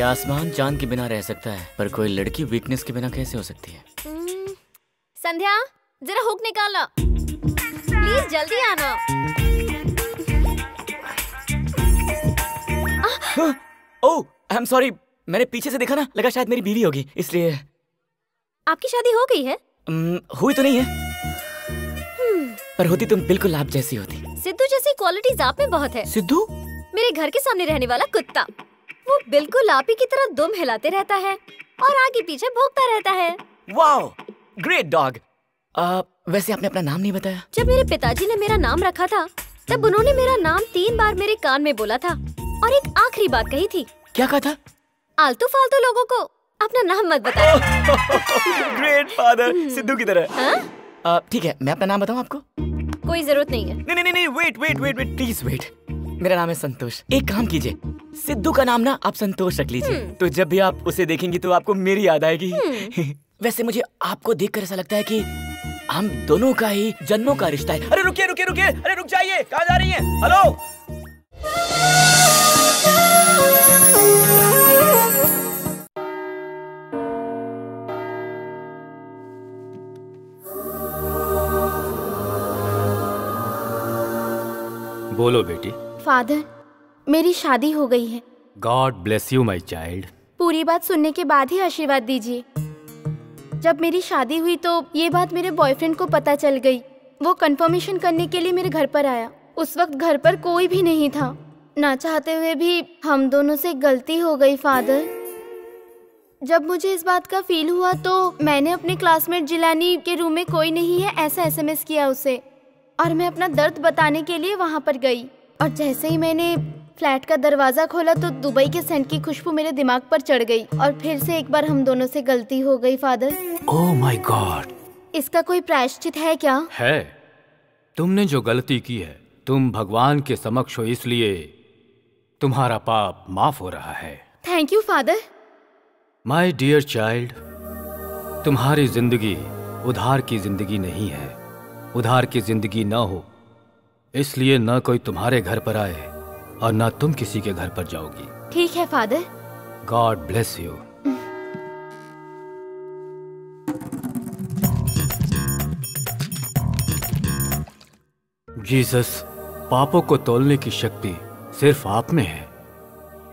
ये आसमान चाँद के बिना रह सकता है पर कोई लड़की वीकनेस के बिना कैसे हो सकती है? हम्म, संध्या जरा हुक निकालना प्लीज़ जल्दी आना। ओह आई एम सॉरी मैंने पीछे से देखा ना लगा शायद मेरी बीवी होगी इसलिए। आपकी शादी हो गई है? उम, हुई तो नहीं है। पर होती तुम बिल्कुल आप जैसी होती। सिद्धू जैसी क्वालिटीज आप में बहुत है। सिद्धू? मेरे घर के सामने रहने वाला कुत्ता। वो बिल्कुल आप ही की तरह दुम हिलाते रहता है और आगे पीछे भोगता रहता है। वाओ ग्रेट डॉग वैसे आपने अपना नाम नहीं बताया? जब मेरे पिताजी ने मेरा नाम रखा था तब उन्होंने मेरा नाम तीन बार मेरे कान में बोला था और एक आखिरी बात कही थी। क्या कहा था? आलतू फालतू लोगों को अपना नाम मत बताओ। ग्रेट फादर सिद्धू की तरह। हाँ? ठीक है मैं अपना नाम बताऊँ आपको? कोई ज़रूरत नहीं है। नहीं नहीं नहीं wait wait wait wait please wait मेरा नाम है संतोष। एक काम कीजिए सिद्धू का नाम ना आप संतोष रख लीजिए। तो जब भी आप उसे देखेंगी तो आपको मेरी याद आएगी। वैसे मुझे आपको देखकर ऐसा लगता है कि हम दोनों का ही जन्मों का रिश्ता है। अरे रुकिए रुकिए रुकिए अरे रुक जाइए कहाँ जा रही हैं? हेलो? बोलो बेटी। फादर मेरी शादी हो गई है। God bless you my child पूरी बात सुनने के बाद ही आशीर्वाद दीजिए। जब मेरी शादी हुई तो ये बात मेरे बॉयफ्रेंड को पता चल गई। वो कंफर्मेशन करने के लिए मेरे घर पर आया। उस वक्त घर पर कोई भी नहीं था। ना चाहते हुए भी हम दोनों से गलती हो गई फादर। जब मुझे इस बात का फील हुआ तो मैंने अपने क्लासमेट जिलानी के रूम में कोई नहीं है ऐसा एसएमएस किया उसे। और मैं अपना दर्द बताने के लिए वहाँ पर गई। और जैसे ही मैंने फ्लैट का दरवाज़ा खोला तो दुबई के सेंट की खुशबू मेरे दिमाग पर चढ़ गई और फिर से एक बार हम दोनों से गलती हो गई फादर। ओह माय गॉड इसका कोई प्रायश्चित है क्या? है। तुमने जो गलती की है तुम भगवान के समक्ष हो इसलिए तुम्हारा पाप माफ़ हो रहा है। Thank you father my dear child तुम्हारी ज़िंदगी उधार की ज़िंदगी नहीं है। उधार की ज़िंदगी न हो इसलिए न कोई तुम्हारे घर पर आए और न तुम किसी के घर पर जाओगी। ठीक है father. God bless you Jesus पापों को तोलने की शक्ति सिर्फ़ आप में है।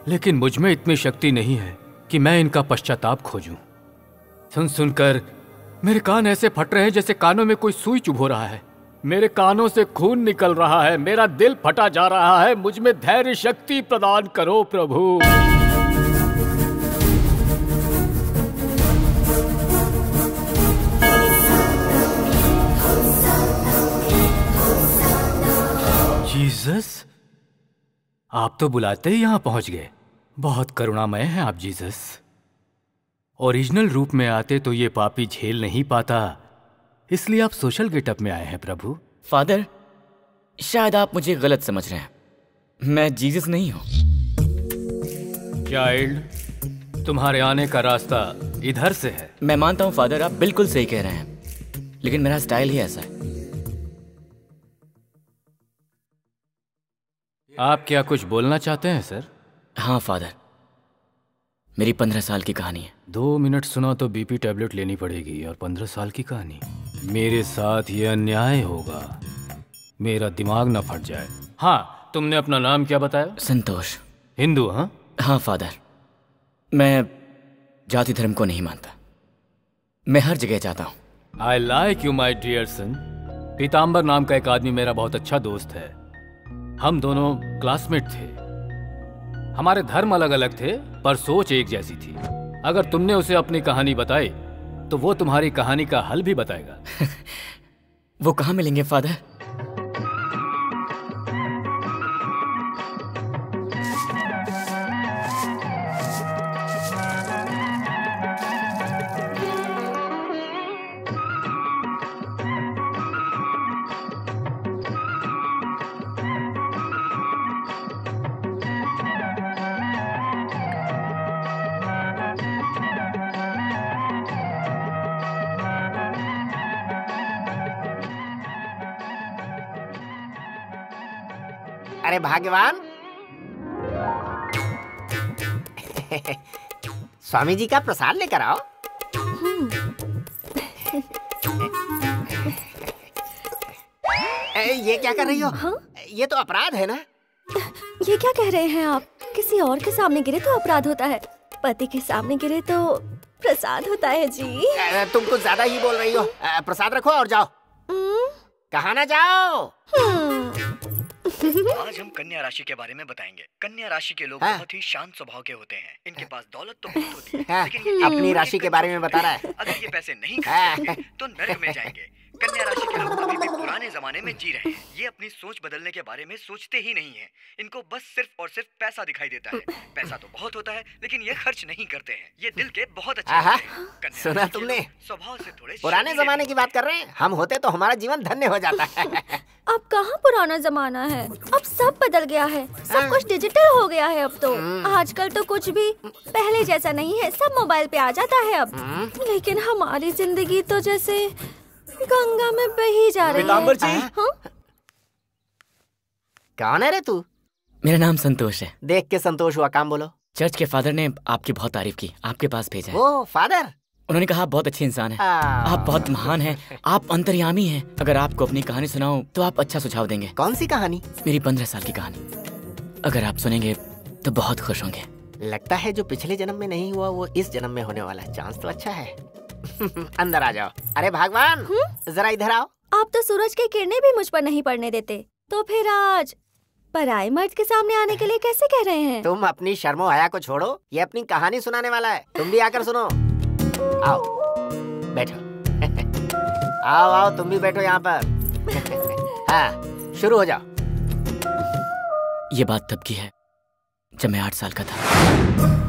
लेकिन मुझमें इतनी शक्ति नहीं है कि मैं इनका पश्चाताप खोजूं। सुन सुनकर मेरे कान ऐसे फट रहे हैं जैसे कानों में कोई सुई चुभ हो रहा है। मेरे कानों से खून निकल रहा है, मेरा दिल फटा जा रहा है, मुझमें धैर्य शक्ति प्रदान करो प्रभु। जीसस, आप तो बुलाते ही यहाँ पहुँच गए। बहुत करुणामय हैं आप, जीसस। ओरिजिनल रूप में आते तो ये पापी झेल नहीं पाता। इसलिए आप सोशल गेटअप में आए हैं प्रभु। फादर शायद आप मुझे गलत समझ रहे हैं। मैं जीसस नहीं हूँ। चाइल्ड तुम्हारे आने का रास्ता इधर से है? मैं मानता हूँ फादर आप बिल्कुल सही कह रहे हैं। लेकिन मेरा स्टाइल ही ऐसा है। आप क्या कुछ बोलना चाहते हैं सर? हाँ फादर। मेरी पंद्रह साल की कहानी है। दो मिनट सुना तो बीपी टैबलेट लेनी पड़ेगी और पंद्रह साल की कहानी। मेरे साथ ये अन्याय होगा। मेरा दिमाग ना फट जाए। हाँ तुमने अपना नाम क्या बताया? संतोष। हिंदू हाँ? हाँ फादर। मैं जाति धर्म को नहीं मानता। मैं हर जगह जाता हूँ। I like you my dear son Pitambar नाम का एक आदमी मेरा बहुत अच्छा दोस्त है। हम दोनों क्लासमेट थे। हमारे धर्म अलग अलग थे, पर सोच एक जैसी थी। अगर तुमने उसे अपनी कहानी बताई तो वो तुम्हारी कहानी का हल भी बताएगा। वो कहाँ मिलेंगे, फादर? स्वामी जी का प्रसाद लेकर आओ। ए, ये क्या कर रही हो? हाँ? ये तो अपराध है ना? ये क्या कह रहे हैं आप? किसी और के सामने गिरे तो अपराध होता है। पति के सामने गिरे तो प्रसाद होता है जी। तुम कुछ ज़्यादा ही बोल रही हो। प्रसाद रखो और जाओ। हम्म, कहा ना जाओ? हम्म। आज हम कन्या राशि के बारे में बताएँगे। कन्या राशि के लोग हाँ। बहुत ही शांत स्वभाव के होते हैं। इनके पास दौलत तो बहुत होती है हाँ, लेकिन अपनी राशि के बारे में बता रहा है। अगर ये पैसे नहीं हाँ। खर्च तो नरक में जाएँगे। कन्या राशि के लोग अभी भी पुराने जमाने में जी रहे हैं। ये अपनी सोच बदलने के बारे में सोचते ही नहीं है। इनको बस सिर्फ़ और सिर्फ़ पैसा दिखाई देता है। पैसा तो बहुत होता है लेकिन ये खर्च नहीं करते हैं। ये दिल के बहुत अच्छे हैं। सुना तुमने? स्वभाव से थोड़े पुराने जमाने की बात कर रहे हैं? हम होते तो हमारा जीवन धन्य हो जाता है। अब कहाँ पुराना जमाना है? अब सब बदल गया है। सब कुछ डिजिटल हो गया है अब तो। आजकल तो कुछ भी पहले जैसा नहीं है। सब मोबाइल पे आ जाता है अब। लेकिन हमारी ज़िंदगी तो जैसे गंगा में बही जा रही है। जी। हाँ? कौन है रे तू? मेरा नाम संतोष है। देख के संतोष हुआ काम बोलो। चर्च के फादर ने आपकी बहुत तारीफ़ की आपके पास भेजा है। Oh father? उन्होंने कहा आप बहुत अच्छे इंसान हैं। आप बहुत महान हैं आप अंतर्यामी हैं। अगर आपको अपनी कहानी सुनाऊं तो आप अच्छा सुझाव देंगे। कौन सी कहानी? मेरी पंद्रह साल की कहानी। अगर आप सुनेंगे तो बहुत खुश होंगे। लगता है जो पिछले जन्म में नहीं हुआ वो इस जन्म में होने वाला चांस तो अच्छा है। अंदर आ जाओ। अरे भगवान जरा इधर आओ। आप तो सूरज की किरणें भी मुझ पर नहीं पड़ने देते। तो फिर आज पराए मर्द के सामने आने के लिए कैसे कह रहे हैं? तुम अपनी शर्मो हया को छोड़ो। ये अपनी कहानी सुनाने वाला है। तुम भी आकर सुनो। आओ बैठो। आओ आओ तुम भी बैठो यहाँ पर। हाँ शुरू हो जाओ। ये बात तब की है जब मैं आठ साल का था।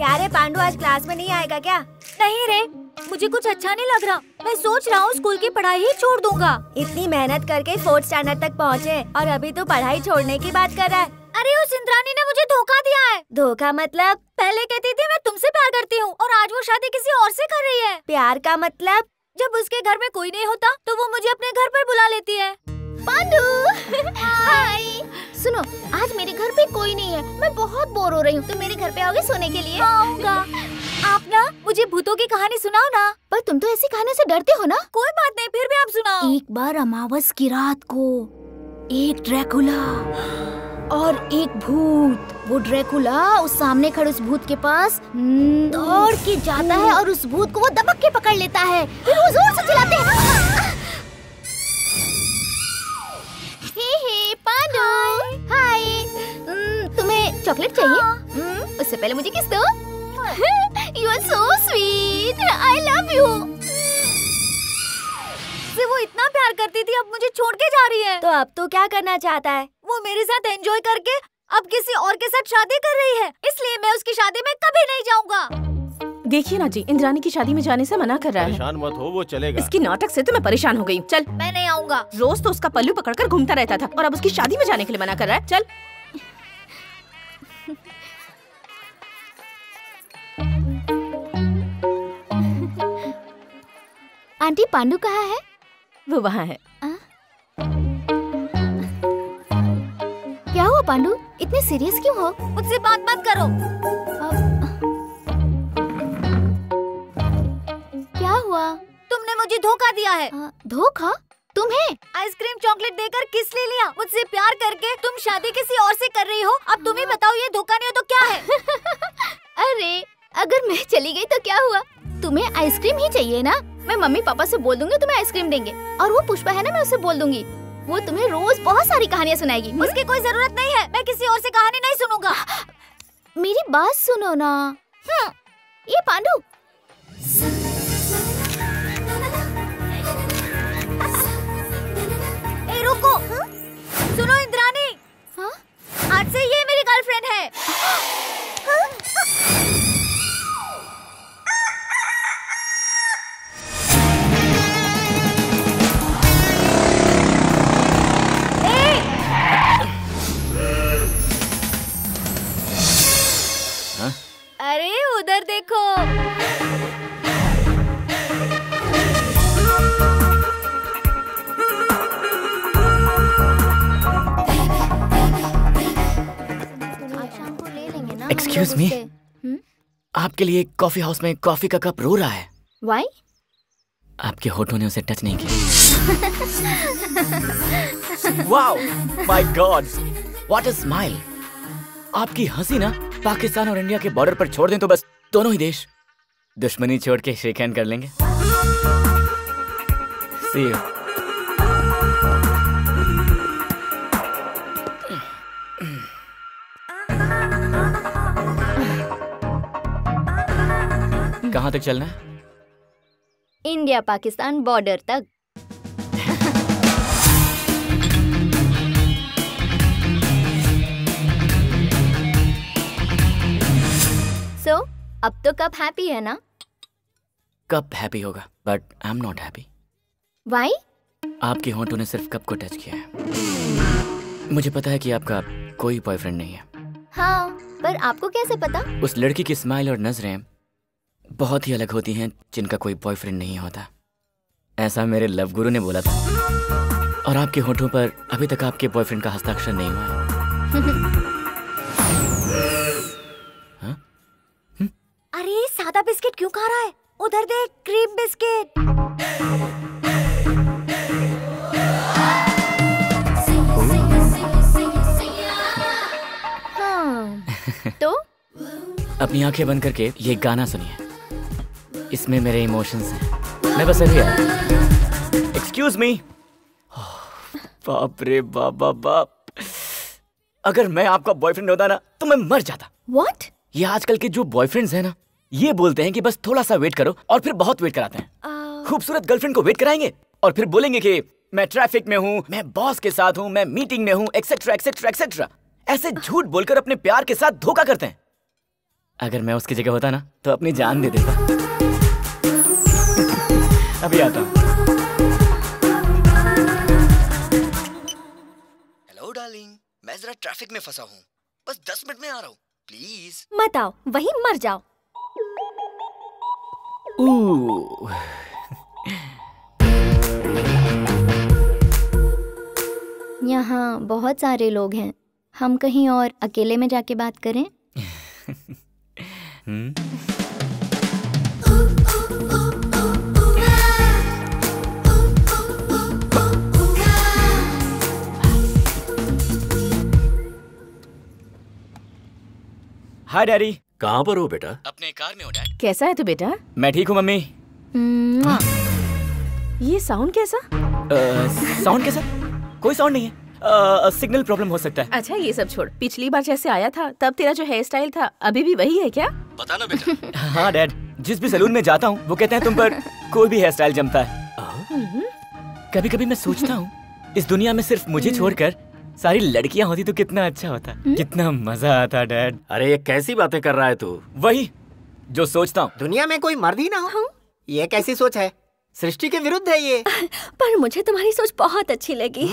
क्या रे पांडु आज क्लास में नहीं आएगा क्या? नहीं रे मुझे कुछ अच्छा नहीं लग रहा। मैं सोच रहा हूँ स्कूल की पढ़ाई ही छोड़ दूँगा। इतनी मेहनत करके फोर्थ स्टैंडर्ड तक पहुँचे और अभी तो पढ़ाई छोड़ने की बात कर रहा है। अरे उस इंद्रानी ने मुझे धोखा दिया है। धोखा मतलब? पहले कहती थी मैं तुमसे प्यार करती हूँ और आज वो शादी किसी और से कर रही है। प्यार का मतलब? जब उसके घर में कोई नहीं होता तो वो मुझे अपने घर पर बुला लेती है। पांडु! हाय। सुनो आज मेरे घर पे कोई नहीं है। मैं बहुत बोर हो रही हूँ। तुम मेरे घर पे आओगे सोने के लिए? आऊँगा। आप ना मुझे भूतों की कहानी सुनाओ ना। पर तुम तो ऐसी कहानी से डरते हो ना? कोई बात नहीं फिर भी आप सुनाओ। एक बार अमावस की रात को एक ड्रैकुला और एक भूत वो ड्रैकुला उस सामने खड़े उस भूत के पास दौड़ के जाता है और उस भूत को वो दबक के पकड़ लेता है। फिर वो ज़ोर से चिल्लाते हैं। हे हे हाय तुम्हें चॉकलेट चाहिए? हम्म, उससे पहले मुझे किस दो? You are so sweet I love you से वो इतना प्यार करती थी अब मुझे छोड़ के जा रही है। तो अब तो क्या करना चाहता है? वो मेरे साथ एंजॉय करके अब किसी और के साथ शादी कर रही है। इसलिए मैं उसकी शादी में कभी नहीं जाऊँगा। देखिए ना जी इंद्रानी की शादी में जाने से मना कर रहा है। परेशान मत हो वो चलेगा। इसकी नाटक से तो मैं परेशान हो गई चल। मैं नहीं आऊँगा। रोज तो उसका पल्लू पकड़कर घूमता रहता था और अब उसकी शादी में जाने के लिए मना कर रहा है। चल। आंटी पांडु कहाँ है? वो वहाँ है। आ? क्या हुआ पांडु? इतने सीरियस क्यों हो? मुझसे बात मत करो। क्या हुआ? तुमने मुझे धोखा दिया है। आ, धोखा? तुम्हें? आइसक्रीम चॉकलेट देकर किस ले लिया? मुझसे प्यार करके तुम शादी किसी और से कर रही हो। अब तुम ही बताओ ये धोखा नहीं हो तो क्या है? अरे अगर मैं चली गई तो क्या हुआ? तुम्हें आइसक्रीम ही चाहिए ना? मैं मम्मी पापा से बोल दूँगी तुम्हें आइसक्रीम देंगे। और वो पुष्पा है ना मैं उससे बोल दूँगी। वो तुम्हें रोज बहुत सारी कहानियाँ सुनाएगी? उसकी कोई ज़रूरत नहीं है। मैं किसी और से कहानी नहीं सुनूँगा। मेरी बात सुनो ना। हम्म, ये पांडु। रुको सुनो इंद्रानी हाँ? आज से ये मेरी गर्लफ्रेंड है हाँ? अरे उधर देखो Excuse me? मुझसे आपके लिए कॉफ़ी हाउस में कॉफ़ी का कप रो रहा है। वाई आपके होठों ने उसे टच नहीं किया। Wow my God what a smile आपकी हँसी ना पाकिस्तान और इंडिया के बॉर्डर पर छोड़ दें तो बस दोनों ही देश दुश्मनी छोड़ के शेक हैंड कर लेंगे। See you. कहाँ तक चलना है? इंडिया पाकिस्तान बॉर्डर तक। सो so, अब तो कब हैप्पी है ना? कब हैप्पी होगा? But I am not happy why आपके होंठों ने सिर्फ़ कप को टच किया है? मुझे पता है कि आपका कोई बॉयफ्रेंड नहीं है। हाँ पर आपको कैसे पता? उस लड़की की स्माइल और नज़रें बहुत ही अलग होती हैं जिनका कोई बॉयफ्रेंड नहीं होता। ऐसा मेरे लव गुरु ने बोला था। और आपके होठों पर अभी तक आपके बॉयफ्रेंड का हस्ताक्षर नहीं हुआ है। अरे सादा बिस्किट क्यों खा रहा है? उधर देख क्रीम बिस्किट हाँ तो? अपनी आँखें बंद करके ये गाना सुनिए। इसमें मेरे इमोशंस हैं। मैं बस अभी आया। एक्सक्यूज मी बाप रे बाप बाप बाप। अगर मैं आपका बॉयफ्रेंड होता ना तो मैं मर जाता। व्हाट ये आजकल के जो बॉयफ्रेंड्स हैं ना ये बोलते हैं कि बस थोड़ा सा वेट करो और फिर बहुत वेट कराते हैं। खूबसूरत गर्लफ्रेंड को वेट कराएँगे और फिर बोलेंगे कि मैं ट्रैफ़िक में हूँ मैं बॉस के साथ हूँ मैं मीटिंग में हूँ एक्सेट्रा एक्सेट्रा एक्सेट्रा ऐसे झूठ बोलकर अपने प्यार के साथ धोखा करते हैं। अगर मैं उसकी जगह होता ना तो अपनी जान दे देता। अभी आता हूँ। हेलो डार्लिंग मैं जरा ट्रैफ़िक में फंसा हूँ। बस दस मिनट में आ रहा हूँ। प्लीज़ मत आओ वहीं मर जाओ। यहाँ बहुत सारे लोग हैं। हम कहीं और अकेले में जाके बात करें? हाय डैडी कहाँ पर हो बेटा? अपने कार में हो डैड कैसा है तू बेटा? मैं ठीक हूँ मम्मी। ये साउंड कैसा? साउंड कैसा? कोई साउंड नहीं है। सिग्नल प्रॉब्लम हो सकता है। अच्छा ये सब छोड़। पिछली बार जैसे आया था तब तेरा जो हेयर स्टाइल था अभी भी वही है क्या? बता ना बेटा। हाँ डैड जिस भी सलून में जाता हूँ वो कहते हैं तुम पर कोई भी हेयर स्टाइल जमता है। कभी कभी मैं सोचता हूँ इस दुनिया में सिर्फ़ मुझे छोड़कर सारी लड़कियाँ होती तो कितना अच्छा होता। हुँ? कितना मज़ा आता डैड। अरे ये कैसी बातें कर रहा है तू? वही जो सोचता हूँ। दुनिया में कोई मर्द ही ना हो। ये कैसी सोच है? सृष्टि के विरुद्ध है ये। पर मुझे तुम्हारी सोच बहुत अच्छी लगी।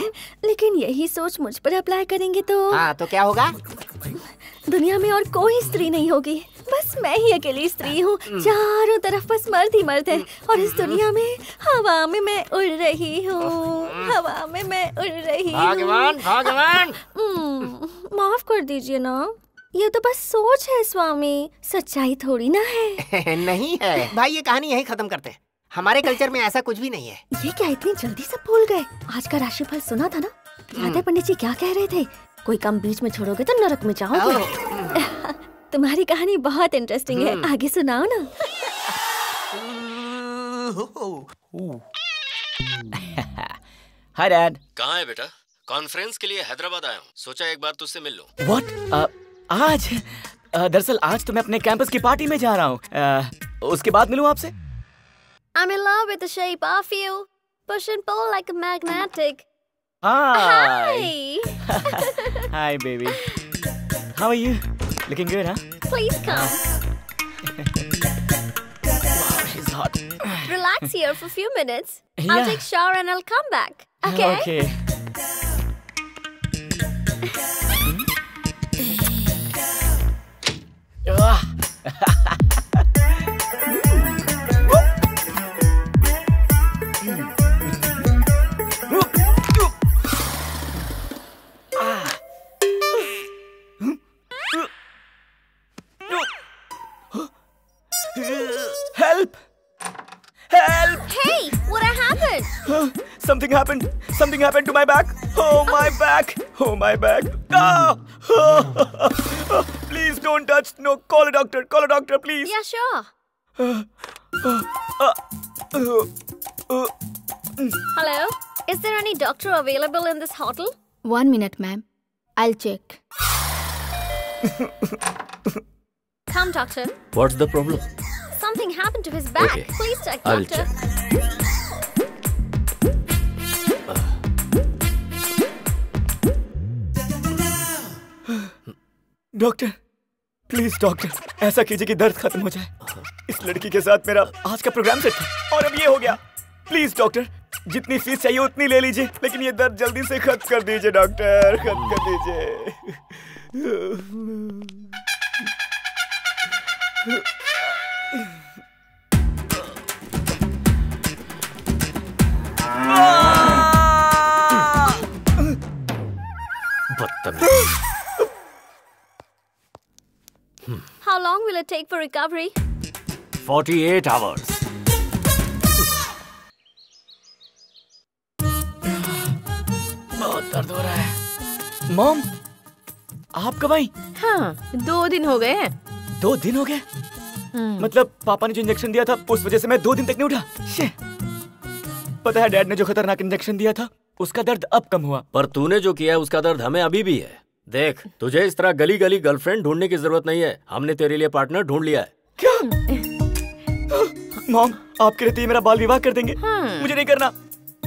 लेकिन यही सोच मुझ पर अप्लाई करेंगे तो हाँ तो क्या होगा? दुनिया में और कोई स्त्री नहीं होगी। बस मैं ही अकेली स्त्री हूँ। चारों तरफ़ बस मर्द ही मर्द है। और इस दुनिया में हवा में मैं उड़ रही हूँ। हवा में मैं उड़ रही हूँ। भगवान भगवान। हम्म, माफ़ कर दीजिए ना। ये तो बस सोच है स्वामी। सच्चाई थोड़ी ना है। नहीं है। भाई ये कहानी यही खत्म करते हैं। हमारे कल्चर में ऐसा कुछ भी नहीं है। ये क्या इतनी जल्दी सब भूल गए? आज का राशिफल सुना था ना? याद है पंडित जी क्या कह रहे थे? कोई काम बीच में छोड़ोगे तो नरक में जाओगे। तुम्हारी कहानी बहुत इंटरेस्टिंग है। आगे सुनाओ ना। हाय डैड कहाँ है बेटा? कॉन्फ्रेंस के लिए हैदराबाद आया हूँ। सोचा एक बार तुझसे मिल लूँ। व्हाट आज? दरअसल आज तो मैं अपने कैंपस की पार्टी में जा रहा हूँ। उसके बाद मिलूँ आपसे? I'm in love with the shape of you. Push and pull like a magnetic. Hi. Hi. Hi, baby. How are you? Looking good, huh? Please come. wow, she's hot. Relax here for a few minutes. Yeah. I'll take shower and I'll come back. Okay? Okay. Ah. Something happened. Something happened to my back. Oh, my back. Oh, my back. Ah! please don't touch. No, call a doctor. Call a doctor, please. Yeah, sure. Hello? Is there any doctor available in this hotel? One minute, ma'am. I'll check. Come, doctor. What's the problem? Something happened to his back. Okay. Please check, doctor. I'll check. Doctor, please doctor, ऐसा कीजिए कि दर्द खत्म हो जाए। इस लड़की के साथ मेरा आज का प्रोग्राम सेट था, और अब ये हो गया। प्लीज़ डॉक्टर, जितनी फ़ीस चाहिए उतनी ले लीजिए, लेकिन ये दर्द जल्दी से खत्म कर दीजिए, डॉक्टर, खत्म कर दीजिए। बदतमीज। How long will it take for recovery? 48 hours. बहुत दर्द हो रहा है। मॉम आप कब आई? हाँ दो दिन हो गए हैं। दो दिन हो गए? मतलब पापा ने जो इंजेक्शन दिया था उस वजह से मैं दो दिन तक नहीं उठा? शे। पता है डैड ने जो खतरनाक इंजेक्शन दिया था उसका दर्द अब कम हुआ। पर तूने जो किया है उसका दर्द हमें अभी भी है। देख तुझे इस तरह गली गली गर्लफ्रेंड ढूँढने की ज़रूरत नहीं है। हमने तेरे लिए पार्टनर ढूंढ लिया है। क्या? मॉम आपके रहते ही मेरा बाल विवाह कर देंगे। मुझे नहीं करना।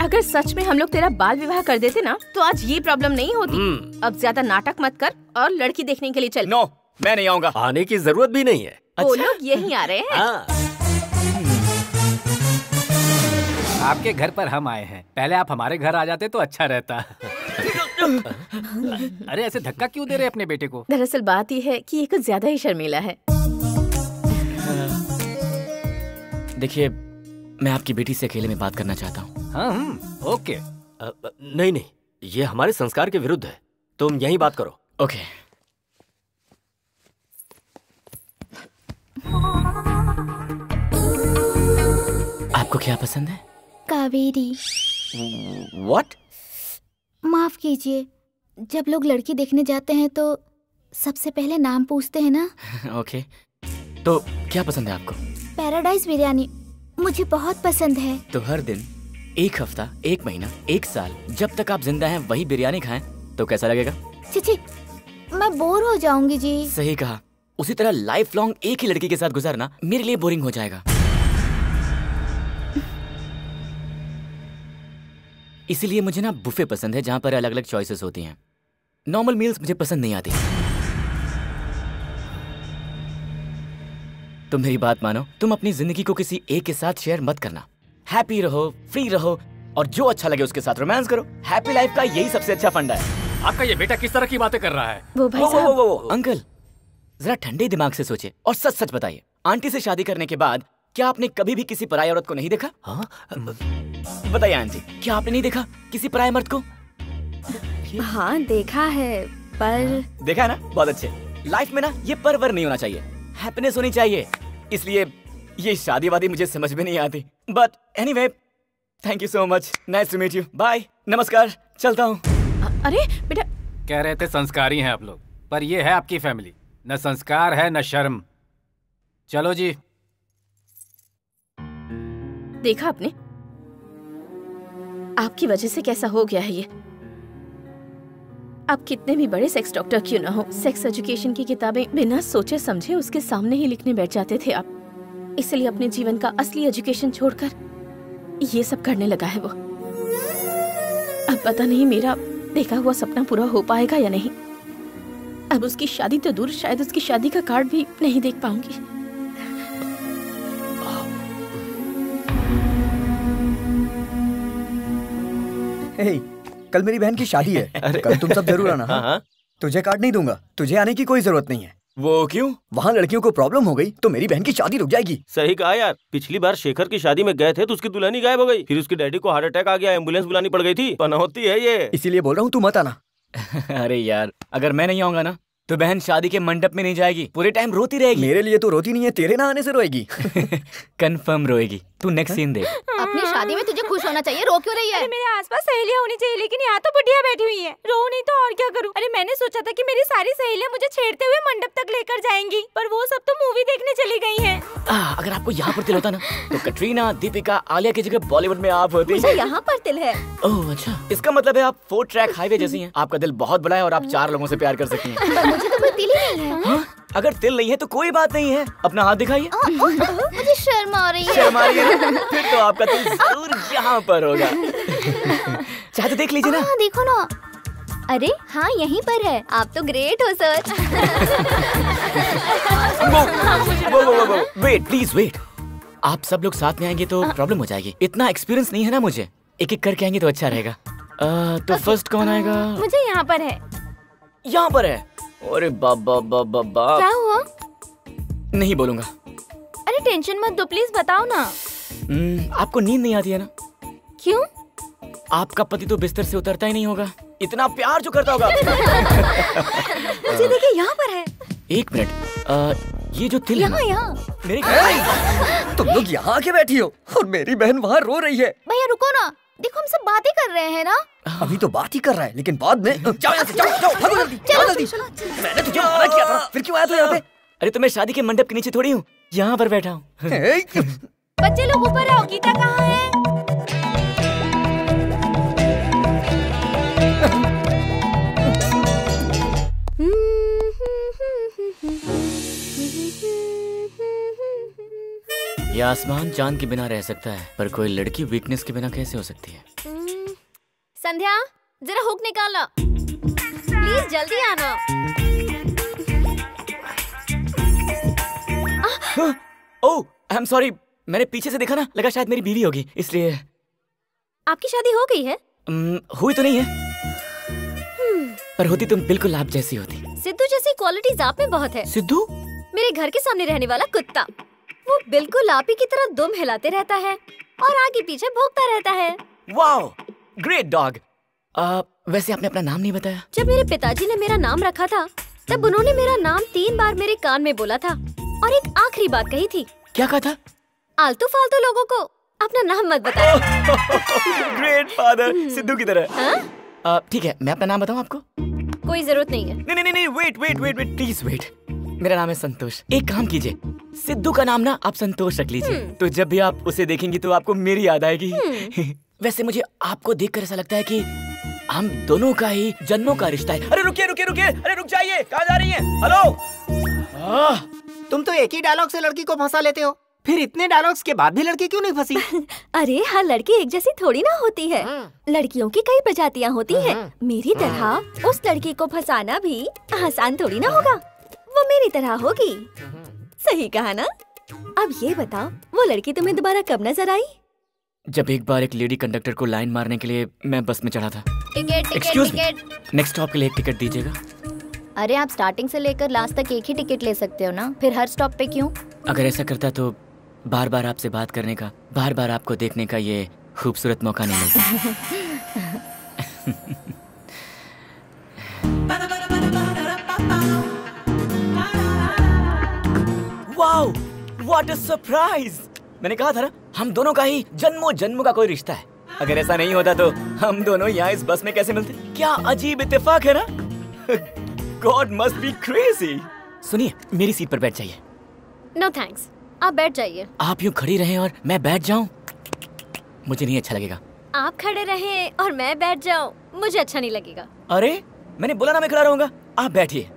अगर सच में हम लोग तेरा बाल विवाह कर देते ना तो आज ये प्रॉब्लम नहीं होती। हम्म। अब ज़्यादा नाटक मत कर और लड़की देखने के लिए चल। नो मैं नहीं आऊँगा। आने की ज़रूरत भी नहीं है। वो अच्छा। लोग यही आ रहे हैं। हाँ। आपके घर पर हम आए हैं। पहले आप हमारे घर आ जाते तो अच्छा रहता। अरे ऐसे धक्का क्यों दे रहे अपने बेटे को? दरअसल बात यह है कि ये कुछ ज़्यादा ही शर्मीला है। देखिए मैं आपकी बेटी से अकेले में बात करना चाहता हूँ। हाँ ओके। अ, नहीं नहीं ये हमारे संस्कार के विरुद्ध है। तुम यही बात करो। ओके। आपको क्या पसंद है? कावेरी। व्हाट माफ़ कीजिए जब लोग लड़की देखने जाते हैं तो सबसे पहले नाम पूछते हैं ना? ओके तो क्या पसंद है आपको? पैराडाइज बिरयानी मुझे बहुत पसंद है। तो हर दिन एक हफ़्ता एक महीना एक साल जब तक आप ज़िंदा हैं वही बिरयानी खाएँ तो कैसा लगेगा? चिची मैं बोर हो जाऊँगी जी। सही कहा। उसी तरह लाइफ लॉन्ग एक ही लड़की के साथ गुजारना मेरे लिए बोरिंग हो जाएगा। इसीलिए मुझे ना बुफे पसंद है जहाँ पर अलग अलग चॉइसेस होती हैं। नॉर्मल मील्स मुझे पसंद नहीं आती। तुम मेरी बात मानो। तुम अपनी ज़िंदगी को किसी एक के साथ शेयर मत करना। हैप्पी रहो फ्री रहो और जो अच्छा लगे उसके साथ रोमांस करो। हैप्पी लाइफ का यही सबसे अच्छा फंडा है। आपका ये बेटा किस तरह की बातें कर रहा है? वो भाई वो, वो, वो, वो, अंकल जरा ठंडे दिमाग से सोचे और सच सच बताइए। आंटी से शादी करने के बाद क्या आपने कभी भी किसी पराई औरत को नहीं देखा? हाँ बताइए आंटी। क्या आपने नहीं देखा किसी पराये मर्द को? हाँ देखा है पर देखा है ना? बहुत अच्छे। लाइफ में ना ये परवर नहीं होना चाहिए। हैप्पीनेस होनी चाहिए। इसलिए ये शादी वादी मुझे समझ में नहीं आती। But anyway thank you so much nice to meet you bye नमस्कार। चलता हूँ। अरे बेटा कह रहे थे संस्कारी हैं आप लोग पर ये है आपकी फैमिली न संस्कार है न शर्म। चलो जी। देखा आपने? आपकी वजह से कैसा हो गया है ये? आप कितने भी बड़े सेक्स डॉक्टर क्यों ना हो सेक्स एजुकेशन की किताबें बिना सोचे समझे उसके सामने ही लिखने बैठ जाते थे आप। इसलिए अपने जीवन का असली एजुकेशन छोड़कर ये सब करने लगा है वो। अब पता नहीं मेरा देखा हुआ सपना पूरा हो पाएगा या नहीं। अब उसकी शादी तो दूर, शायद उसकी शादी का कार्ड भी नहीं देख पाऊँगी। हे, कल मेरी बहन की शादी है। कल तुम सब ज़रूर आना हाँ? हाँ? हाँ। तुझे कार्ड नहीं दूँगा तुझे आने की कोई ज़रूरत नहीं है। वो क्यों? वहाँ लड़कियों को प्रॉब्लम हो गई तो मेरी बहन की शादी रुक जाएगी। सही कहा यार पिछली बार शेखर की शादी में गए थे तो उसकी दुल्हनी गायब हो गई। फिर उसके डैडी को हार्ट अटैक आ गया एंबुलेंस बुलानी पड़ गई थी। पनौती है ये। इसीलिए बोल रहा हूँ तू मत आना। अरे यार अगर मैं नहीं आऊँगा ना तो बहन शादी के मंडप में नहीं जाएगी पूरे टाइम रोती रहेगी। मेरे लिए तो रोती नहीं है तेरे ना आने से रोएगी। कंफर्म रोएगी। तू नेक्स्ट सीन देख। अपनी शादी में तुझे खुश होना चाहिए रो क्यों रही है? अरे मेरे आसपास सहेलियाँ होनी चाहिए लेकिन यहाँ तो बुढ़िया बैठी हुई है। रो नहीं तो और क्या करूँ? अरे मैंने सोचा था कि मेरी सारी सहेलियाँ मुझे छेड़ते हुए मंडप तक लेकर जाएँगी पर वो सब तो मूवी देखने चली गई है। अगर आपको यहाँ पर तिल होता ना तो कटरीना दीपिका आलिया की जगह बॉलीवुड में आप होती मुझे यहाँ पर तिल है। ओह अच्छा। इसका मतलब है आप फोर ट्रैक हाईवे जैसी हैं। आपका दिल बहुत बड़ा है और आप चार लोगों से प्यार कर सकती हैं। मुझे तो कोई तिल ही नहीं है। हाँ? अगर तिल नहीं है तो कोई बात नहीं है। अपना हाथ दिखाइए। मुझे शर्म आ रही है। शर्म आ रही है फिर तो आपका तिल ज़रूर यहाँ पर होगा। चाहे तो देख लीजिए ना। हाँ देखो ना। अरे हाँ यहीं पर है। आप तो ग्रेट हो सर वो वो वो वो वेट प्लीज़ वेट आप सब लोग साथ में आएँगे तो प्रॉब्लम हो जाएगी। इतना एक्सपीरियंस नहीं है ना मुझे। एक एक करके आएँगे तो अच्छा रहेगा। आ, तो फ़र्स्ट कौन आएगा? मुझे यहाँ पर है। यहाँ पर है। अरे बाबा बाबा बाबा क्या हुआ? नहीं बोलूँगा। अरे टेंशन मत दो प्लीज़ बताओ ना। हम्म, आपको नींद नहीं आती है ना? क्यों? आपका पति तो बिस्तर से उतरता ही नहीं होगा। इतना प्यार जो करता होगा मुझे देखिए यहाँ पर है। एक मिनट। ये जो तिल है यहाँ यहाँ। मेरे ए, तुम लोग यहाँ आके बैठी हो और मेरी बहन वहाँ रो रही है। भैया रुको ना। देखो हम सब बातें कर रहे हैं ना? अभी तो बात ही कर रहा है लेकिन बाद में जाओ यहाँ से जाओ जाओ भागो जल्दी जाओ जल्दी। मैंने तुझे मना किया था फिर क्यों आया तू यहाँ पे? अरे तो मैं शादी के मंडप के नीचे थोड़ी हूँ यहाँ पर बैठा हूँ? बच्चे लोग ऊपर आओ गीता कहाँ है? ये आसमान चाँद के बिना रह सकता है पर कोई लड़की वीकनेस के बिना कैसे हो सकती है? संध्या जरा हुक निकालना। प्लीज़ जल्दी आना। ओह आई एम सॉरी मैंने पीछे से देखा ना लगा शायद मेरी बीवी होगी इसलिए। आपकी शादी हो गई है? हुई तो नहीं है। पर होती तुम बिल्कुल आप जैसी होती। सिद्धू जैसी क्वालिटीज आप में बहुत है। सिद्धू? मेरे घर के सामने रहने वाला कुत्ता। वो बिल्कुल आप ही की तरह दुम हिलाते रहता है और आगे पीछे भोगता रहता है। वाओ ग्रेट डॉग वैसे आपने अपना नाम नहीं बताया? जब मेरे पिताजी ने मेरा नाम रखा था तब उन्होंने मेरा नाम तीन बार मेरे कान में बोला था और एक आखिरी बात कही थी। क्या कहा था? आलतू फालतू लोगों को अपना नाम मत बताओ। ग्रेट फादर सिद्धू की तरह। हाँ? ठीक है मैं अपना नाम बताऊँ आपको? कोई ज़रूरत नहीं है। नहीं नहीं नहीं wait wait wait wait please wait मेरा नाम है संतोष। एक काम कीजिए। सिद्धू का नाम ना आप संतोष रख लीजिए। तो जब भी आप उसे देखेंगी तो आपको मेरी याद आएगी। वैसे मुझे आपको देखकर ऐसा लगता है कि हम दोनों का ही जन्मों का रिश्ता है। अरे रुकिए रुकिए रुकिए। अरे रुक जाइए। कहाँ जा रही हैं? हेलो। तुम तो एक ही डायलॉग से लड़की को फंसा लेते हो। फिर इतने डायलॉग्स के बाद भी लड़की क्यों नहीं फंसी? अरे हर लड़की एक जैसी थोड़ी ना होती है। लड़कियों की कई प्रजातियाँ होती हैं। मेरी तरह उस लड़की को फंसाना भी आसान थोड़ी ना होगा। वो मेरी तरह होगी। सही कहा ना? अब ये बताओ वो लड़की तुम्हें दोबारा कब नज़र आई? जब एक बार एक लेडी कंडक्टर को लाइन मारने के लिए मैं बस में चढ़ा था। टिकट. नेक्स्ट स्टॉप के लिए एक टिकट दीजिएगा। अरे आप स्टार्टिंग से लेकर लास्ट तक एक ही टिकट ले सकते हो ना? फिर हर स्टॉप पे क्यों? अगर ऐसा करता तो बार बार आपसे बात करने का बार बार आपको देखने का ये खूबसूरत मौका नहीं मिलता। वाओ व्हाट अ सरप्राइज़ मैंने कहा था ना हम दोनों का ही जन्मों जन्म का कोई रिश्ता है। अगर ऐसा नहीं होता तो हम दोनों यहाँ इस बस में कैसे मिलते? क्या अजीब इत्तेफाक है ना? गॉड मस्ट बी क्रेजी सुनिए मेरी सीट पर बैठ जाइए। नो थैंक्स आप बैठ जाइए। आप यूँ खड़ी रहे और मैं बैठ जाऊँ? मुझे नहीं अच्छा लगेगा। आप खड़े रहे और मैं बैठ जाऊँ। मुझे अच्छा नहीं लगेगा। अरे मैंने बोला ना मैं खड़ा रहूँगा। आप बैठिए।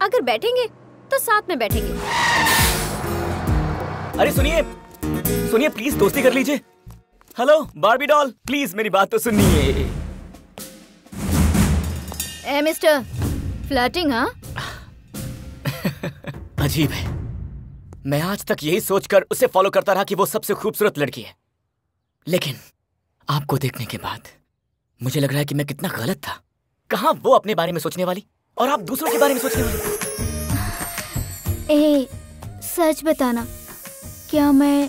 अगर बैठेंगे तो साथ में बैठेंगे। अरे सुनिए सुनिए प्लीज़ दोस्ती कर लीजिए। हेलो बारबी डॉल प्लीज़ मेरी बात तो सुनिए। ए मिस्टर फ्लर्टिंग हाँ? अजीब है। मैं आज तक यही सोचकर उसे फॉलो करता रहा कि वो सबसे खूबसूरत लड़की है। लेकिन आपको देखने के बाद मुझे लग रहा है कि मैं कितना गलत था। कहा वो अपने बारे में सोचने वाली और आप दूसरों के बारे में सोचने वाली? ए सच बताना क्या मैं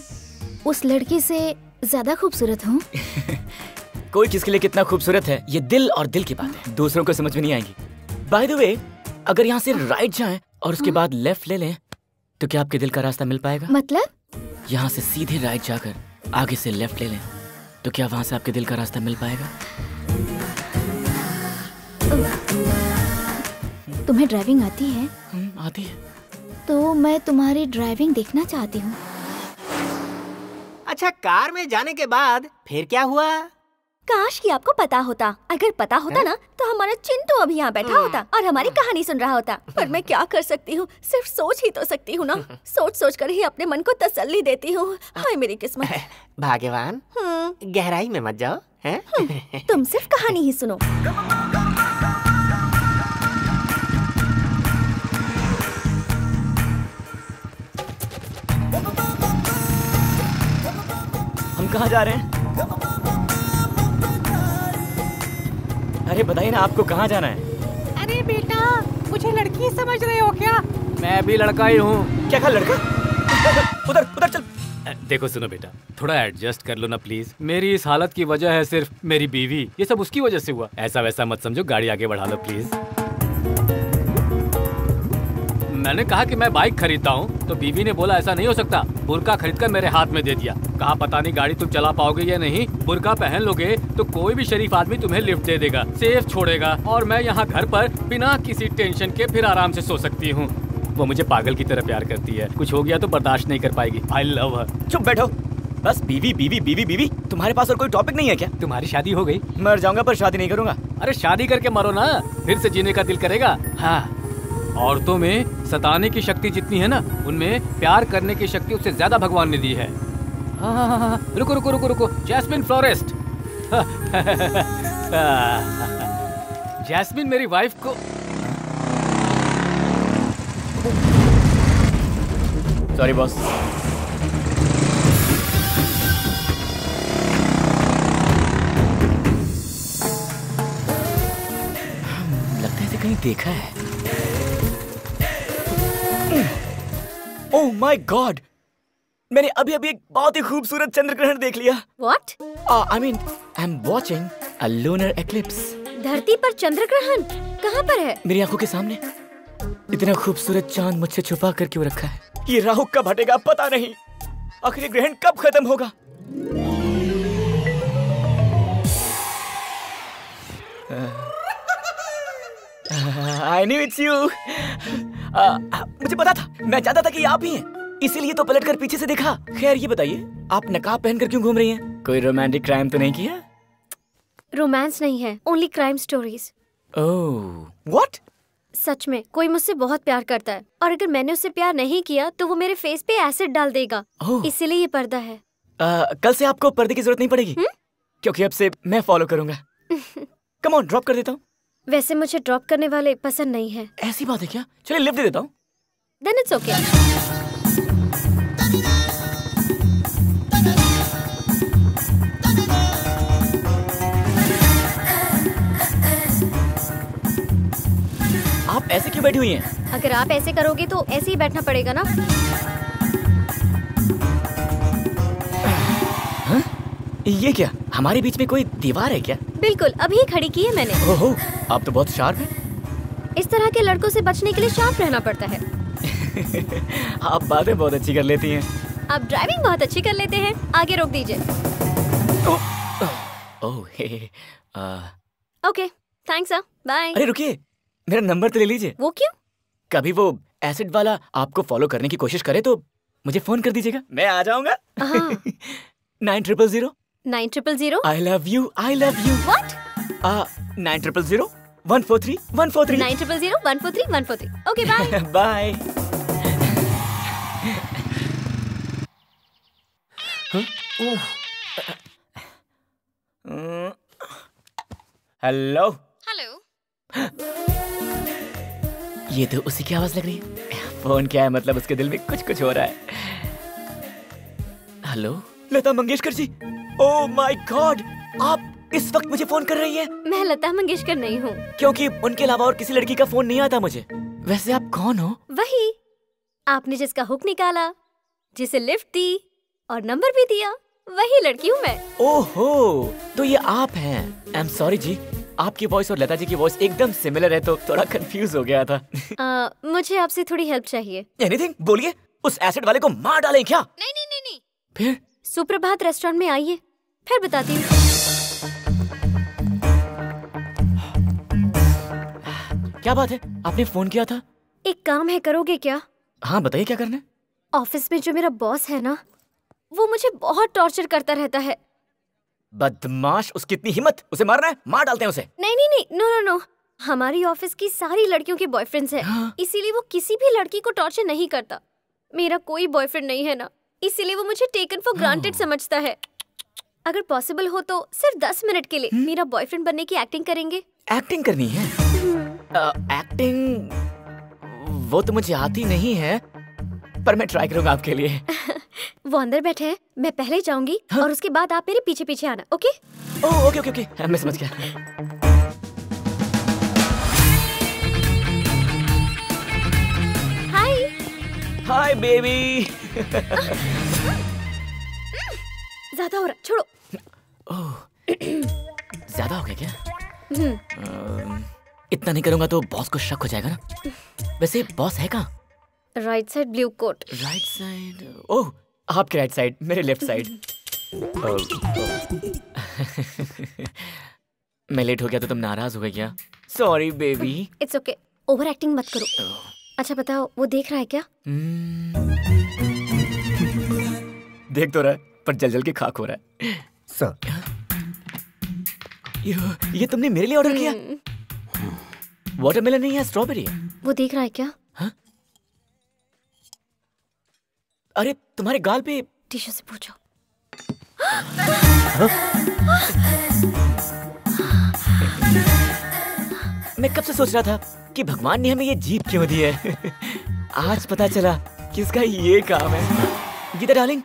उस लड़की से ज़्यादा खूबसूरत हूँ? कोई किसके लिए कितना खूबसूरत है ये दिल और दिल की बात है। दूसरों को समझ में नहीं आएगी। बाय द वे अगर यहाँ से राइट जाएँ और उसके बाद लेफ़्ट ले लें तो क्या आपके दिल का रास्ता मिल पाएगा? मतलब? यहाँ से सीधे राइट जाकर आगे से लेफ़्ट ले लें तो क्या वहाँ से आपके दिल का रास्ता मिल पाएगा? तुम्हें ड्राइविंग आती है? हम्म, आती है। तो मैं तुम्हारी ड्राइविंग देखना चाहती हूँ। अच्छा कार में जाने के बाद फिर क्या हुआ? काश कि आपको पता होता। अगर पता होता ना तो हमारा चिंटू अभी यहाँ बैठा होता और हमारी कहानी सुन रहा होता। पर मैं क्या कर सकती हूँ? सिर्फ़ सोच ही तो सकती हूँ ना। सोच सोच कर ही अपने मन को तसल्ली देती हूँ। हाय मेरी किस्मत। भाग्यवान हम्म, गहराई में मत जाओ हैं? तुम सिर्फ़ कहानी ही सुनो। कहाँ जा रहे हैं? अरे बताइए ना आपको कहाँ जाना है? अरे बेटा मुझे लड़की समझ रहे हो क्या? मैं भी लड़का ही हूँ। क्या कहा लड़का? उधर उधर चल। देखो सुनो बेटा थोड़ा एडजस्ट कर लो ना प्लीज़ मेरी इस हालत की वजह है सिर्फ़ मेरी बीवी ये सब उसकी वजह से हुआ। ऐसा वैसा मत समझो गाड़ी आगे बढ़ा लो प्लीज़ मैंने कहा कि मैं बाइक खरीदता हूँ तो बीवी ने बोला ऐसा नहीं हो सकता। बुरका खरीद कर मेरे हाथ में दे दिया। कहा पता नहीं गाड़ी तुम चला पाओगे या नहीं। बुरका पहन लोगे तो कोई भी शरीफ आदमी तुम्हें लिफ्ट दे देगा सेफ़ छोड़ेगा। और मैं यहाँ घर पर बिना किसी टेंशन के फिर आराम से सो सकती हूँ। वो मुझे पागल की तरह प्यार करती है। कुछ हो गया तो बर्दाश्त नहीं कर पाएगी। आई लव हर चुप बैठो। बस बीवी बीवी बीवी बीवी। तुम्हारे पास और कोई टॉपिक नहीं है क्या? तुम्हारी शादी हो गई। मर जाऊँगा पर शादी नहीं करूँगा। अरे शादी करके मरो ना। फिर से जीने का दिल करेगा। हाँ। औरतों में सताने की शक्ति जितनी है ना उनमें प्यार करने की शक्ति उससे ज़्यादा भगवान ने दी है। हाँ, हाँ, हाँ, रुको रुको रुको रुको जैस्मिन फ्लोरेस्ट। जैस्मिन मेरी वाइफ को सॉरी बॉस लगता है कहीं देखा है। ओह माय गॉड मैंने अभी अभी एक बहुत ही खूबसूरत चंद्र ग्रहण देख लिया। What I mean I am watching a lunar eclipse धरती पर चंद्र ग्रहण कहाँ पर है? मेरी आँखों के सामने। इतना खूबसूरत चाँद मुझसे छुपा कर क्यों रखा है? ये राहु कब हटेगा पता नहीं। आखिर ग्रहण कब खत्म होगा? आई न्यू इट्स यू मुझे पता था। मैं चाहता था कि आप ही हैं। इसीलिए तो पलट कर पीछे से देखा। खैर ये बताइए आप नकाब पहनकर क्यों घूम रही हैं? कोई रोमांटिक क्राइम तो नहीं किया? रोमांस नहीं है only crime stories oh what सच में कोई मुझसे बहुत प्यार करता है। और अगर मैंने उससे प्यार नहीं किया तो वो मेरे फेस पे एसिड डाल देगा। ओह। इसीलिए ये पर्दा है। कल से आपको पर्दे की ज़रूरत नहीं पड़ेगी? क्योंकि अब से मैं फॉलो करूँगा। कम ऑन ड्रॉप कर देता हूँ। वैसे मुझे ड्रॉप करने वाले पसंद नहीं है। ऐसी बात है क्या? चलिए लिफ्ट दे देता हूँ। देन इट्स ओके आप ऐसे क्यों बैठी हुई हैं? अगर आप ऐसे करोगे तो ऐसे ही बैठना पड़ेगा ना? ये क्या? हमारे बीच में कोई दीवार है क्या? बिल्कुल अभी खड़ी की है मैंने। ओहो आप तो बहुत शार्प हैं। इस तरह के लड़कों से बचने के लिए शार्प रहना पड़ता है। आप बातें बहुत अच्छी कर लेती हैं। आप ड्राइविंग बहुत अच्छी कर लेते हैं। आगे रोक दीजिए। ओके थैंक्स बाय अरे रुकिए। मेरा नंबर तो ले लीजिए। वो क्यों? कभी वो एसिड वाला आपको फॉलो करने की कोशिश करे तो मुझे फ़ोन कर दीजिएगा। मैं आ जाऊँगा। हाँ। Nine triple zero nine triple zero? I love you I love you what nine triple zero one four three one four three nine triple zero one four three one four three okay bye bye hello hello ये तो उसी की आवाज़ लग रही है। Phone क्या है? मतलब उसके दिल में कुछ कुछ हो रहा है। Hello Lata Mangeshkar ji. Oh my God आप इस वक्त मुझे फ़ोन कर रही हैं? मैं लता मंगेशकर नहीं हूँ। क्योंकि उनके अलावा और किसी लड़की का फ़ोन नहीं आता मुझे। वैसे आप कौन हो? वही आपने जिसका हुक निकाला जिसे लिफ्ट दी और नंबर भी दिया वही लड़की हूँ मैं। ओहो तो ये आप हैं। आई एम सॉरी जी आपकी वॉइस और लता जी की वॉइस एकदम सिमिलर है तो थोड़ा कंफ्यूज हो गया था। आ, मुझे आपसे थोड़ी हेल्प चाहिए। एनीथिंग बोलिए उस एसिड वाले को मार डालें क्या? नहीं नहीं नहीं नहीं। फिर? सुप्रभात रेस्टोरेंट में आइए फिर बताती हूँ। क्या बात है? आपने फ़ोन किया था? एक काम है करोगे क्या? हाँ बताइए क्या करना ऑफ़िस में जो मेरा बॉस है ना वो मुझे बहुत टॉर्चर करता रहता है। बदमाश उसकी इतनी हिम्मत उसे मारना है मार डालते हैं उसे। नहीं नहीं नहीं नो नो नो हमारी ऑफ़िस की सारी लड़कियों के बॉयफ्रेंड्स हैं। हाँ? इसीलिए वो किसी भी लड़की को टॉर्चर नहीं करता। मेरा कोई बॉयफ्रेंड नहीं है ना। इसीलिए वो मुझे टेकन फॉर ग्रांटेड समझता है। अगर पॉसिबल हो तो सिर्फ़ दस मिनट के लिए मेरा बॉयफ्रेंड बनने की एक्टिंग करेंगे। एक्टिंग करनी है? एक्टिंग वो तो मुझे आती नहीं है पर मैं ट्राई करूँगा आपके लिए। वो अंदर बैठे हैं मैं पहले जाऊँगी और उसके बाद आप मेरे पीछे पीछे आना okay? Oh okay okay okay. मैं समझ गया। हाय बेबी ज़्यादा हो रहा छोड़ो। ज़्यादा हो गया क्या? हम्म, इतना नहीं करूँगा तो बॉस को शक हो जाएगा ना? वैसे बॉस है कहाँ? Right side blue coat right side oh आपके राइट साइड मेरे लेफ़्ट साइड मैं लेट हो गया तो तुम नाराज़ हो गए क्या? Sorry baby it's okay overacting मत करो। अच्छा बताओ वो देख रहा है क्या? देख तो रहा है पर जल जल के खाक हो रहा है। सर। ये, ये तुमने मेरे लिए ऑर्डर किया? वाटरमेलन नहीं है स्ट्रॉबेरी है। वो देख रहा है क्या? हा? अरे तुम्हारे गाल पे टिश्यू से पूछो। मैं कब से सोच रहा था कि भगवान ने हमें ये जीप क्यों दी है? आज पता चला कि इसका ये काम है। गीता डार्लिंग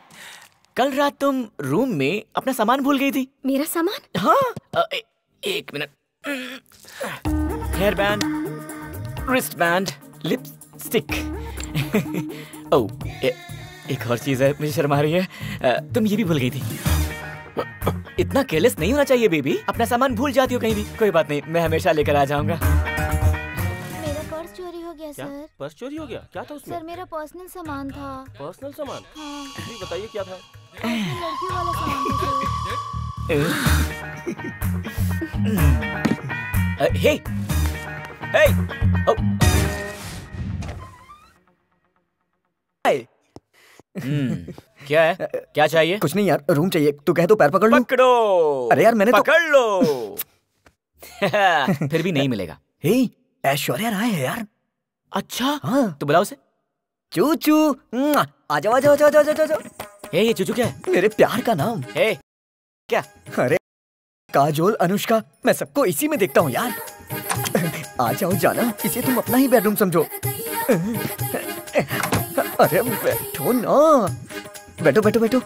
कल रात तुम रूम में अपना सामान भूल गई थी। मेरा सामान? हाँ ए, एक minute. Hair band wrist band lipstick ओ ए, एक और चीज़ है मुझे शर्म आ रही है। तुम ये भी भूल गई थी। इतना केयरलेस नहीं होना चाहिए बेबी अपना सामान भूल जाती हो कहीं भी। कोई बात नहीं मैं हमेशा लेकर आ जाऊँगा। हो गया क्या? सर। पर्स चोरी हो गया? क्या था उसमें? सर मेरा पर्सनल सामान था। पर्सनल सामान? हाँ। बताइए क्या था? लड़कियों वाला सामान था हे! हे ओ! हाय। हम्म, क्या है? क्या चाहिए? कुछ नहीं यार रूम चाहिए। तू कह तो पैर पकड़ लूँ। पकड़ो! अरे यार मैंने पकड़ तो पकड़ लो! फिर भी नहीं मिलेगा। हे ऐश्वर्या राय है यार। अच्छा। हाँ तो बुलाओ उसे। चूचू आ जाओ आ जाओ आ जाओ आ जाओ आ जाओ हे ये चूचू क्या है? मेरे प्यार का नाम। हे। क्या? अरे काजोल अनुष्का मैं सबको इसी में देखता हूँ यार। आ जाओ जाना। इसे तुम अपना ही बेडरूम समझो। अरे बैठो ना। बैठो बैठो बैठो।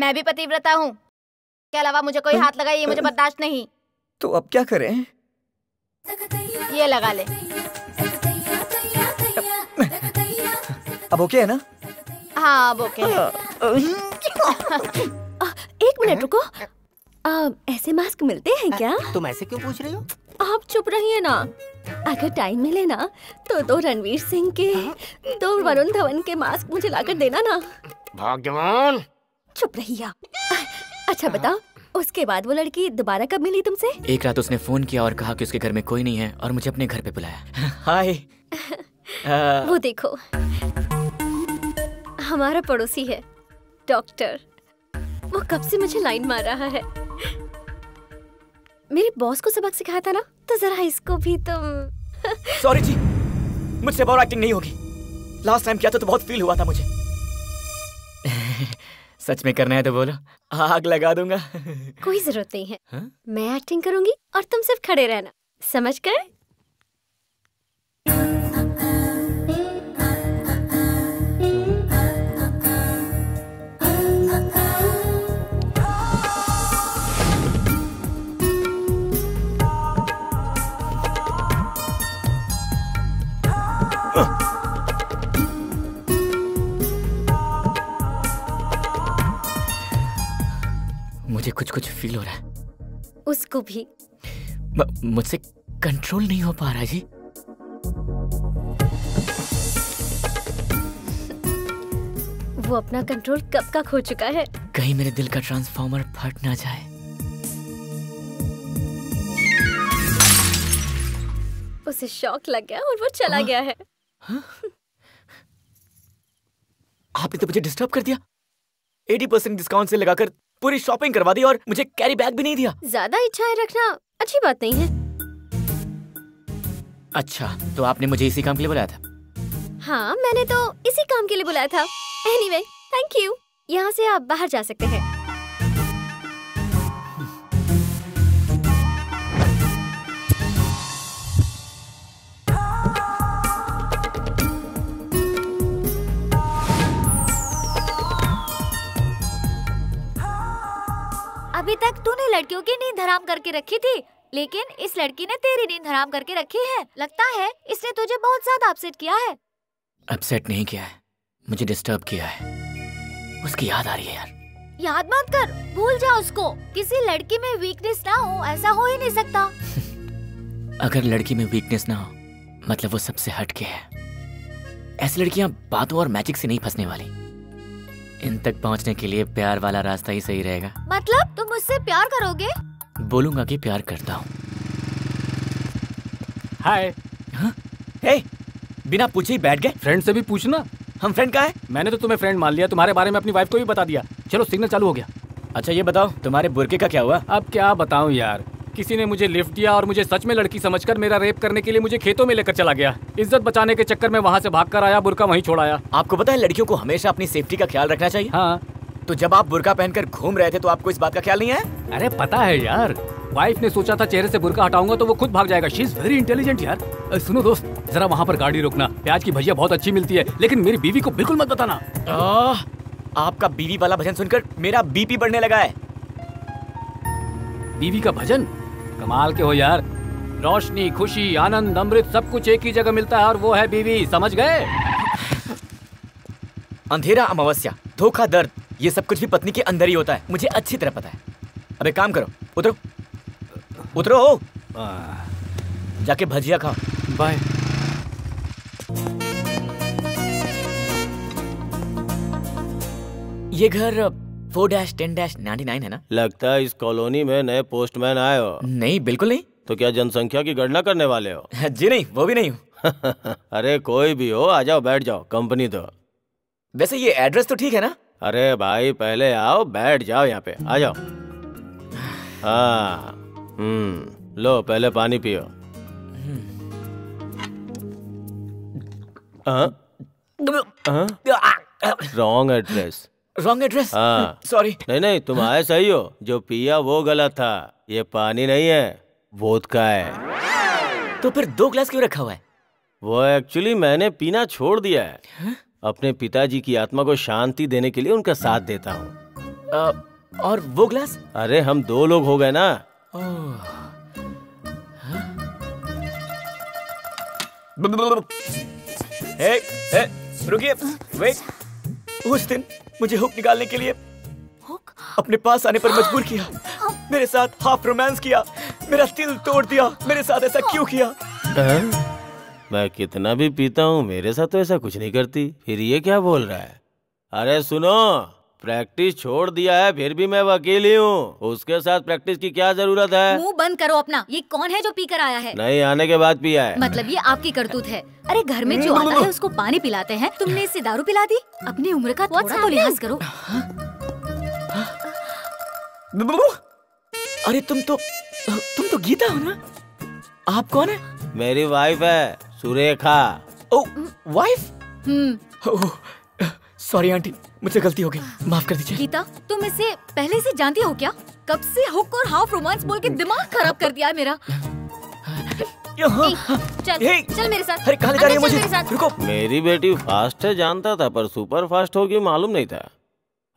मैं भी पतिव्रता हूँ। के अलावा मुझे कोई हाथ लगाए ये मुझे बर्दाश्त नहीं। तो अब क्या करें? ये लगा ले। अब ओके है ना? हाँ अब ओके एक मिनट रुको। आ, ऐसे मास्क मिलते हैं क्या? तुम ऐसे क्यों पूछ रही हो? आप चुप रहिए ना। अगर टाइम मिले ना तो दो रणवीर सिंह के दो वरुण धवन के मास्क मुझे लाकर देना ना। भाग्यवान। चुप रहिए आप। अच्छा बताओ। उसके बाद वो लड़की दोबारा कब मिली तुमसे? एक रात उसने फ़ोन किया और कहा कि उसके घर में कोई नहीं है और मुझे अपने घर पे बुलाया। हाय। आ, वो देखो हमारा पड़ोसी है डॉक्टर। वो कब से मुझे लाइन मार रहा है? मेरे बॉस को सबक सिखाया था ना तो जरा इसको भी तुम सॉरी जी मुझसे और एक्टिंग नहीं होगी। लास्ट टाइम किया था तो बहुत फील हुआ था मुझे। सच में करना है तो बोलो। आग लगा दूँगा। कोई ज़रूरत नहीं है। हा? मैं एक्टिंग करूँगी और तुम सिर्फ़ खड़े रहना। समझ कर Huh. हाँ। मुझे कुछ कुछ फील हो रहा है। उसको भी। मुझसे कंट्रोल नहीं हो पा रहा जी। वो अपना कंट्रोल कब का खो चुका है? कहीं मेरे दिल का ट्रांसफार्मर फट ना जाए। उसे शौक लग गया और वो चला गया है। आपने तो मुझे डिस्टर्ब कर दिया। 80% परसेंट डिस्काउंट से लगाकर पूरी शॉपिंग करवा दी और मुझे कैरी बैग भी नहीं दिया। ज़्यादा इच्छाएँ रखना अच्छी बात नहीं है। अच्छा तो आपने मुझे इसी काम के लिए बुलाया था? हाँ मैंने तो इसी काम के लिए बुलाया था। एनीवे थैंक यू यहाँ से आप बाहर जा सकते हैं। अभी तक तूने लड़कियों की नींद हराम करके रखी थी लेकिन इस लड़की ने तेरी नींद हराम करके रखी है। लगता है इसने तुझे बहुत ज़्यादा अपसेट किया है। अपसेट नहीं किया है मुझे डिस्टर्ब किया है। उसकी याद आ रही है यार। याद मत कर भूल जा उसको। किसी लड़की में वीकनेस ना हो ऐसा हो ही नहीं सकता। अगर लड़की में वीकनेस ना हो मतलब वो सबसे हटके है। ऐसी लड़कियाँ बातों और मैजिक से नहीं फंसने वाली। इन तक पहुँचने के लिए प्यार वाला रास्ता ही सही रहेगा। मतलब तुम मुझसे प्यार करोगे? बोलूँगा कि प्यार करता हूँ। हाय। हे? बिना पूछे ही बैठ गए। फ्रेंड से भी पूछना। हम फ्रेंड का है? मैंने तो तुम्हें फ्रेंड मान लिया तुम्हारे बारे में अपनी वाइफ को भी बता दिया। चलो सिग्नल चालू हो गया। अच्छा ये बताओ तुम्हारे बुरके का क्या हुआ? अब क्या बताऊँ यार? किसी ने मुझे लिफ्ट दिया और मुझे सच में लड़की समझकर मेरा रेप करने के लिए मुझे खेतों में लेकर चला गया। इज़्ज़त बचाने के चक्कर में वहाँ से भाग कर आया बुरका वहीं छोड़ाया आपको पता है लड़कियों को हमेशा अपनी सेफ्टी का ख्याल रखना चाहिए? हाँ। तो जब आप बुरका पहनकर घूम रहे थे तो आपको इस बात का ख्याल नहीं है? अरे पता है यार वाइफ ने सोचा था चेहरे से बुरका हटाऊँगा तो वो खुद भाग जाएगा। शी इज़ वेरी इंटेलिजेंट यार। सुनो दोस्त जरा वहाँ पर गाड़ी रोकना। प्याज की भजिया बहुत अच्छी मिलती है लेकिन मेरी बीवी को बिल्कुल मत बताना। आपका बीवी वाला भजन सुनकर मेरा बीपी बढ़ने लगा है। बीवी का भजन? कमाल के हो यार। रोशनी खुशी आनंद अमृत सब कुछ एक ही जगह मिलता है और वो है बीवी समझ गए? अंधेरा अमावस्या धोखा दर्द ये सब कुछ भी पत्नी के अंदर ही होता है। मुझे अच्छी तरह पता है। अब एक काम करो। उतरो। उतरो हो। जाके भजिया खाओ। बाय। ये घर four dash ten dash ninety nine है ना? लगता है इस कॉलोनी में नए पोस्टमैन आए हो। नहीं बिल्कुल नहीं। तो क्या जनसंख्या की गणना करने वाले हो? जी नहीं वो भी नहीं हूँ। अरे कोई भी हो आ जाओ बैठ जाओ कंपनी तो वैसे ये एड्रेस तो ठीक है ना? अरे भाई पहले आओ बैठ जाओ यहाँ पे आ जाओ। हाँ हम्म लो पहले पानी पियो। रॉन्ग एड्रेस रॉन्ग एड्रेस हाँ। सॉरी नहीं नहीं तुम आए सही हो। जो पिया वो गलत था। ये पानी नहीं है वोदका है। तो फिर दो ग्लास क्यों रखा हुआ है? वो एक्चुअली मैंने पीना छोड़ दिया है। अपने पिताजी की आत्मा को शांति देने के लिए उनका साथ देता हूँ। और वो ग्लास? अरे हम दो लोग हो गए ना। हे, हे, रुकिए। वेट उस दिन मुझे हुक निकालने के लिए हुक? अपने पास आने पर मजबूर किया। मेरे साथ हाफ़ रोमांस किया। मेरा दिल तोड़ दिया। मेरे साथ ऐसा क्यों किया? आ? मैं कितना भी पीता हूँ मेरे साथ तो ऐसा कुछ नहीं करती। फिर ये क्या बोल रहा है? अरे सुनो! प्रैक्टिस छोड़ दिया है फिर भी मैं वकील ही हूँ। उसके साथ प्रैक्टिस की क्या ज़रूरत है? मुँह बंद करो अपना। ये कौन है जो पी कर आया है? नहीं आने के बाद पिया है। मतलब ये आपकी करतूत है। अरे घर में जो आता है उसको पानी पिलाते हैं। तुमने इससे दारू पिला दी? अपनी उम्र का थोड़ा तो लिहाज करो। अरे तुम तो तुम तो गीता हो ना? आप कौन है? मेरी वाइफ है सुरेखा। ओ वाइफ हम्म। Sorry aunty. मुझसे गलती हो गई। माफ़ कर दीजिए। गीता तुम इसे पहले से जानती हो क्या? कब से हुक और हाफ़ रोमांस बोल के दिमाग खराब कर दिया है मेरा? ए, चल चल मेरे साथ। अरे, कहाँ ले जा रही है मुझे? रुको। मेरी बेटी फास्ट है जानता था पर सुपर फास्ट होगी मालूम नहीं था।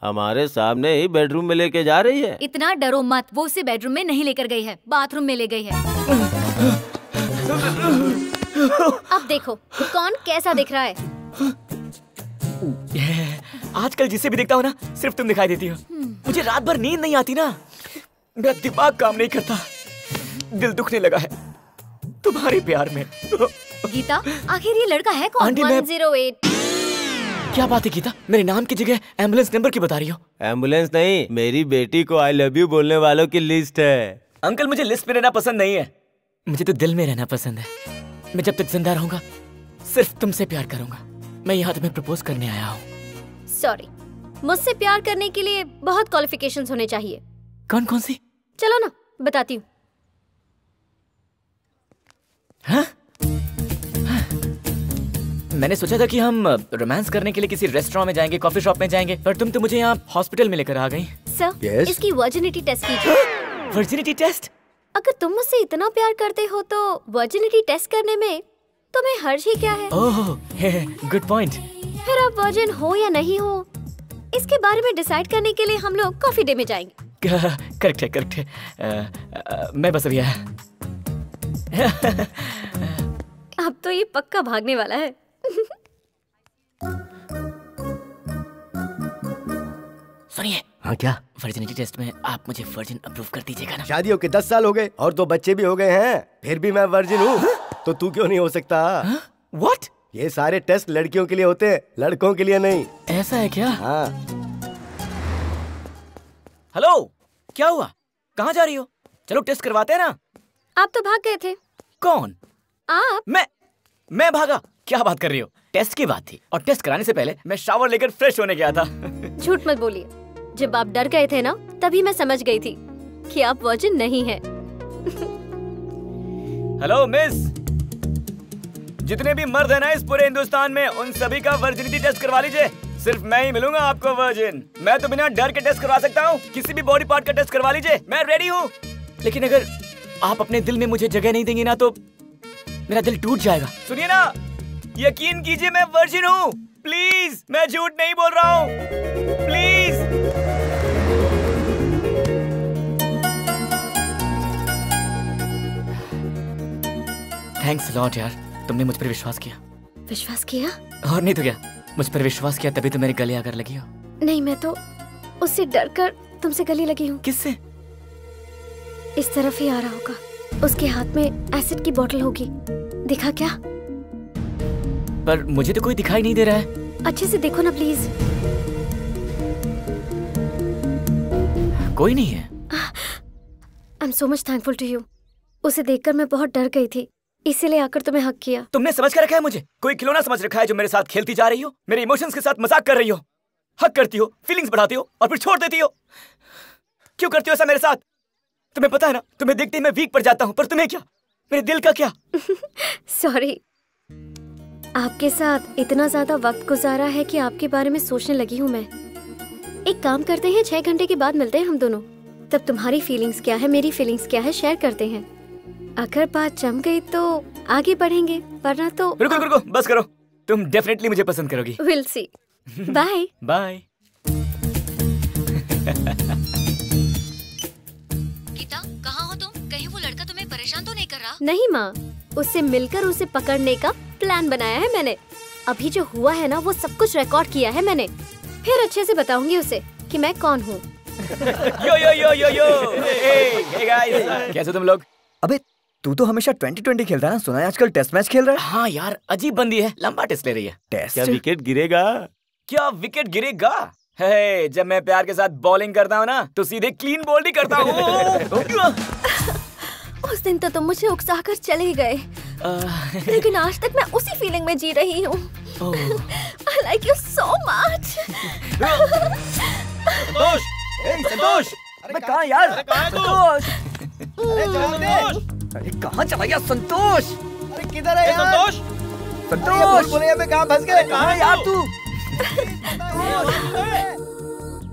हमारे सामने ही बेडरूम में लेके जा रही है। इतना डरो मत वो उसे बेडरूम में नहीं लेकर गई है बाथरूम में ले गई है। अब देखो कौन कैसा दिख रहा है? आजकल जिसे भी देखता हूँ ना सिर्फ़ तुम दिखाई देती हो। मुझे रात भर नींद नहीं आती ना। मेरा दिमाग काम नहीं करता। दिल दुखने लगा है। तुम्हारे प्यार में। गीता आखिर ये लड़का है कौन? आंटी, मैं- 108 क्या बात है गीता? मेरे नाम की जगह एंबुलेंस नंबर की बता रही हो। एंबुलेंस नहीं मेरी बेटी को आई लव यू बोलने वालों की लिस्ट है। अंकल मुझे लिस्ट में रहना पसंद नहीं है। मुझे तो दिल में रहना पसंद है। मैं जब तक ज़िंदा रहूँगा सिर्फ़ तुमसे प्यार करूँगा। मैं यहाँ तुम्हें प्रपोज करने आया हूँ। सॉरी मुझसे प्यार करने के लिए बहुत क्वालिफिकेशंस होने चाहिए। कौन कौन सी? चलो ना बताती हूँ। मैंने सोचा था कि हम रोमांस करने के लिए किसी रेस्टोरेंट में जाएँगे कॉफ़ी शॉप में जाएँगे पर तुम तो मुझे यहाँ हॉस्पिटल में लेकर आ गई। Sir Yes? इसकी वर्जिनिटी टेस्ट कीजिए। वर्जिनिटी टेस्ट अगर तुम मुझसे इतना प्यार करते हो तो वर्जिनिटी टेस्ट करने में तुम्हें हर्ज ही क्या है? ओह गुड पॉइंट फिर आप वर्जिन हो या नहीं हो इसके बारे में डिसाइड करने के लिए हम लोग कॉफ़ी डे में जाएँगे। करेक्ट है करेक्ट है. अ, अ, मैं बस अभी आया। अब तो ये पक्का भागने वाला है। सुनिए। हाँ क्या? वर्जिनिटी टेस्ट में आप मुझे वर्जिन अप्रूव कर दीजिएगा ना। शादियों के दस साल हो गए और दो बच्चे भी हो गए हैं फिर भी मैं वर्जिन हूँ? तो तू क्यों नहीं हो सकता? व्हाट ये सारे टेस्ट लड़कियों के लिए होते हैं लड़कों के लिए नहीं। ऐसा है क्या? हाँ। हेलो क्या हुआ? कहाँ जा रही हो? चलो टेस्ट करवाते हैं ना। आप तो भाग गए थे। कौन? आप? मैं मैं भागा। क्या बात कर रही हो? टेस्ट की बात थी। और टेस्ट कराने से पहले मैं शावर लेकर फ्रेश होने गया था। झूठ मत बोलिए। जब आप डर गए थे ना तभी मैं समझ गई थी कि आप वर्जिन नहीं है। हेलो मिस जितने भी मर्द है ना इस पूरे हिंदुस्तान में, उन सभी का वर्जिनिटी टेस्ट करवा लीजिए। सिर्फ़ मैं ही मिलूँगा आपको वर्जिन मैं तो बिना डर के टेस्ट करवा सकता हूँ। किसी भी बॉडी पार्ट का टेस्ट करवा लीजिए। मैं रेडी हूँ। लेकिन अगर आप अपने दिल में मुझे जगह नहीं देंगे ना तो मेरा दिल टूट जाएगा। सुनिए ना, यकीन कीजिए मैं वर्जिन हूँ। प्लीज़ मैं झूठ नहीं बोल रहा हूँ। प्लीज़ थैंक्स लॉट यार। तुमने मुझ पर विश्वास किया। विश्वास किया? और नहीं तो क्या? मुझ पर विश्वास किया तभी तो मेरे गले आकर लगी हो। नहीं मैं तो उससे डर कर तुमसे गली लगी हूँ। किससे? इस तरफ़ ही आ रहा होगा। उसके हाथ में एसिड की बोतल होगी। दिखा क्या? पर मुझे तो कोई दिखाई नहीं दे रहा है। अच्छे से देखो ना प्लीज़ कोई नहीं है। I am so much thankful to you उसे देखकर मैं बहुत डर गई थी। इसीलिए आकर तुम्हें हक किया। तुमने समझ कर रखा है मुझे? कोई खिलौना समझ रखा है जो मेरे साथ खेलती जा रही हो? मेरे इमोशंस के साथ मज़ाक कर रही हो? हक करती हो फीलिंग्स बढ़ाती हो और फिर छोड़ देती हो? क्यों करती हो ऐसा मेरे साथ? तुम्हें पता है ना तुम्हें देखते ही मैं वीक पड़ जाता हूँ पर तुम्हें क्या? मेरे दिल का क्या? सॉरी आपके साथ इतना ज़्यादा वक्त गुजारा है कि आपके बारे में सोचने लगी हूँ मैं। एक काम करते हैं छह घंटे के बाद मिलते हैं हम दोनों। तब तुम्हारी फीलिंग्स क्या है मेरी फीलिंग्स क्या है शेयर करते हैं। अगर बात जम गई तो आगे बढ़ेंगे वरना तो रुको रुको रुको बस करो। तुम डेफिनेटली मुझे पसंद करोगी। Will see bye bye Geeta कहाँ हो तुम? कहीं वो लड़का तुम्हें परेशान तो नहीं कर रहा? नहीं माँ उससे मिलकर उसे पकड़ने का प्लान बनाया है मैंने। अभी जो हुआ है ना वो सब कुछ रिकॉर्ड किया है मैंने। फिर अच्छे से बताऊँगी उसे कि मैं कौन हूँ। यो यो यो यो यो हे हे गाइस कैसे तुम लोग? अबे तू तो हमेशा 2020 खेलता है ना? सुना है आजकल टेस्ट मैच खेल रहा है? हाँ यार अजीब बंदी है लंबा टेस्ट ले रही है। टेस्ट क्या विकेट गिरेगा? क्या विकेट गिरेगा? है जब मैं प्यार के साथ बॉलिंग करता हूँ ना तो सीधे क्लीन बॉल ही करता हूँ। उस दिन तो तुम मुझे उकसा कर चले गए। लेकिन आज तक मैं उसी फीलिंग में जी रही हूँ। I like you so much Santosh Santosh अबे कहाँ यार? संतोष अरे कहाँ चला गया संतोष? अरे किधर है यार? संतोष! संतोष! बोले में कहाँ फंस गए? कहाँ है यार तू?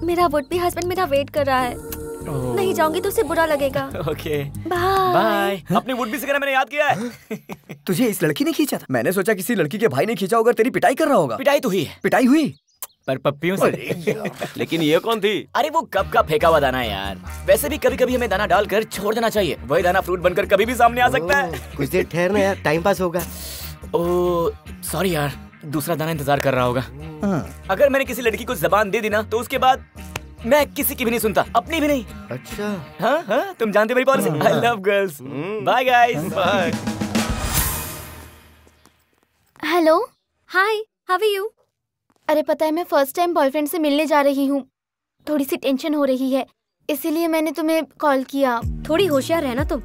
मेरा वुड भी हस्बैंड मेरा वेट कर रहा है। नहीं जाऊँगी तो उसे बुरा लगेगा। ओके। बाय बाय अपनी वुड से कहना मैंने याद किया है। तुझे इस लड़की ने खींचा था? मैंने सोचा किसी लड़की के भाई ने खींचा होगा तेरी पिटाई कर रहा होगा। पिटाई तो हुई है। पिटाई हुई? पर पप्पियों से। लेकिन ये कौन थी? अरे वो कब का फेंका हुआ दाना है यार। वैसे भी कभी कभी हमें दाना डालकर छोड़ देना चाहिए। वही दाना फ्रूट बनकर कभी भी सामने आ सकता है। कुछ देर ठहरना यार टाइम पास होगा। ओ सॉरी यार दूसरा दाना इंतज़ार कर रहा होगा। अगर मैंने किसी लड़की को जबान दे दी ना तो उसके बाद मैं किसी की भी नहीं सुनता अपनी भी नहीं। अच्छा। हाँ हाँ तुम जानते मेरी policy I love girls bye guys bye hello hi how are you अरे पता है मैं फ़र्स्ट टाइम बॉयफ्रेंड से मिलने जा रही हूँ। थोड़ी सी टेंशन हो रही है इसीलिए मैंने तुम्हें कॉल किया। थोड़ी होशियार रहना तुम।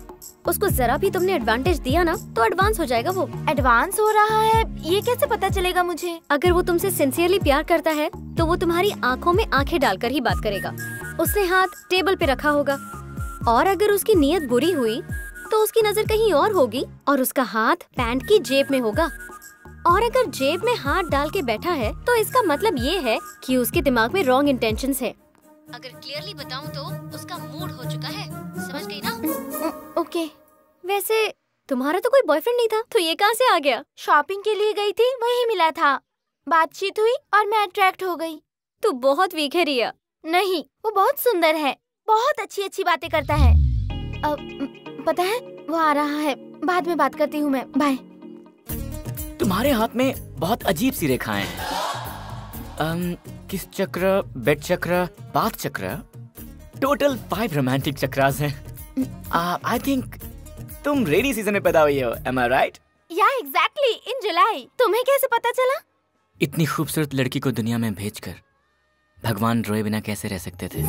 उसको जरा भी तुमने एडवांटेज दिया ना तो एडवांस हो जाएगा वो। एडवांस हो रहा है? ये कैसे पता चलेगा मुझे? अगर वो तुमसे सिंसियरली प्यार करता है तो वो तुम्हारी आँखों में आँखें डालकर ही बात करेगा। उसने हाथ टेबल पे रखा होगा। और अगर उसकी नीयत बुरी हुई तो उसकी नज़र कहीं और होगी और उसका हाथ पैंट की जेब में होगा। और अगर जेब में हाथ डाल के बैठा है तो इसका मतलब ये है कि उसके दिमाग में रॉन्ग इंटेंशन है। अगर क्लियरली बताऊँ तो उसका मूड हो चुका है। समझ गई ना? ओके। वैसे तुम्हारा तो कोई बॉयफ्रेंड नहीं था तो ये कहाँ से आ गया? शॉपिंग के लिए गई थी वही मिला था। बातचीत हुई और मैं अट्रैक्ट हो गई। तू बहुत वीक है। रिया नहीं वो बहुत सुंदर है। बहुत अच्छी अच्छी बातें करता है। अब पता है वो आ रहा है। बाद में बात करती हूँ मैं। बाय तुम्हारे हाथ में बहुत अजीब सी रेखाएँ हैं। किस चक्र बेड चक्र बाथ चक्र? टोटल फाइव रोमांटिक चक्रास हैं। आई थिंक तुम रेनी सीज़न में पैदा हुई हो एम आई राइट या एग्जैक्टली इन जुलाई तुम्हें कैसे पता चला? इतनी खूबसूरत लड़की को दुनिया में भेजकर भगवान रोए बिना कैसे रह सकते थे?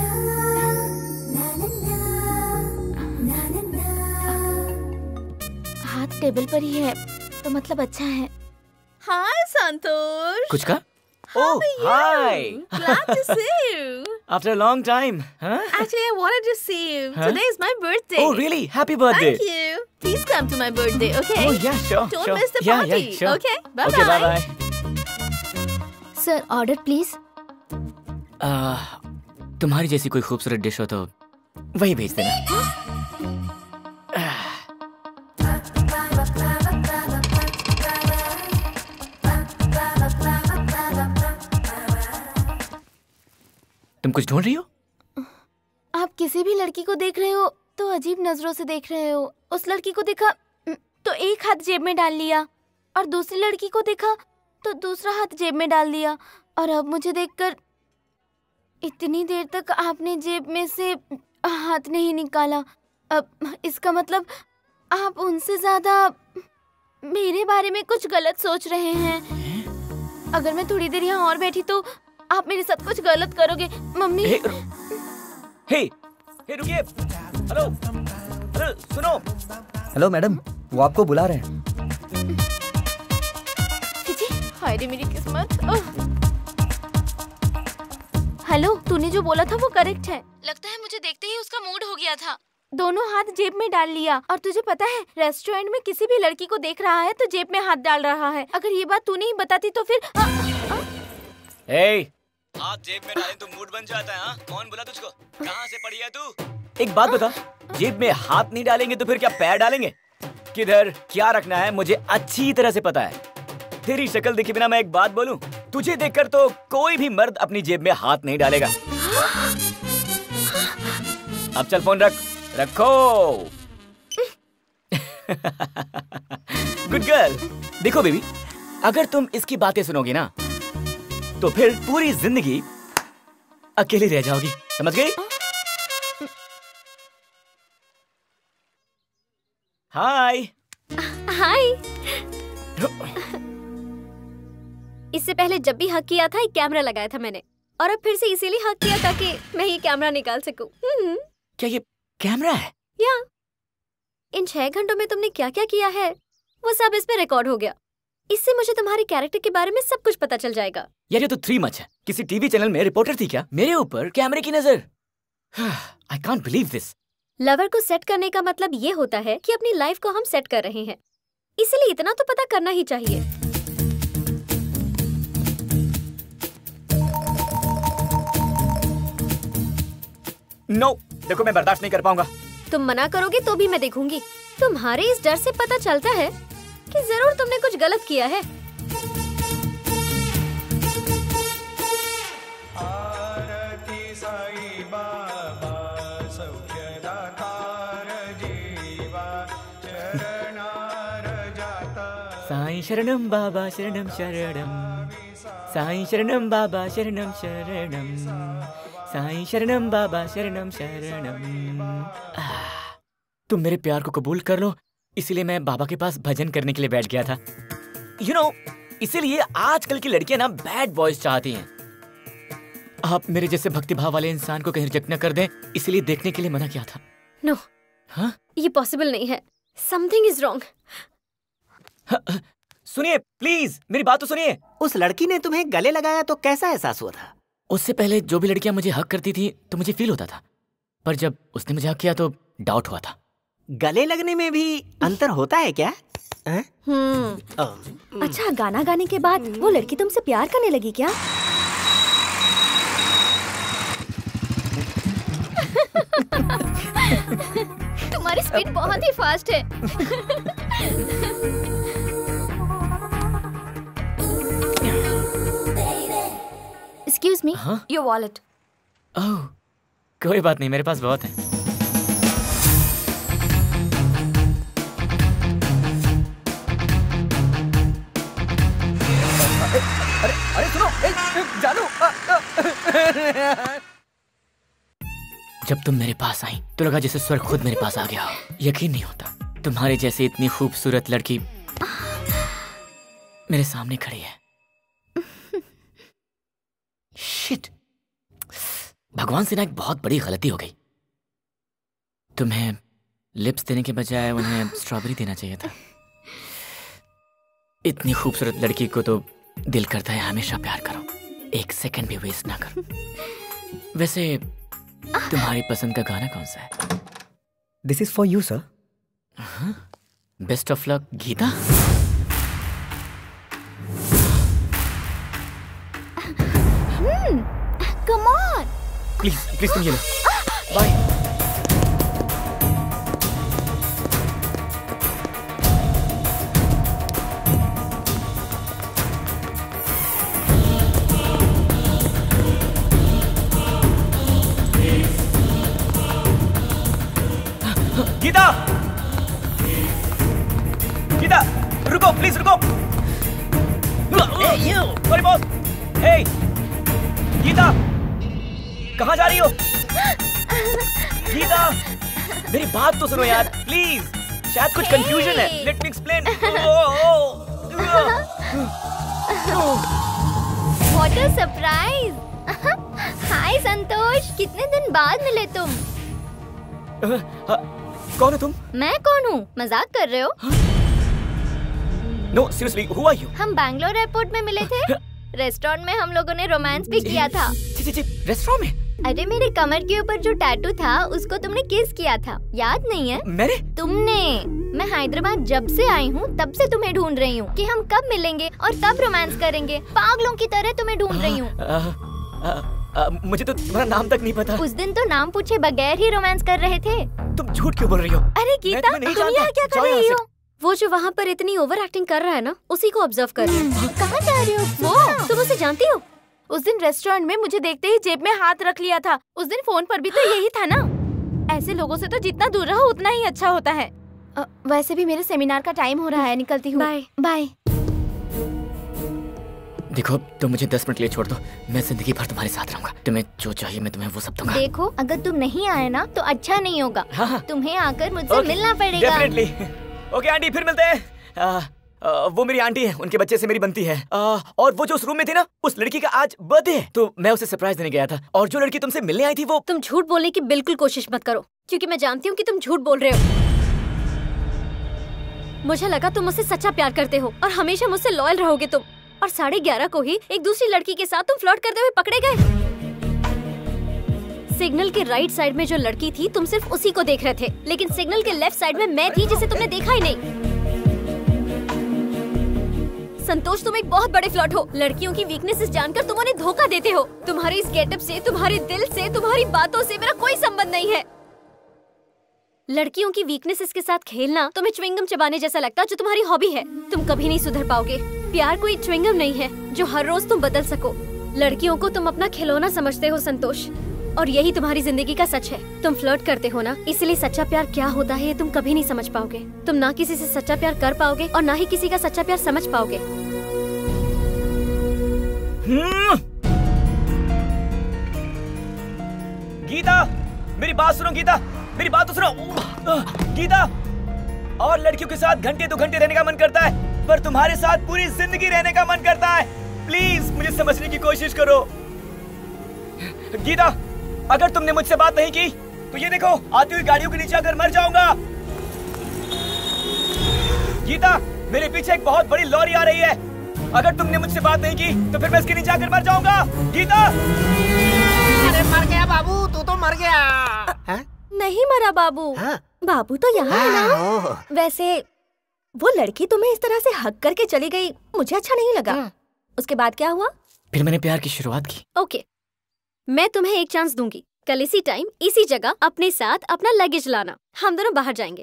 हाथ टेबल पर ही है तो मतलब अच्छा है। हाय संतोष कुछ का How Oh, are you? hi. Glad to see you. After a long time, huh? Actually, I wanted to see you. Huh? Today is my birthday. Oh, really? Happy birthday. Thank you. Please come to my birthday, okay? Oh, yeah, sure, Don't sure. miss the Yeah, party. yeah, sure. Okay. bye-bye. Okay, bye. bye-bye. Sir order please ah, तुम्हारी जैसी कोई खूबसूरत dish हो तो वही भेज देना तुम कुछ ढूंढ रही हो? आप किसी भी लड़की को देख रहे हो तो अजीब नज़रों से देख रहे हो। उस लड़की को देखा तो एक हाथ जेब में डाल लिया और दूसरी लड़की को देखा तो दूसरा हाथ जेब में डाल दिया। और अब मुझे देखकर इतनी देर तक आपने जेब में से हाथ नहीं निकाला। अब इसका मतलब आप उनसे ज़्यादा मेरे बारे में कुछ गलत सोच रहे हैं? अगर मैं थोड़ी देर यहाँ और बैठी तो आप मेरे साथ कुछ गलत करोगे मम्मी? हे, हे, हे रुकिए। हेलो। हेलो सुनो। हेलो मैडम वो आपको बुला रहे हैं। हाय रे मेरी किस्मत। हेलो तूने जो बोला था वो करेक्ट है। लगता है मुझे देखते ही उसका मूड हो गया था। दोनों हाथ जेब में डाल लिया। और तुझे पता है रेस्टोरेंट में किसी भी लड़की को देख रहा है तो जेब में हाथ डाल रहा है। अगर ये बात तूने ही बताती तो फिर आ, आ, हे हाथ जेब में डालें तो मूड बन जाता है हाँ? कौन बोला तुझको? कहाँ से पड़ी है तू? एक बात बता, जेब में हाथ नहीं डालेंगे तो फिर क्या पैर डालेंगे? किधर क्या रखना है, मुझे अच्छी तरह से पता है। तेरी शक्ल देखे बिना मैं एक बात बोलूँ, तुझे देखकर तो कोई भी मर्द अपनी जेब में हाथ नहीं डालेगा। अब चल फ़ोन रख, रखो। गुड गर्ल देखो बेबी अगर तुम इसकी बातें सुनोगी ना तो फिर पूरी ज़िंदगी अकेली रह जाओगी। समझ गई? हाय। हाय। इससे पहले जब भी हक किया था एक कैमरा लगाया था मैंने। और अब फिर से इसीलिए हक किया ताकि मैं ये कैमरा निकाल सकूँ। हम्म, क्या ये कैमरा है? या। इन छह घंटों में तुमने क्या क्या किया है? वो सब इस पे रिकॉर्ड हो गया। इससे मुझे तुम्हारे कैरेक्टर के बारे में सब कुछ पता चल जाएगा। यार ये तो थ्री मच है। किसी टीवी चैनल में रिपोर्टर थी क्या? मेरे ऊपर कैमरे की नज़र। I can't believe this lover को सेट करने का मतलब ये होता है कि अपनी लाइफ को हम सेट कर रहे हैं। इसलिए इतना तो पता करना ही चाहिए। नो no, देखो मैं बर्दाश्त नहीं कर पाऊँगा। तुम मना करोगे तो भी मैं देखूँगी। तुम्हारे इस डर से पता चलता है कि ज़रूर तुमने कुछ गलत किया है। शरणम बाबा शरणम शरणम साई शरणम बाबा शरणम शरणम साईं शरणम बाबा शरणम शरणम तुम मेरे प्यार को कबूल कर लो। इसीलिए मैं बाबा के पास भजन करने के लिए बैठ गया था। यू you नो know, इसीलिए आजकल की लड़कियाँ ना बैड बॉयज़ चाहती हैं। आप मेरे जैसे भक्तिभाव वाले इंसान को कहीं रिजेक्ट न कर दें इसलिए देखने के लिए मना किया था। नो no, हाँ? ये पॉसिबल नहीं है। समथिंग इज़ रॉन्ग सुनिए प्लीज़ मेरी बात तो सुनिए। उस लड़की ने तुम्हें गले लगाया तो कैसा एहसास हुआ था? उससे पहले जो भी लड़कियाँ मुझे हक करती थी तो मुझे फील होता था। पर जब उसने मुझे हक किया तो डाउट हुआ था। गले लगने में भी अंतर होता है क्या? हम्म। अच्छा गाना गाने के बाद वो लड़की तुमसे प्यार करने लगी क्या? तुम्हारी स्पीड बहुत ही फास्ट है। Excuse me? Your wallet oh कोई बात नहीं मेरे पास बहुत है अरे अरे सुनो जानू जब तुम मेरे पास आई तो लगा जैसे स्वर्ग खुद मेरे पास आ गया हो। यकीन नहीं होता तुम्हारे जैसे इतनी खूबसूरत लड़की मेरे सामने खड़ी है शिट भगवान से ना एक बहुत बड़ी गलती हो गई। तुम्हें लिप्स देने के बजाय उन्हें स्ट्रॉबेरी देना चाहिए था। इतनी खूबसूरत लड़की को तो दिल करता है हमेशा प्यार करो। एक सेकंड भी वेस्ट ना करो। वैसे तुम्हारी पसंद का गाना कौन सा है? This is for you sir best of luck Geeta. Please please तुम ये लो बाय गीता गीता रुको प्लीज़ रुको सॉरी बॉस हे गीता कहाँ जा रही हो? गीता मेरी बात तो सुनो यार प्लीज़ शायद कुछ कंफ्यूजन है। Let me explain what a surprise hi Santosh कितने दिन बाद मिले तुम? कौन हो तुम? मैं कौन हूँ? मज़ाक कर रहे हो? No seriously who are you हम बैंगलोर एयरपोर्ट में मिले थे। रेस्टोरेंट में हम लोगों ने रोमांस भी किया था। जी जी जी रेस्टोरेंट में? अरे मेरे कमर के ऊपर जो टैटू था उसको तुमने किस किया था। याद नहीं है? मैंने तुमने। मैं हैदराबाद जब से आई हूँ तब से तुम्हें ढूंढ रही हूँ कि हम कब मिलेंगे और कब रोमांस करेंगे। पागलों की तरह तुम्हें ढूंढ रही हूँ। मुझे तो तुम्हारा नाम तक नहीं पता। उस दिन तो नाम पूछे बगैर ही रोमांस कर रहे थे। तुम झूठ क्यों बोल रही हो? अरे गीता तुम यहाँ क्या कर रही हो? वो जो वहाँ पर इतनी ओवर एक्टिंग कर रहा है ना उसी को ऑब्ज़र्व कर रही हूँ। कहाँ जा रही हो? वो तुम उसे जानती हो? उस दिन रेस्टोरेंट में मुझे देखते ही जेब में हाथ रख लिया था। उस दिन फ़ोन पर भी तो यही था ना। ऐसे लोगों से तो जितना दूर रहो उतना ही अच्छा होता है। अ, वैसे भी मेरे सेमिनार का टाइम हो रहा है निकलती हूँ। बाय बाय देखो तुम मुझे दस मिनट के लिए छोड़ दो। मैं ज़िंदगी भर तुम्हारे साथ रहूँगा। तुम्हें जो चाहिए मैं तुम्हें वो सब दूँगा। देखो अगर तुम नहीं आए ना तो अच्छा नहीं होगा। हाँ, हाँ। तुम्हें आकर मुझसे मिलना पड़ेगा। ओके आंटी फिर मिलते हैं। आ, आ, वो मेरी आंटी है, उनके बच्चे से मेरी बनती है। और वो जो उस रूम में थी ना, उस लड़की का आज बर्थडे है। तो मैं उसे सरप्राइज़ देने गया था। और जो लड़की तुमसे मिलने आई थी वो तुम झूठ बोलने की बिल्कुल कोशिश मत करो, क्योंकि मैं जानती हूँ कि तुम झूठ बोल रहे हो। मुझे लगा तुम मुझसे सच्चा प्यार करते हो, और हमेशा मुझसे लॉयल रहोगे तुम। और साढ़े ग्यारह को ही एक दूसरी लड़की के साथ तुम फ्लर्ट करते हुए पकड़े गए। सिग्नल के राइट साइड में जो लड़की थी, तुम सिर्फ़ उसी को देख रहे थे। लेकिन सिग्नल के लेफ़्ट साइड में मैं थी जिसे तुमने देखा ही नहीं। संतोष, तुम एक बहुत बड़े फ्लॉट हो। लड़कियों की वीकनेसेस जानकर तुम उन्हें धोखा देते हो। तुम्हारे इस गेटअप से, तुम्हारे दिल से, तुम्हारी बातों से मेरा कोई संबंध नहीं है। लड़कियों की वीकनेसेस के साथ खेलना तुम्हें च्विंगम चबाने जैसा लगता जो तुम्हारी हॉबी है। तुम कभी नहीं सुधर पाओगे। प्यार कोई च्विंगम नहीं है, जो हर रोज तुम बदल सको। लड़कियों को तुम अपना खिलौना समझते हो, संतोष। और यही तुम्हारी ज़िंदगी का सच है। तुम फ्लर्ट करते हो ना? इसलिए सच्चा प्यार क्या होता है ये तुम कभी नहीं समझ पाओगे। तुम ना किसी से सच्चा प्यार कर पाओगे और ना ही किसी का सच्चा प्यार समझ पाओगे। गीता, मेरी बात सुनो गीता। मेरी बात तो सुनो। गीता, और लड़कियों के साथ घंटे दो घंटे रहने का मन करता है, पर तुम्हारे साथ पूरी ज़िंदगी रहने का मन करता है। प्लीज़ मुझे समझने की कोशिश करो। गीता अगर तुमने मुझसे बात नहीं की तो ये देखो आती हुई गाड़ियों के नीचे आकर मर जाऊँगा। गीता मेरे पीछे एक बहुत बड़ी लॉरी आ रही है। अगर तुमने मुझसे बात नहीं की तो फिर मैं इसके नीचे आकर मर जाऊँगा। गीता! अरे मर गया बाबू तू तो मर गया। हा? नहीं मरा बाबू। बाबू तो यहाँ है ना। वैसे वो लड़की तुम्हें इस तरह से हक करके चली गई मुझे अच्छा नहीं लगा। उसके बाद क्या हुआ? फिर मैंने प्यार की शुरुआत की। ओके। मैं तुम्हें एक चांस दूँगी। कल इसी टाइम इसी जगह अपने साथ अपना लगेज लाना। हम दोनों बाहर जाएँगे।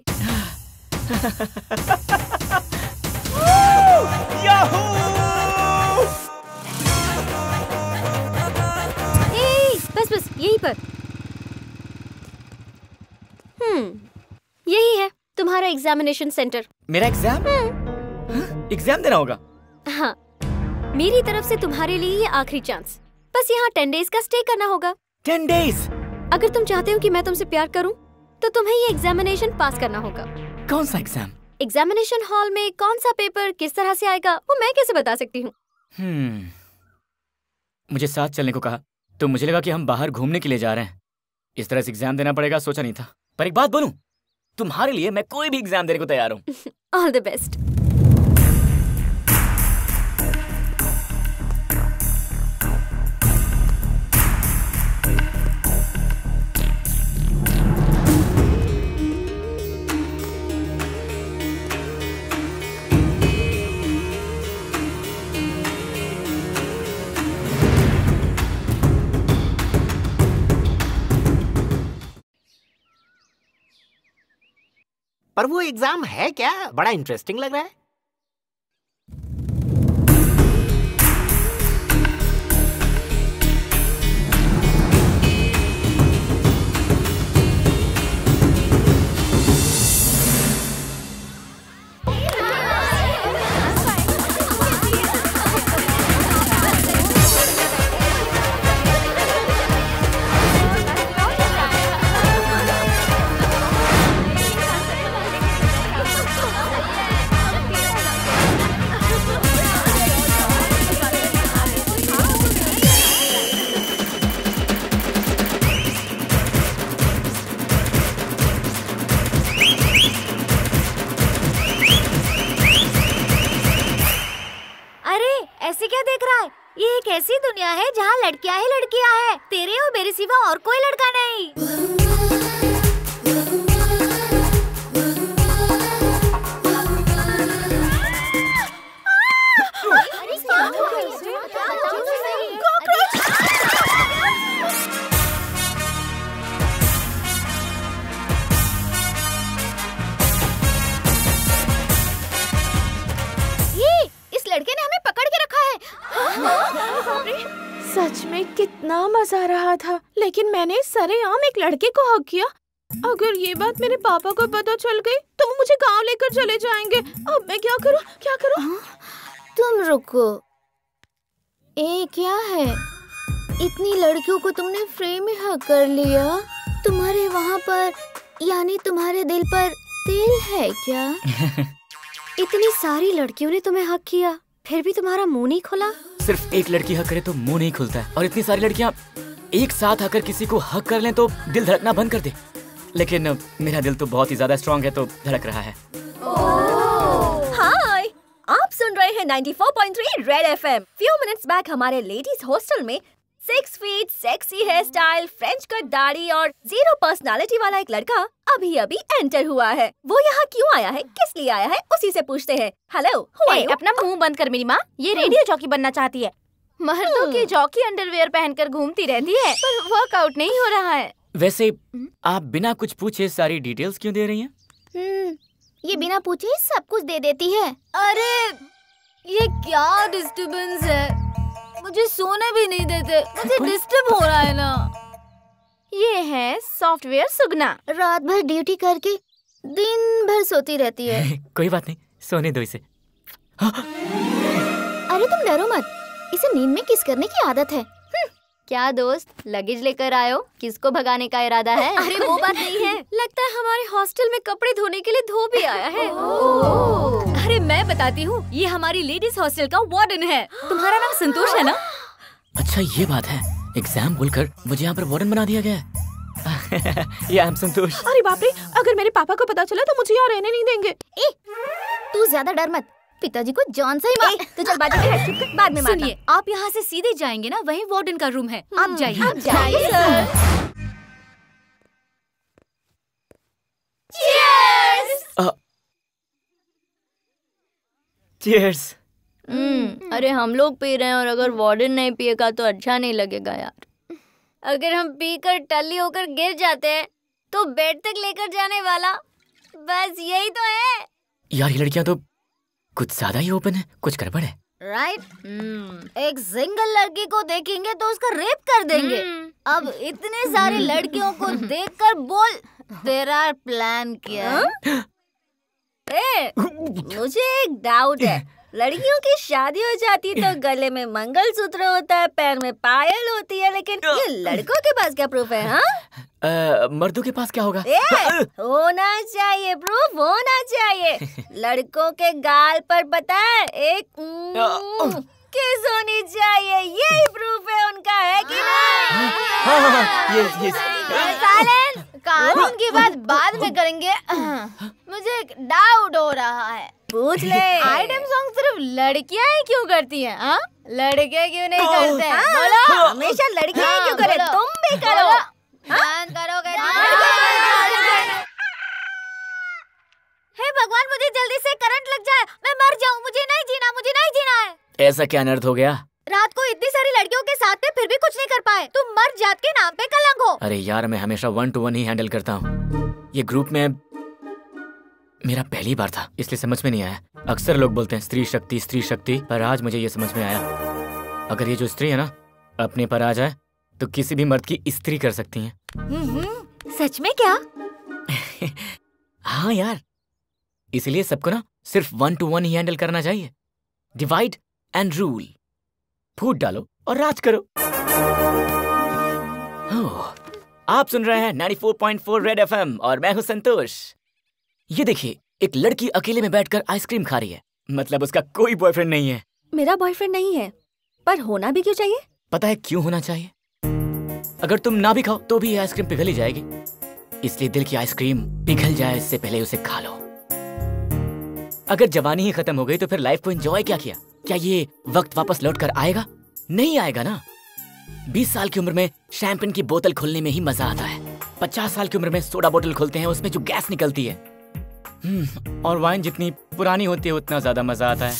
ए, बस बस यहीं पर। हम्म यही है तुम्हारा एग्जामिनेशन सेंटर मेरा एग्ज़ाम एग्ज़ाम देना होगा। हाँ। मेरी तरफ़ से तुम्हारे लिए ये आखिरी चांस बस यहाँ टेन डेज़ का स्टे करना होगा। टेन डेज़ अगर तुम चाहते हो कि मैं तुमसे प्यार करूँ तो तुम्हें ये एग्जामिनेशन पास करना होगा। कौन सा एग्ज़ाम एग्जामिनेशन हॉल में कौन सा पेपर किस तरह से आएगा वो मैं कैसे बता सकती हूँ? हम्म मुझे साथ चलने को कहा। तो मुझे लगा कि हम बाहर घूमने के लिए जा रहे हैं। इस तरह से एग्ज़ाम देना पड़ेगा सोचा नहीं था। पर एक बात बोलूँ तुम्हारे लिए मैं कोई भी एग्ज़ाम देने को तैयार हूँ। ऑल द बेस्ट पर वो एग्ज़ाम है क्या? बड़ा इंटरेस्टिंग लग रहा है। क्या देख रहा है? ये एक ऐसी दुनिया है जहाँ लड़कियाँ ही लड़कियाँ हैं। तेरे और मेरे सिवा और कोई लड़का नहीं। सच में कितना मज़ा आ रहा था लेकिन मैंने सरेआम एक लड़के को हक किया। अगर ये बात मेरे पापा को पता चल गई तो वो मुझे गाँव लेकर चले जाएँगे। अब मैं क्या करूँ? क्या करूँ? तुम रुको। ए क्या है? इतनी लड़कियों को तुमने फ्रेम में हक कर लिया? तुम्हारे वहाँ पर यानी तुम्हारे दिल पर दिल है क्या? इतनी सारी लड़कियों ने तुम्हें हक किया फिर भी तुम्हारा मुँह नहीं खुला? सिर्फ़ एक लड़की हक करे तो मुँह नहीं खुलता है। और इतनी सारी लड़कियाँ एक साथ आकर किसी को हक कर लें तो दिल धड़कना बंद कर दे। लेकिन मेरा दिल तो बहुत ही ज़्यादा स्ट्रॉन्ग है तो धड़क रहा है। हाय आप सुन रहे हैं 94.3 red FM few minutes back हमारे लेडीज़ हॉस्टल में six feet sexy hair style French cut दाढ़ी और ज़ीरो पर्सनालिटी वाला एक लड़का अभी अभी एंटर हुआ है। वो यहाँ क्यों आया है? किस लिए आया है? उसी से पूछते हैं। हेलो ए, अपना मुँह बंद कर मेरी माँ। ये रेडियो जॉकी बनना चाहती है। मर्दों की जॉकी अंडरवेयर पहनकर घूमती रहती है पर वर्कआउट नहीं हो रहा है। वैसे आप बिना कुछ पूछे सारी डिटेल्स क्यों दे रही हैं? हम्म, ये बिना पूछे ही सब कुछ दे देती है। अरे ये क्या डिस्टर्बेंस है? मुझे सोने भी नहीं देते। मुझे डिस्टर्ब हो रहा है ना। ये है सॉफ्टवेयर सुगना। रात भर ड्यूटी करके दिन भर सोती रहती है। कोई बात नहीं सोने दो इसे। अरे तुम डरो मत। इसे नींद में किस करने की आदत है? क्या दोस्त लगेज लेकर आयो? किसको भगाने का इरादा है? अरे वो बात नहीं है। लगता है हमारे हॉस्टल में कपड़े धोने के लिए धो भी आया है। अरे मैं बताती हूँ ये हमारी लेडीज़ हॉस्टल का वार्डन है। तुम्हारा नाम संतोष है ना? अच्छा ये बात है। एग्ज़ाम बोलकर मुझे यहाँ पर वार्डन बना दिया गया है। या संतोष। अरे बाप रे अगर मेरे पापा को पता चला तो मुझे यहाँ रहने नहीं देंगे। ए, तू ज़्यादा डर मत। पिताजी को जान से ही मार तू चल बाजू में चुप कर, बाद में सुनिए आप यहाँ से सीधे जाएँगे ना वहीं वार्डन का रूम है। आप जाइए। आप जाइए, सर। चीयर्स हम्म, अरे हम लोग पी रहे हैं और अगर वार्डन नहीं पिएगा तो अच्छा नहीं लगेगा यार। अगर हम पीकर टल्ली होकर गिर जाते हैं तो बेड तक लेकर जाने वाला बस यही तो है। यार ये लड़कियाँ तो कुछ ज़्यादा ही ओपन है कुछ गड़बड़ है राइट right? hmm. एक सिंगल लड़की को देखेंगे तो उसका रेप कर देंगे hmm. अब इतने सारे लड़कियों को देखकर बोल तेरा प्लान क्या? ए, मुझे एक डाउट है लड़कियों की शादी हो जाती है तो गले में मंगलसूत्र होता है पैर में पायल होती है लेकिन ये लड़कों के पास क्या प्रूफ है हाँ? मर्दों के पास क्या होगा? ए, होना चाहिए प्रूफ होना चाहिए। लड़कों के गाल पर पता है एक किस होनी चाहिए यही प्रूफ है उनका है कि नहीं? हाँ हाँ हाँ साइलेंस कानून की बात बाद में करेंगे। मुझे एक डाउट हो रहा है। पूछ ले। आइटम सॉन्ग सिर्फ़ लड़कियाँ ही क्यों करती हैं हाँ? लड़के क्यों नहीं हाँ, करते? हैं हाँ, बोलो। हमेशा लड़कियाँ ही हाँ, क्यों करें? बोलो। तुम भी करो। बंद करोगे हे भगवान मुझे जल्दी से करंट लग जाए। मैं मर जाऊँ मुझे नहीं जीना मुझे नहीं जीना है। ऐसा क्या अनर्थ हो गया? रात को इतनी सारी लड़कियों के साथ थे फिर भी कुछ नहीं कर पाए। तुम मर जात के नाम पे कलंक हो। अरे यार मैं हमेशा वन टू वन ही हैंडल करता हूँ। ये ग्रुप में मेरा पहली बार था इसलिए समझ में नहीं आया। अक्सर लोग बोलते हैं स्त्री शक्ति स्त्री शक्ति पर आज मुझे ये समझ में आया। अगर ये जो स्त्री है ना अपने पर आ जाए तो किसी भी मर्द की स्त्री कर सकती हैं। हम्म, सच में क्या? हाँ यार इसलिए सबको ना सिर्फ़ वन टू वन ही हैंडल करना चाहिए। डिवाइड एंड रूल फूट डालो और राज करो। आप सुन रहे हैं 94.4 रेड एफएम और मैं हूँ संतोष। ये देखिए एक लड़की अकेले में बैठकर आइसक्रीम खा रही है। मतलब उसका कोई बॉयफ्रेंड नहीं है। मेरा बॉयफ्रेंड नहीं है पर होना भी क्यों चाहिए? पता है क्यों होना चाहिए? अगर तुम ना भी खाओ तो भी आइसक्रीम पिघल ही जाएगी। इसलिए दिल की आइसक्रीम पिघल जाए इससे पहले उसे खा लो। अगर जवानी ही खत्म हो गई तो फिर लाइफ को एंजॉय क्या किया? क्या ये वक्त वापस लौट कर आएगा? नहीं आएगा ना। बीस साल की उम्र में शैंपेन की बोतल खोलने में ही मज़ा आता है। पचास साल की उम्र में सोडा बोतल खोलते हैं उसमें जो गैस निकलती है और वाइन जितनी पुरानी होती है, उतना ज़्यादा मज़ा आता है।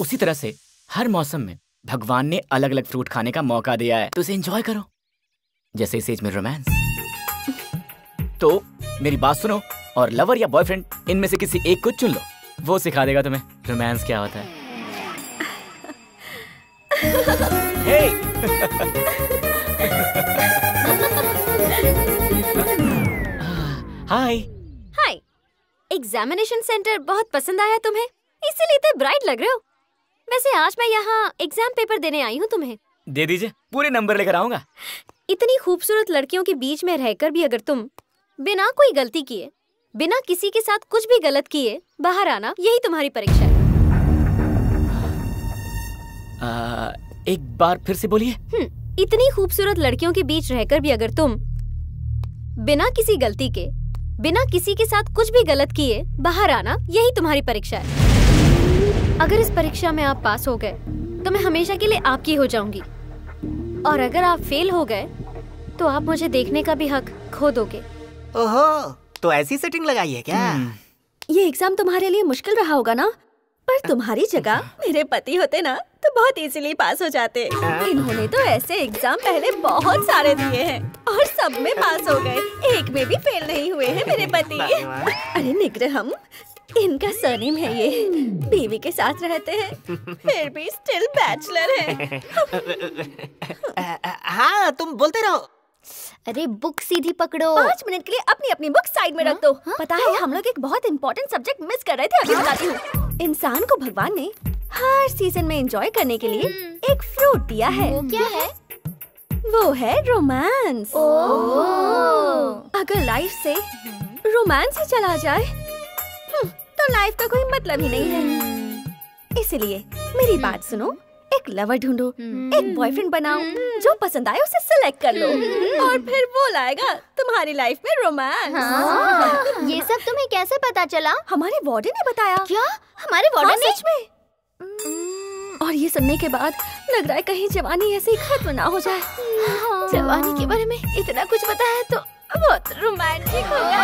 उसी तरह से हर मौसम में भगवान ने अलग अलग फ्रूट खाने का मौका दिया है। तो उसे एंजॉय करो। जैसे इस एज में रोमांस तो मेरी बात सुनो, और लवर या बॉयफ्रेंड इनमें से किसी एक को चुन लो। वो सिखा देगा तुम्हें रोमांस क्या होता है। हाय हाय एग्जामिनेशन सेंटर बहुत पसंद आया तुम्हें? इसीलिए इतने ब्राइट लग रहे हो। वैसे आज मैं यहाँ एग्ज़ाम पेपर देने आई हूँ तुम्हें। दे दीजिए पूरे नंबर लेकर आऊँगा। इतनी खूबसूरत लड़कियों के बीच में रहकर भी अगर तुम बिना कोई गलती किए बिना किसी के साथ कुछ भी गलत किए बाहर आना यही तुम्हारी परीक्षा है। आ, एक बार फिर से बोलिए। हम्म, इतनी खूबसूरत लड़कियों के बीच रहकर भी अगर तुम बिना किसी गलती के बिना किसी के साथ कुछ भी गलत किए बाहर आना यही तुम्हारी परीक्षा है। अगर इस परीक्षा में आप पास हो गए तो मैं हमेशा के लिए आपकी हो जाऊँगी। और अगर आप फेल हो गए तो आप मुझे देखने का भी हक खो दोगे। ओहो तो ऐसी सेटिंग लगाई है क्या? ये एग्ज़ाम तुम्हारे लिए मुश्किल रहा होगा ना? पर तुम्हारी जगह मेरे पति होते ना तो बहुत इजीली पास हो जाते। इन्होंने तो ऐसे एग्ज़ाम पहले बहुत सारे दिए हैं और सब में पास हो गए। एक में भी फेल नहीं हुए हैं मेरे पति। अरे निग्रह हम इनका सरनेम है ये। बीवी के साथ रहते हैं फिर भी स्टिल बैचलर है। हाँ तुम बोलते रहो। अरे बुक सीधी पकड़ो। पाँच मिनट के लिए अपनी अपनी बुक साइड में रख दो। हा? पता है हम लोग एक बहुत इंपॉर्टेंट सब्जेक्ट मिस कर रहे थे अभी बताती हूँ। इंसान को भगवान ने हर सीज़न में एंजॉय करने के लिए एक फ्रूट दिया है। वो क्या है? वो है रोमांस अगर लाइफ से रोमांस ही चला जाए हम्म, तो लाइफ का कोई मतलब ही नहीं है। इसलिए मेरी बात सुनो एक लवर ढूंढो एक बॉयफ्रेंड बनाओ जो पसंद आए उसे सिलेक्ट कर लो। और फिर वो लाएगा तुम्हारी लाइफ में रोमांस हाँ। ये सब तुम्हें कैसे पता चला? हमारे वार्डन ने बताया। क्या? हमारे वार्डन हाँ, ने? सच में। और ये सुनने के बाद लग रहा है कहीं जवानी ऐसे ही खत्म ना हो जाए। जवानी के बारे में इतना कुछ पता है तो बहुत रोमांटिक होगा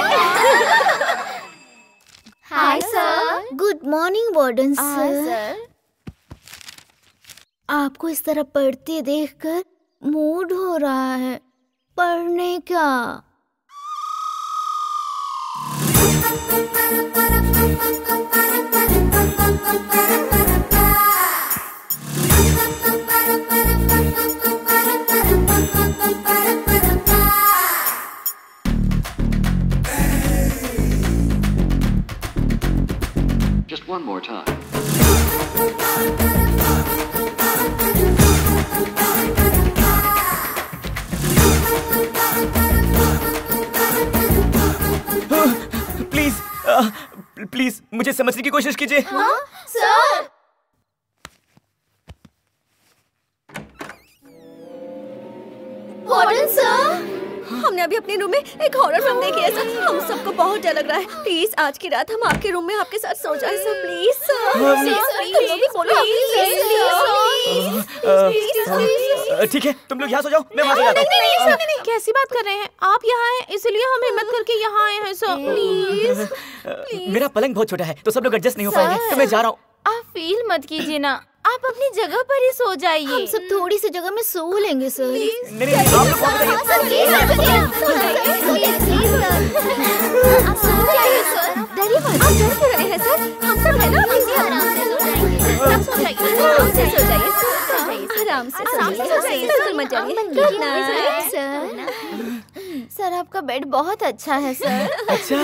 hi sir good morning warden sir आपको इस तरह पढ़ते देखकर मूड हो रहा है पढ़ने का Just one more time. Please please मुझे समझने की कोशिश कीजिए। सर। वार्डन सर हमने अभी अपने रूम में एक हॉरर फ़िल्म देखी है सर हम सबको बहुत डर लग रहा है प्लीज़ आज की रात हम आपके रूम में आपके साथ सो जाए सर प्लीज़ सर ठीक है तुम लोग यहाँ सो जाओ मैं वहाँ सो जाता हूँ कैसी बात कर रहे हैं आप यहाँ हैं इसलिए हम हिम्मत करके यहाँ आए हैं सो प्लीज़ मेरा पलंग बहुत छोटा है तो सब लोग एडजस्ट नहीं हो पाएँगे तो मैं जा रहा हूँ आप फील मत कीजिए ना आप अपनी जगह पर ही सो जाइए हम सब थोड़ी सी जगह में सो लेंगे सर हाँ, हैं है सर आपका बेड बहुत अच्छा है सर अच्छा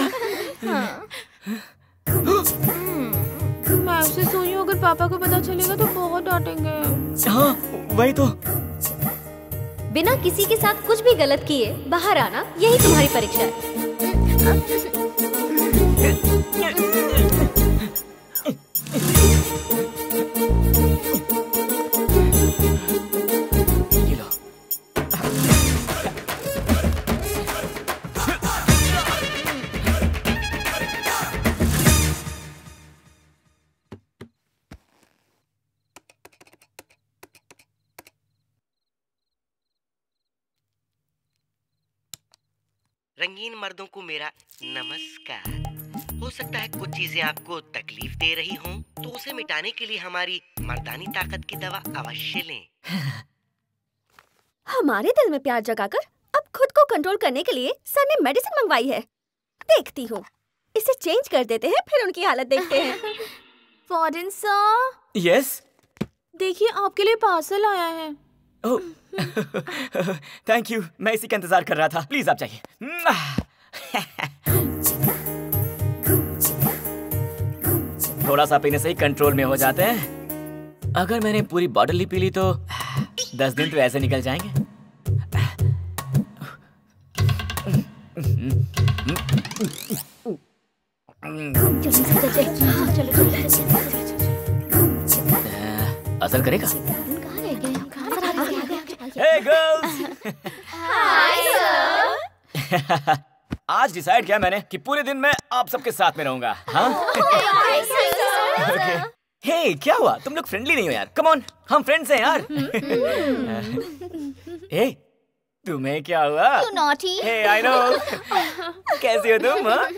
मैं से सोई हूँ अगर पापा को पता चलेगा तो बहुत डांटेंगे। हाँ वही तो। बिना किसी के साथ कुछ भी गलत किए बाहर आना यही तुम्हारी परीक्षा है। रंगीन मर्दों को मेरा नमस्कार। हो सकता है कुछ चीज़ें आपको तकलीफ़ दे रही हों तो उसे मिटाने के लिए हमारी मर्दानी ताकत की दवा अवश्य लें। हमारे दिल में प्यार जगाकर अब खुद को कंट्रोल करने के लिए सर ने मेडिसिन मंगवाई है। देखती हूँ। इसे चेंज कर देते हैं फिर उनकी हालत देखते हैं। फॉरेन सर यस देखिए आपके लिए पार्सल आया है। थैंक यू मैं इसी का इंतज़ार कर रहा था प्लीज़ आप जाइए थोड़ा सा पीने से ही कंट्रोल में हो जाते हैं अगर मैंने पूरी बॉटल ही पी ली तो दस दिन तो ऐसे निकल जाएँगे असर करेगा हे गर्ल्स आज डिसाइड किया मैंने कि पूरे दिन मैं आप सबके साथ में रहूँगा। हाँ. हे क्या हुआ? तुम लोग फ्रेंडली नहीं हो यार। कम ऑन हम फ्रेंड्स हैं यार। हे तुम्हें क्या हुआ? तू। हे आई नो कैसी हो तुम हाँ?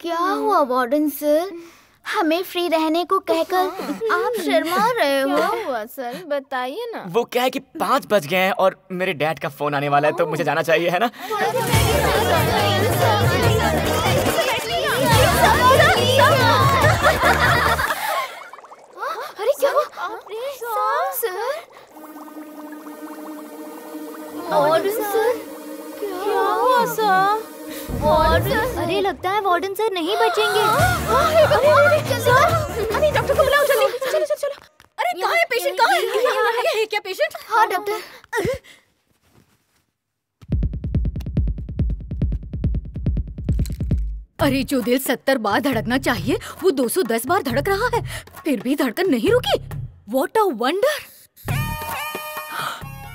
क्या हुआ वार्डन सर हमें फ्री रहने को कहकर आप शर्मा रहे हो। हुआ सर? बताइए ना। वो क्या है कि पाँच बज गए हैं और मेरे डैड का फ़ोन आने वाला है तो मुझे जाना चाहिए है ना? अरे क्या हुआ? सर वार्डन सर क्या हुआ सर? वार्डन अरे लगता है वार्डन सर नहीं बचेंगे। अरे अरे अरे डॉक्टर को बुलाओ जल्दी कहाँ है पेशेंट कहाँ है? यहाँ है। क्या पेशेंट हाँ डॉक्टर अरे जो दिल सत्तर बार धड़कना चाहिए वो 210 बार धड़क रहा है। फिर भी धड़कन नहीं रुकी। वॉट अ वंडर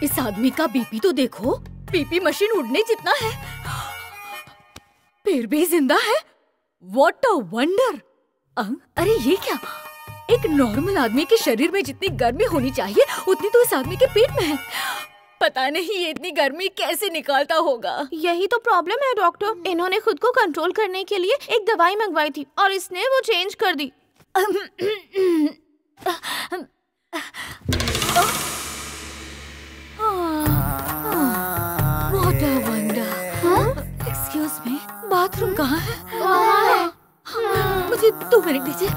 इस आदमी का बीपी तो देखो। बीपी मशीन उड़ने जितना है। फिर भी ज़िंदा है वॉट अ वंडर अरे ये क्या एक नॉर्मल आदमी के शरीर में जितनी गर्मी होनी चाहिए उतनी तो इस आदमी के पेट में है पता नहीं ये इतनी गर्मी कैसे निकालता होगा यही तो प्रॉब्लम है डॉक्टर इन्होंने खुद को कंट्रोल करने के लिए एक दवाई मंगवाई थी और इसने वो चेंज कर दी What a बाथरूम कहाँ है? हाँ, मुझे दो मिनट दीजिए।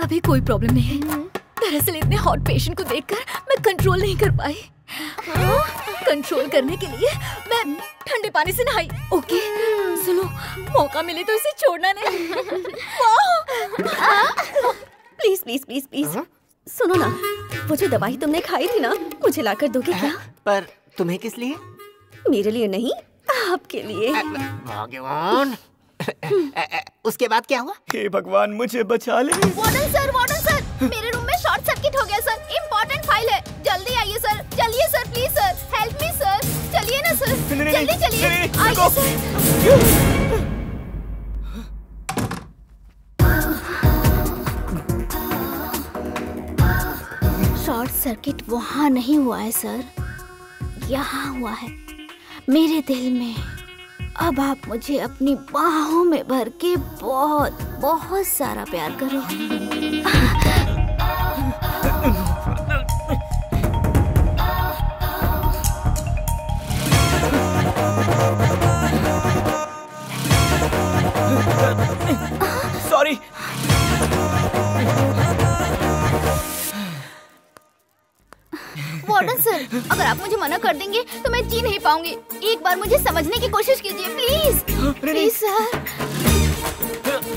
अभी कोई प्रॉब्लम नहीं है। दरअसल इतने हॉट पेशेंट को देखकर मैं कंट्रोल नहीं कर पाई। कंट्रोल करने के लिए मैं ठंडे पानी से नहाई। ओके सुनो मौका मिले तो इसे छोड़ना नहीं। प्लीज़ प्लीज़ प्लीज़ प्लीज़ सुनो ना वो जो दवाई तुमने खाई थी ना मुझे लाकर दोगे क्या? पर तुम्हें किस लिए? मेरे लिए नहीं आपके लिए। भगवान! उसके बाद क्या हुआ? हे भगवान मुझे बचा ले। वार्डन सर वार्डन सर मेरे शॉर्ट सर्किट हो गया सर। इम्पोर्टेंट फ़ाइल है। जल्दी आइए सर। चलिए sir please sir. Help me sir चलिए ना सर। जल्दी चलिए। आइए सर। शॉर्ट सर्किट वहाँ नहीं हुआ है सर। यहाँ हुआ है। मेरे दिल में। अब आप मुझे अपनी बाहों में भर के बहुत बहुत सारा प्यार करो। सॉरी। वार्डन सर अगर आप मुझे मना कर देंगे तो मैं जी नहीं पाऊँगी। एक बार मुझे समझने की कोशिश कीजिए please. Please sir.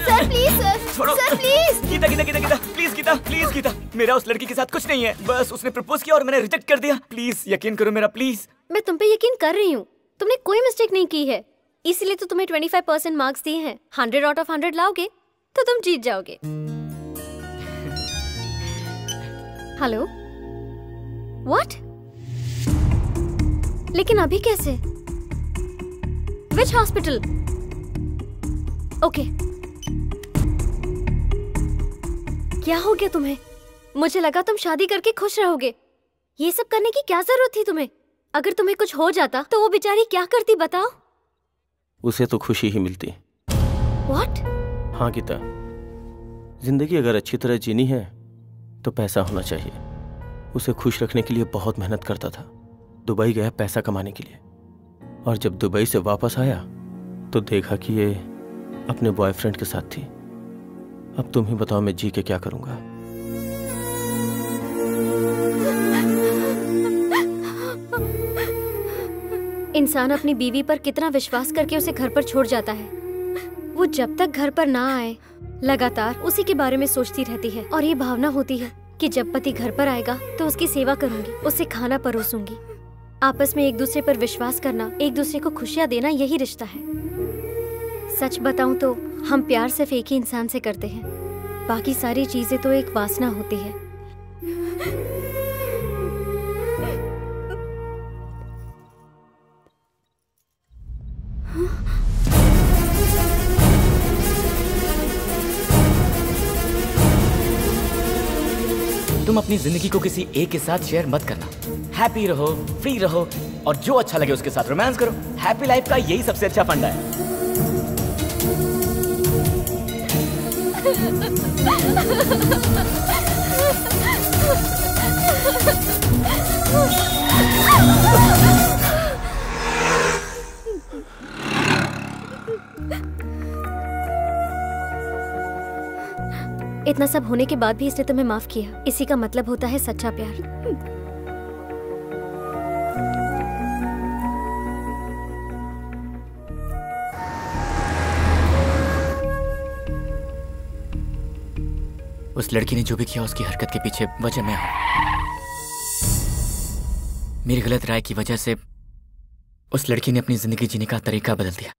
Sir please sir. छोड़ो। Sir please. Geeta Geeta Geeta Geeta. Please Geeta please Geeta. मेरा उस लड़की के साथ कुछ नहीं है। बस उसने प्रपोज किया और मैंने रिजेक्ट कर दिया। प्लीज़ यकीन करो मेरा प्लीज़। मैं तुम पे यकीन कर रही हूँ। तुमने कोई मिस्टेक नहीं की है। इसीलिए तो तुम्हें 25 परसेंट मार्क्स दिए हैं। 100 आउट ऑफ़ 100 लाओगे तो तुम जीत जाओगे। हेलो व्हाट लेकिन अभी कैसे? विच हॉस्पिटल ओके क्या हो गया तुम्हें? मुझे लगा तुम शादी करके खुश रहोगे। ये सब करने की क्या ज़रूरत थी तुम्हें? अगर तुम्हें कुछ हो जाता तो वो बेचारी क्या करती बताओ? उसे तो खुशी ही मिलती। व्हाट हाँ गीता। ज़िंदगी अगर अच्छी तरह जीनी है तो पैसा होना चाहिए। उसे खुश रखने के लिए बहुत मेहनत करता था। दुबई गया पैसा कमाने के लिए। और जब दुबई से वापस आया तो देखा कि ये अपने बॉयफ्रेंड के साथ थी। अब तुम ही बताओ मैं जी के क्या करूँगा। इंसान अपनी बीवी पर कितना विश्वास करके उसे घर पर छोड़ जाता है। वो जब तक घर पर ना आए, लगातार उसी के बारे में सोचती रहती है और ये भावना होती है कि जब पति घर पर आएगा तो उसकी सेवा करूँगी उसे खाना परोसूँगी। आपस में एक दूसरे पर विश्वास करना, एक दूसरे को खुशियाँ देना यही रिश्ता है। सच बताऊँ तो हम प्यार सिर्फ़ एक ही इंसान से करते हैं, बाकी सारी चीज़ें तो एक वासना होती है। तुम अपनी ज़िंदगी को किसी एक के साथ शेयर मत करना। हैप्पी रहो फ्री रहो, और जो अच्छा लगे उसके साथ रोमांस करो। हैप्पी लाइफ का यही सबसे अच्छा फंडा है। इतना सब होने के बाद भी इसने तुम्हें माफ़ किया। इसी का मतलब होता है सच्चा प्यार। उस लड़की ने जो भी किया उसकी हरकत के पीछे वजह मैं हूँ। मेरी गलत राय की वजह से उस लड़की ने अपनी ज़िंदगी जीने का तरीका बदल दिया।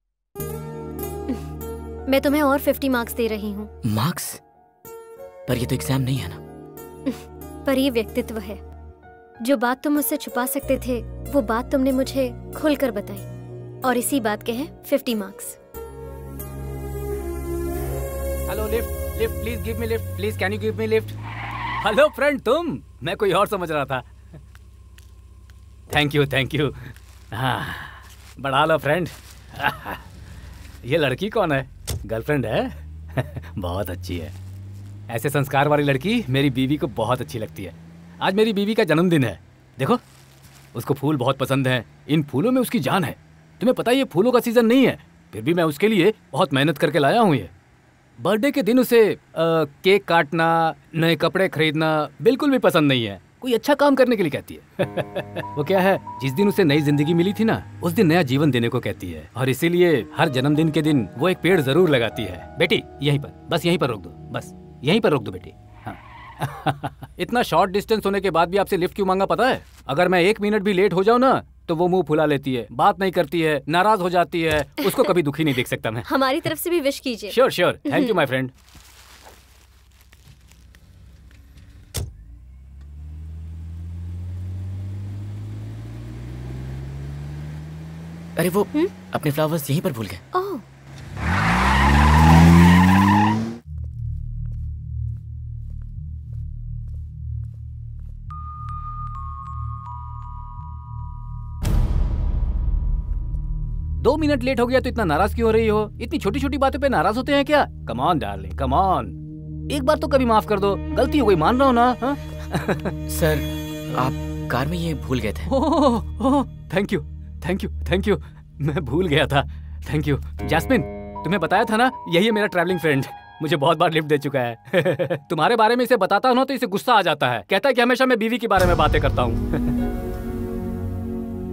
मैं तुम्हें और फिफ्टी मार्क्स दे रही हूँ। मार्क्स पर ये तो एग्ज़ाम नहीं है ना? पर ये व्यक्तित्व है। जो बात तुम मुझसे छुपा सकते थे वो बात तुमने मुझे खुलकर बताई। और इसी बात के हैं fifty marks hello lift lift please give me lift please can you give me lift hello friend तुम? मैं कोई और समझ रहा था। थैंक यू थैंक यू हाँ बढ़ा लो फ्रेंड ये लड़की कौन है? गर्लफ्रेंड है? बहुत अच्छी है। ऐसे संस्कार वाली लड़की मेरी बीवी को बहुत अच्छी लगती है। आज मेरी बीवी का जन्मदिन है। देखो उसको फूल बहुत पसंद हैं। इन फूलों में उसकी जान है। तुम्हें पता है ये फूलों का सीज़न नहीं है। फिर भी मैं उसके लिए बहुत मेहनत करके लाया हूँ ये। बर्थडे के दिन उसे आ, केक काटना नए कपड़े खरीदना बिल्कुल भी पसंद नहीं है। कोई अच्छा काम करने के लिए कहती है। वो क्या है? जिस दिन उसे नई ज़िंदगी मिली थी ना उस दिन नया जीवन देने को कहती है। और इसीलिए हर जन्मदिन के दिन वो एक पेड़ ज़रूर लगाती है। बेटी यहीं पर। बस यहीं पर रोक दो। बस। यहीं पर रोक दो बेटी। हाँ। इतना शॉर्ट डिस्टेंस होने के बाद भी आपसे लिफ्ट क्यों मांगा पता है? अगर मैं एक मिनट भी लेट हो जाऊँ ना तो वो मुँह फुला लेती है बात नहीं करती है नाराज़ हो जाती है उसको कभी दुखी नहीं देख सकता मैं। हमारी तरफ़ से भी विश कीजिए। Sure sure thank you my friend अरे वो हुँ? अपने फ्लावर्स यहीं पर भूल गए। ओह। दो मिनट लेट हो गया तो इतना नाराज़ क्यों हो रही हो? इतनी छोटी छोटी बातों पे नाराज़ होते हैं क्या? कमान डार्लिंग कमान एक बार तो कभी माफ़ कर दो। गलती हो गई मान रहा हो ना हाँ? सर आप कार में ये भूल गए थे। Thank you thank you thank you मैं भूल गया था। थैंक यू जैस्मिन तुम्हें बताया था ना? यही है मेरा ट्रैवलिंग फ्रेंड मुझे बहुत बार लिफ्ट दे चुका है। तुम्हारे बारे में इसे बताता हूँ ना तो इसे गुस्सा आ जाता है। कहता है कि हमेशा मैं बीवी के बारे में बातें करता हूँ।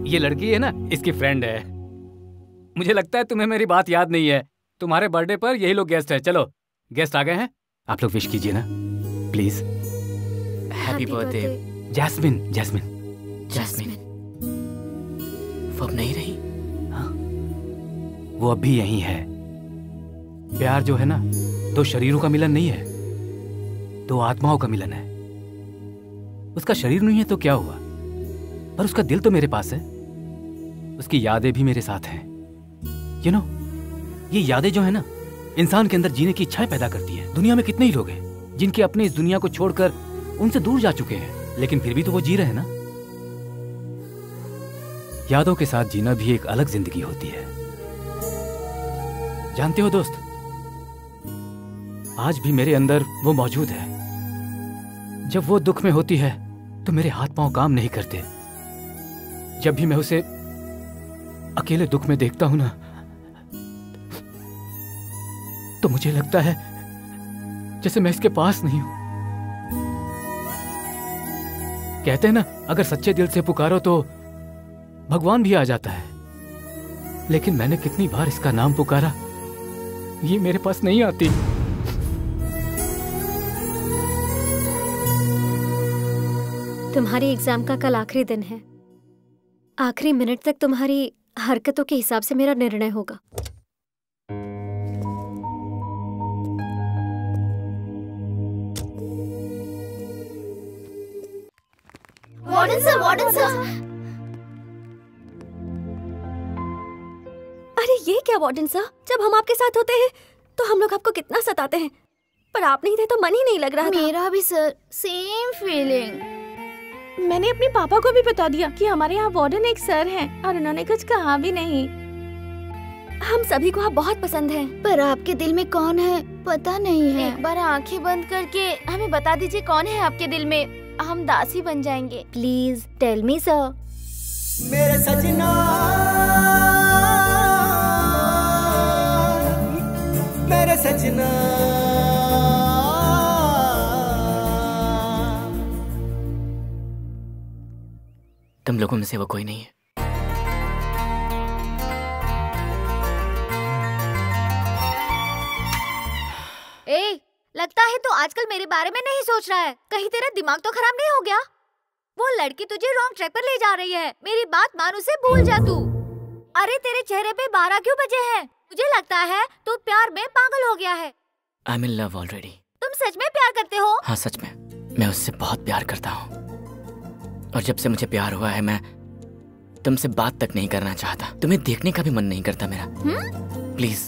ये लड़की है ना इसकी फ्रेंड है। मुझे लगता है तुम्हें मेरी बात याद नहीं है। तुम्हारे बर्थडे पर यही लोग गेस्ट है। चलो गेस्ट आ गए हैं। आप लोग विश कीजिए ना। Please happy birthday Jasmine Jasmine Jasmine वो अब नहीं रही? वो अब भी यही है। प्यार जो है ना तो शरीरों का मिलन नहीं है। तो आत्माओं का मिलन है। उसका शरीर नहीं है तो क्या हुआ? पर उसका दिल तो मेरे पास है। उसकी यादें भी मेरे साथ हैं। यू नो ये यादें जो है ना, इंसान के अंदर जीने की इच्छाएँ पैदा करती है। दुनिया में कितने ही लोग हैं, जिनके अपने इस दुनिया को छोड़कर उनसे दूर जा चुके हैं, लेकिन फिर भी तो वो जी रहे हैं ना? यादों के साथ जीना भी एक अलग ज़िंदगी होती है। जानते हो दोस्त, आज भी मेरे अंदर वो मौजूद है। जब वो दुख में होती है तो मेरे हाथ पाँव काम नहीं करते। जब भी मैं उसे अकेले दुख में देखता हूँ ना तो मुझे लगता है जैसे मैं इसके पास नहीं हूँ। कहते हैं ना, अगर सच्चे दिल से पुकारो तो भगवान भी आ जाता है। लेकिन मैंने कितनी बार इसका नाम पुकारा, ये मेरे पास नहीं आती। तुम्हारी एग्ज़ाम का कल आखिरी दिन है। आखिरी मिनट तक तुम्हारी हरकतों के हिसाब से मेरा निर्णय होगा। वार्डन सर वार्डन सर अरे ये क्या वार्डन सर जब हम आपके साथ होते हैं तो हम लोग आपको कितना सताते हैं। पर आप नहीं थे तो मन ही नहीं लग रहा मेरा भी सर सेम फीलिंग मैंने अपने पापा को भी बता दिया कि हमारे यहाँ वार्डन एक सर हैं और उन्होंने कुछ कहा भी नहीं। हम सभी को आप बहुत पसंद हैं। पर आपके दिल में कौन है पता नहीं है। एक बार आँखें बंद करके हमें बता दीजिए कौन है आपके दिल में? हम दासी बन जाएँगे। प्लीज़ टेल मी सर मेरे सजना। मेरे सजना। तुम लोगों में से वो कोई नहीं है। लगता है तो आजकल मेरे बारे में नहीं सोच रहा है। कहीं तेरा दिमाग तो खराब नहीं हो गया? वो लड़की तुझे रॉन्ग ट्रैक पर ले जा रही है। मेरी बात मान उसे भूल जा तू। अरे तेरे चेहरे पे बारह क्यों बजे हैं? मुझे लगता है तू प्यार में पागल हो गया है। I am in love already तुम सच में प्यार करते हो? हाँ सच में। मैं उससे बहुत प्यार करता हूँ। और जब से मुझे प्यार हुआ है मैं तुमसे बात तक नहीं करना चाहता। तुम्हें देखने का भी मन नहीं करता मेरा। हम्म? प्लीज़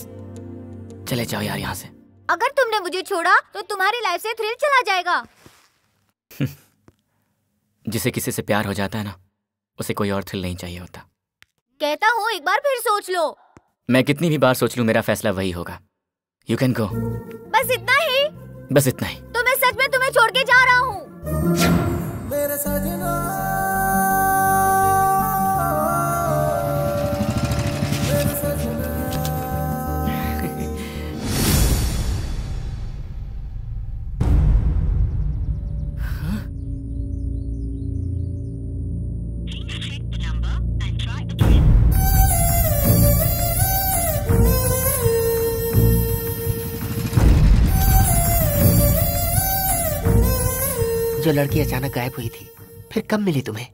चले जाओ यार यहाँ से। अगर तुमने मुझे छोड़ा तो तुम्हारी लाइफ से थ्रिल चला जाएगा। जिसे किसी से प्यार हो जाता है ना उसे कोई और थ्रिल नहीं चाहिए होता। कहता हूँ एक बार फिर सोच लो। मैं कितनी भी बार सोच लूँ मेरा फैसला वही होगा। यू कैन गो बस इतना ही? बस इतना ही। तो मैं सच में तुम्हें छोड़ के जा रहा हूँ। जो लड़की अचानक गायब हुई थी फिर कब मिली तुम्हें?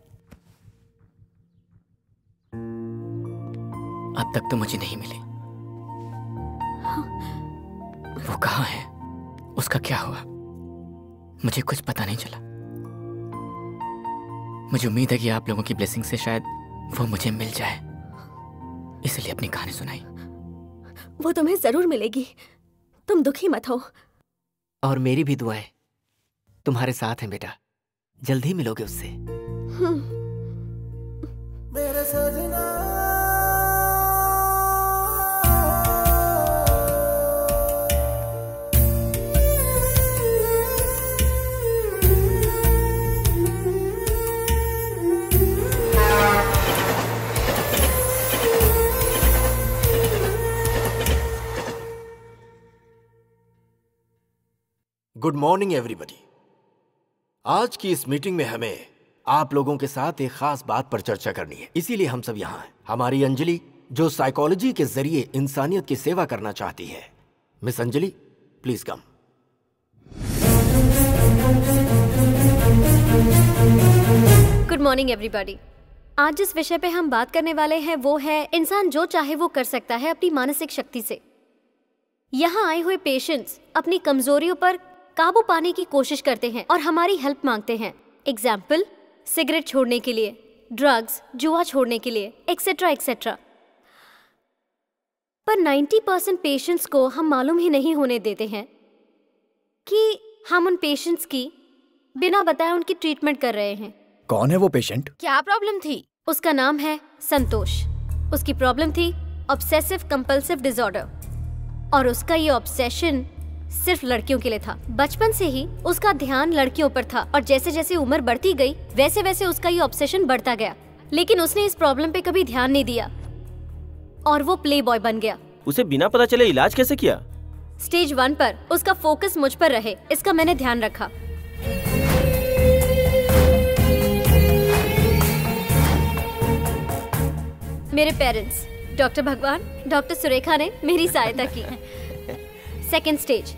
अब तक तो मुझे नहीं मिली। वो कहा है? उसका क्या हुआ? मुझे कुछ पता नहीं चला। मुझे उम्मीद है कि आप लोगों की ब्लेसिंग से शायद वो मुझे मिल जाए। इसलिए अपनी कहानी सुनाई। वो तुम्हें ज़रूर मिलेगी। तुम दुखी मत हो। और मेरी भी दुआएँ। तुम्हारे साथ हैं बेटा। जल्द ही मिलोगे उससे। मेरे सजना। गुड मॉर्निंग एवरीबॉडी आज की इस मीटिंग में हमें आप लोगों के साथ एक खास बात पर चर्चा करनी है। इसीलिए हम सब यहाँ हैं। हमारी अंजलि, जो साइकोलॉजी के ज़रिए इंसानियत की सेवा करना चाहती है। Miss Anjali please come good morning everybody आज जिस विषय पे हम बात करने वाले हैं, वो है इंसान जो चाहे वो कर सकता है अपनी मानसिक शक्ति से। यहाँ आए हुए पेशेंट्स अपनी कमजोरियों पर काबू पाने की कोशिश करते हैं और हमारी हेल्प मांगते हैं। एग्ज़ाम्पल सिगरेट छोड़ने के लिए ड्रग्स जुआ छोड़ने के लिए एक्सेट्रा एक्सेट्रा पर 90 परसेंट पेशेंट्स को हम मालूम ही नहीं होने देते हैं कि हम उन पेशेंट्स की बिना बताए उनकी ट्रीटमेंट कर रहे हैं। कौन है वो पेशेंट क्या प्रॉब्लम थी? उसका नाम है संतोष। उसकी प्रॉब्लम थी ऑब्सेसिव कंपल्सिव डिसऑर्डर और उसका ये ऑब्सेशन सिर्फ़ लड़कियों के लिए था। बचपन से ही उसका ध्यान लड़कियों पर था और जैसे जैसे उम्र बढ़ती गई वैसे वैसे उसका ये ऑब्सेशन बढ़ता गया। लेकिन उसने इस प्रॉब्लम पे कभी ध्यान नहीं दिया। और वो प्ले बॉय बन गया। उसे बिना पता चले इलाज कैसे किया? स्टेज वन पर उसका फोकस मुझ पर रहे इसका मैंने ध्यान रखा। मेरे पेरेंट्स डॉक्टर भगवान डॉक्टर सुरेखा ने मेरी सहायता की। Second stage.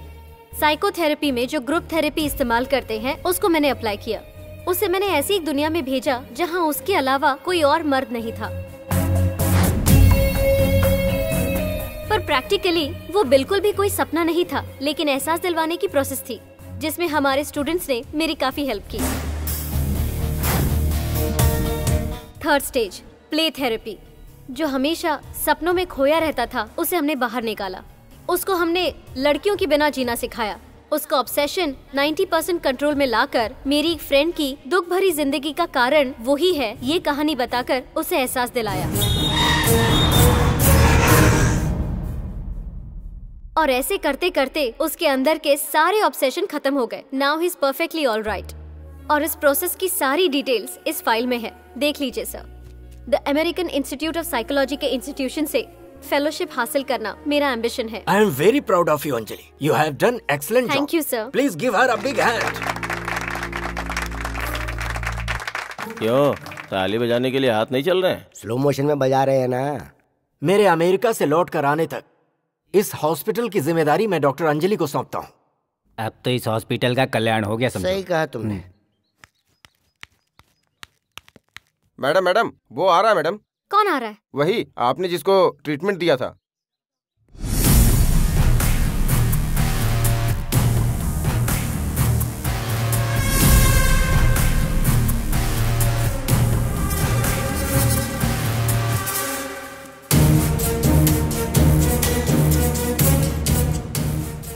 साइकोथेरेपी में जो ग्रुप थेरेपी इस्तेमाल करते हैं, उसको मैंने अप्लाई किया। उसे मैंने ऐसी एक दुनिया में भेजा, जहाँ उसके अलावा कोई और मर्द नहीं था। पर प्रैक्टिकली, वो बिल्कुल भी कोई सपना नहीं था, लेकिन एहसास दिलवाने की प्रोसेस थी, जिसमें हमारे स्टूडेंट्स ने मेरी काफ़ी हेल्प की। Third stage, play therapy. जो हमेशा सपनों में खोया रहता था, उसे हमने बाहर निकाला। उसको हमने लड़कियों के बिना जीना सिखाया। उसका ऑब्सेशन 90 परसेंट कंट्रोल में लाकर मेरी एक फ्रेंड की दुख भरी ज़िंदगी का कारण वही है, ये कहानी बताकर उसे एहसास दिलाया। और ऐसे करते करते उसके अंदर के सारे ऑब्सेशन खत्म हो गए। Now he is perfectly all right और इस प्रोसेस की सारी डिटेल्स इस फ़ाइल में है। देख लीजिए sir the American Institute of Psychology के इंस्टीट्यूशन से फेलोशिप हासिल करना मेरा एम्बिशन है। I am very proud of you Anjali you have done excellent Thank you, sir. Please give her a big hand क्यों? ताली बजाने के लिए हाथ नहीं चल रहे स्लो मोशन में बजा रहे हैं ना। मेरे अमेरिका से लौट कर आने तक इस हॉस्पिटल की ज़िम्मेदारी मैं डॉक्टर अंजलि को सौंपता हूँ। अब तो इस हॉस्पिटल का कल्याण हो गया समझो। सही कहा तुमने। मैडम मैडम वो आ रहा है मैडम। कौन आ रहा है? वही आपने जिसको ट्रीटमेंट दिया था।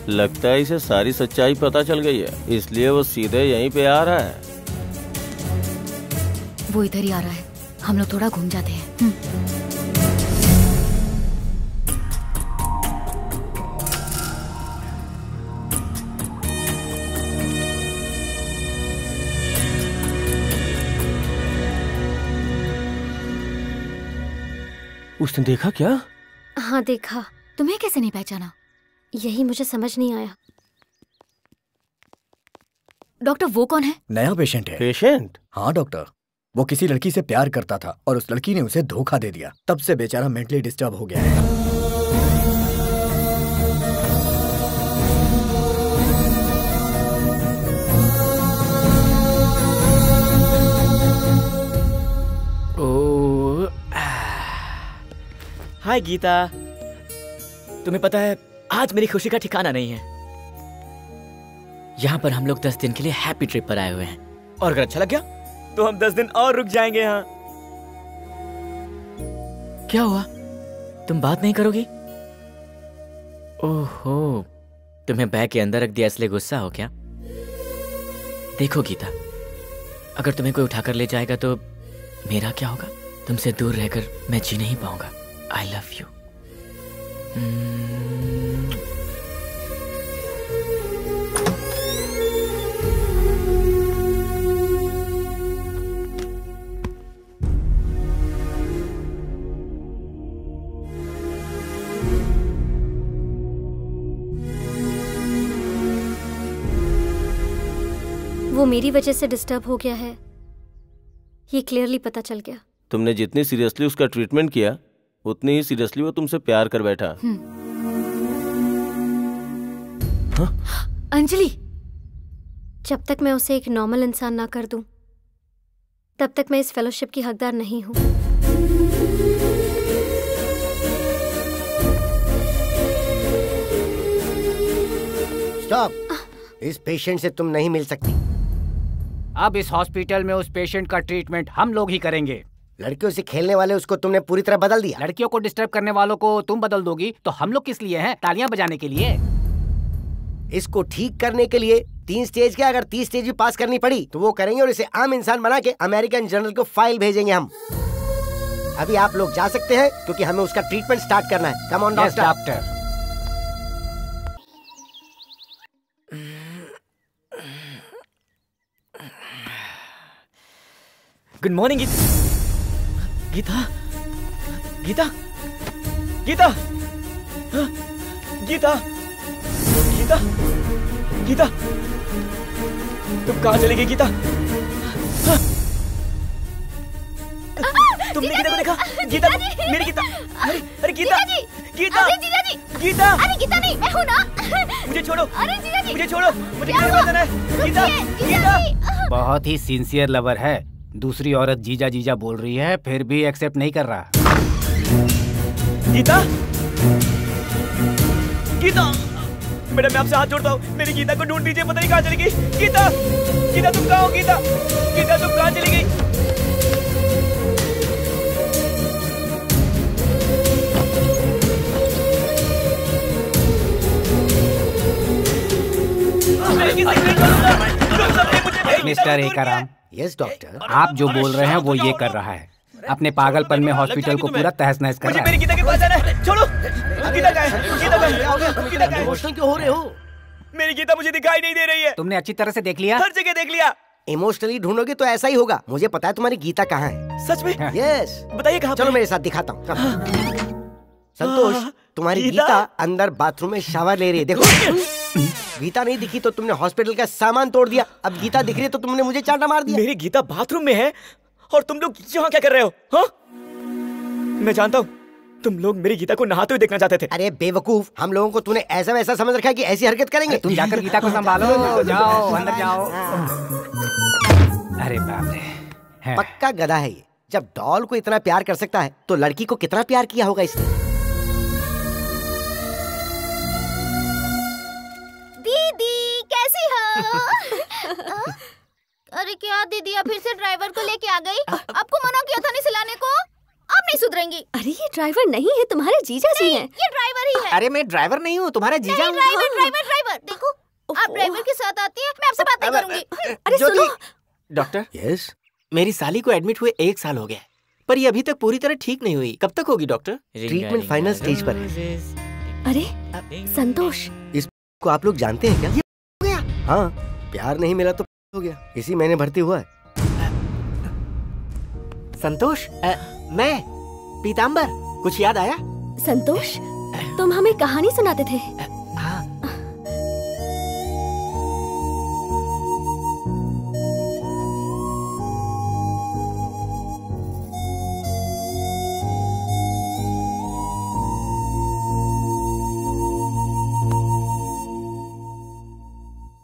लगता है इसे सारी सच्चाई पता चल गई है इसलिए वो सीधे यहीं पे आ रहा है। वो इधर ही आ रहा है। हम लोग थोड़ा घूम जाते हैं। हम्म। उसने देखा क्या? हाँ देखा। तुम्हें कैसे नहीं पहचाना? यही मुझे समझ नहीं आया। डॉक्टर वो कौन है? नया पेशेंट है। पेशेंट? हाँ डॉक्टर। वो किसी लड़की से प्यार करता था और उस लड़की ने उसे धोखा दे दिया। तब से बेचारा मेंटली डिस्टर्ब हो गया है। हाय गीता। तुम्हें पता है, आज मेरी खुशी का ठिकाना नहीं है। यहाँ पर हम लोग दस दिन के लिए हैप्पी ट्रिप पर आए हुए हैं। और अगर अच्छा लग गया तो हम दस दिन और रुक जाएँगे यहाँ। क्या हुआ? तुम बात नहीं करोगी? ओहो, तुम्हें बैग के अंदर रख दिया इसलिए गुस्सा हो क्या? देखो गीता, अगर तुम्हें कोई उठाकर ले जाएगा तो मेरा क्या होगा? तुमसे दूर रहकर मैं जी नहीं पाऊँगा। आई लव यू वो मेरी वजह से डिस्टर्ब हो गया है। ये क्लियरली पता चल गया। तुमने जितनी सीरियसली उसका ट्रीटमेंट किया उतनी ही सीरियसली वो तुमसे प्यार कर बैठा। अंजलि जब तक मैं उसे एक नॉर्मल इंसान ना कर दूँ तब तक मैं इस फेलोशिप की हकदार नहीं हूँ। स्टॉप इस पेशेंट से तुम नहीं मिल सकती। अब इस हॉस्पिटल में उस पेशेंट का ट्रीटमेंट हम लोग ही करेंगे। लड़कियों से खेलने वाले उसको तुमने पूरी तरह बदल दिया। लड़कियों को डिस्टर्ब करने वालों को तुम बदल दोगी तो हम लोग किस लिए हैं? तालियाँ बजाने के लिए। इसको ठीक करने के लिए तीन स्टेज के अगर तीस स्टेज भी पास करनी पड़ी तो वो करेंगे और इसे आम इंसान बना के अमेरिकन जर्नल को फ़ाइल भेजेंगे हम। अभी आप लोग जा सकते हैं क्योंकि हमें उसका ट्रीटमेंट स्टार्ट करना है। Come on doctor good morning Geeta Geeta Geeta Geeta Geeta Geeta Geeta तुम कहाँ चली गई गीता? हाँ? तुमने गीता को देखा? गीता मेरी गीता! अरे अरे गीता गीता! गीता! अरे गीता! नहीं मैं हूँ ना? मुझे छोड़ो! अरे जीजा जी! मुझे छोड़ो! मुझे क्या करना है। गीता! गीता बहुत ही सिंसियर लवर है। दूसरी औरत जीजा जीजा बोल रही है फिर भी एक्सेप्ट नहीं कर रहा। गीता? गीता? मैडम मैं आपसे हाथ जोड़ता हूँ। मेरी गीता को ढूंढ दीजिए पता नहीं कहाँ चली गई। गीता! गीता तुम कहाँ हो गीता? गीता तुम कहाँ चली गई? मिस्टर एकाराम यस डॉक्टर आप जो बोल रहे हैं वो ये कर रहा है। अपने पागलपन में हॉस्पिटल को पूरा तहस नहस कर रहा है। गीता के पास जाना है। छोड़ो गीता कहाँ है गीता कहाँ है गीता कहाँ है क्यों हो रहे हो मेरी गीता मुझे दिखाई नहीं दे रही है। तुमने अच्छी तरह से देख लिया? हर जगह देख लिया। इमोशनली ढूंढोगे तो ऐसा ही होगा। मुझे पता है तुम्हारी गीता कहाँ है। सच में? यस बताइए कहाँ चलो मेरे साथ दिखाता हूँ। संतोष तुम्हारी गीता? अंदर बाथरूम में शावर ले रही है। देखो। गीता नहीं दिखी तो तुमने हॉस्पिटल का सामान तोड़ दिया। अब गीता दिख रही है तो तुमने मुझे चाटा मार दिया। मेरी गीता बाथरूम में है और तुम लोग यहाँ क्या कर रहे हो हाँ? मैं जानता हूँ तुम लोग मेरी गीता को नहाते हुए देखना चाहते थे। अरे बेवकूफ़ हम लोगों को तूने ऐसा वैसा समझ रखा है कि ऐसी हरकत करेंगे। तुम जाकर गीता को संभालो जाओ अंदर जाओ। अरे बाप रे पक्का गधा है ये। जब डॉल को इतना प्यार कर सकता है तो लड़की को कितना प्यार किया होगा इसने? अरे क्या दीदी फिर से ड्राइवर को लेके आ गई? आपको मना किया था नहीं सिलाने को? अब नहीं सुधरेंगी। अरे ये ड्राइवर नहीं है तुम्हारे जीजा जी हैं। ये ड्राइवर ही है। अरे मैं ड्राइवर नहीं हूँ तुम्हारा जीजा नहीं हूँ। Driver driver driver. देखो आप ड्राइवर के साथ आती है मैं आपसे बात नहीं करूँगी। अरे सुनो। डॉक्टर यस मेरी साली को एडमिट हुए एक साल हो गया है, पर ये अभी तक पूरी तरह ठीक नहीं हुई। कब तक होगी डॉक्टर? ट्रीटमेंट फाइनल स्टेज पर है। अरे संतोष। इस को आप लोग जानते हैं क्या? हो हाँ प्यार नहीं मिला तो हो गया। इसी मैंने भर्ती हुआ है। संतोष आ, मैं पीताम्बर कुछ याद आया? संतोष तुम हमें कहानी सुनाते थे।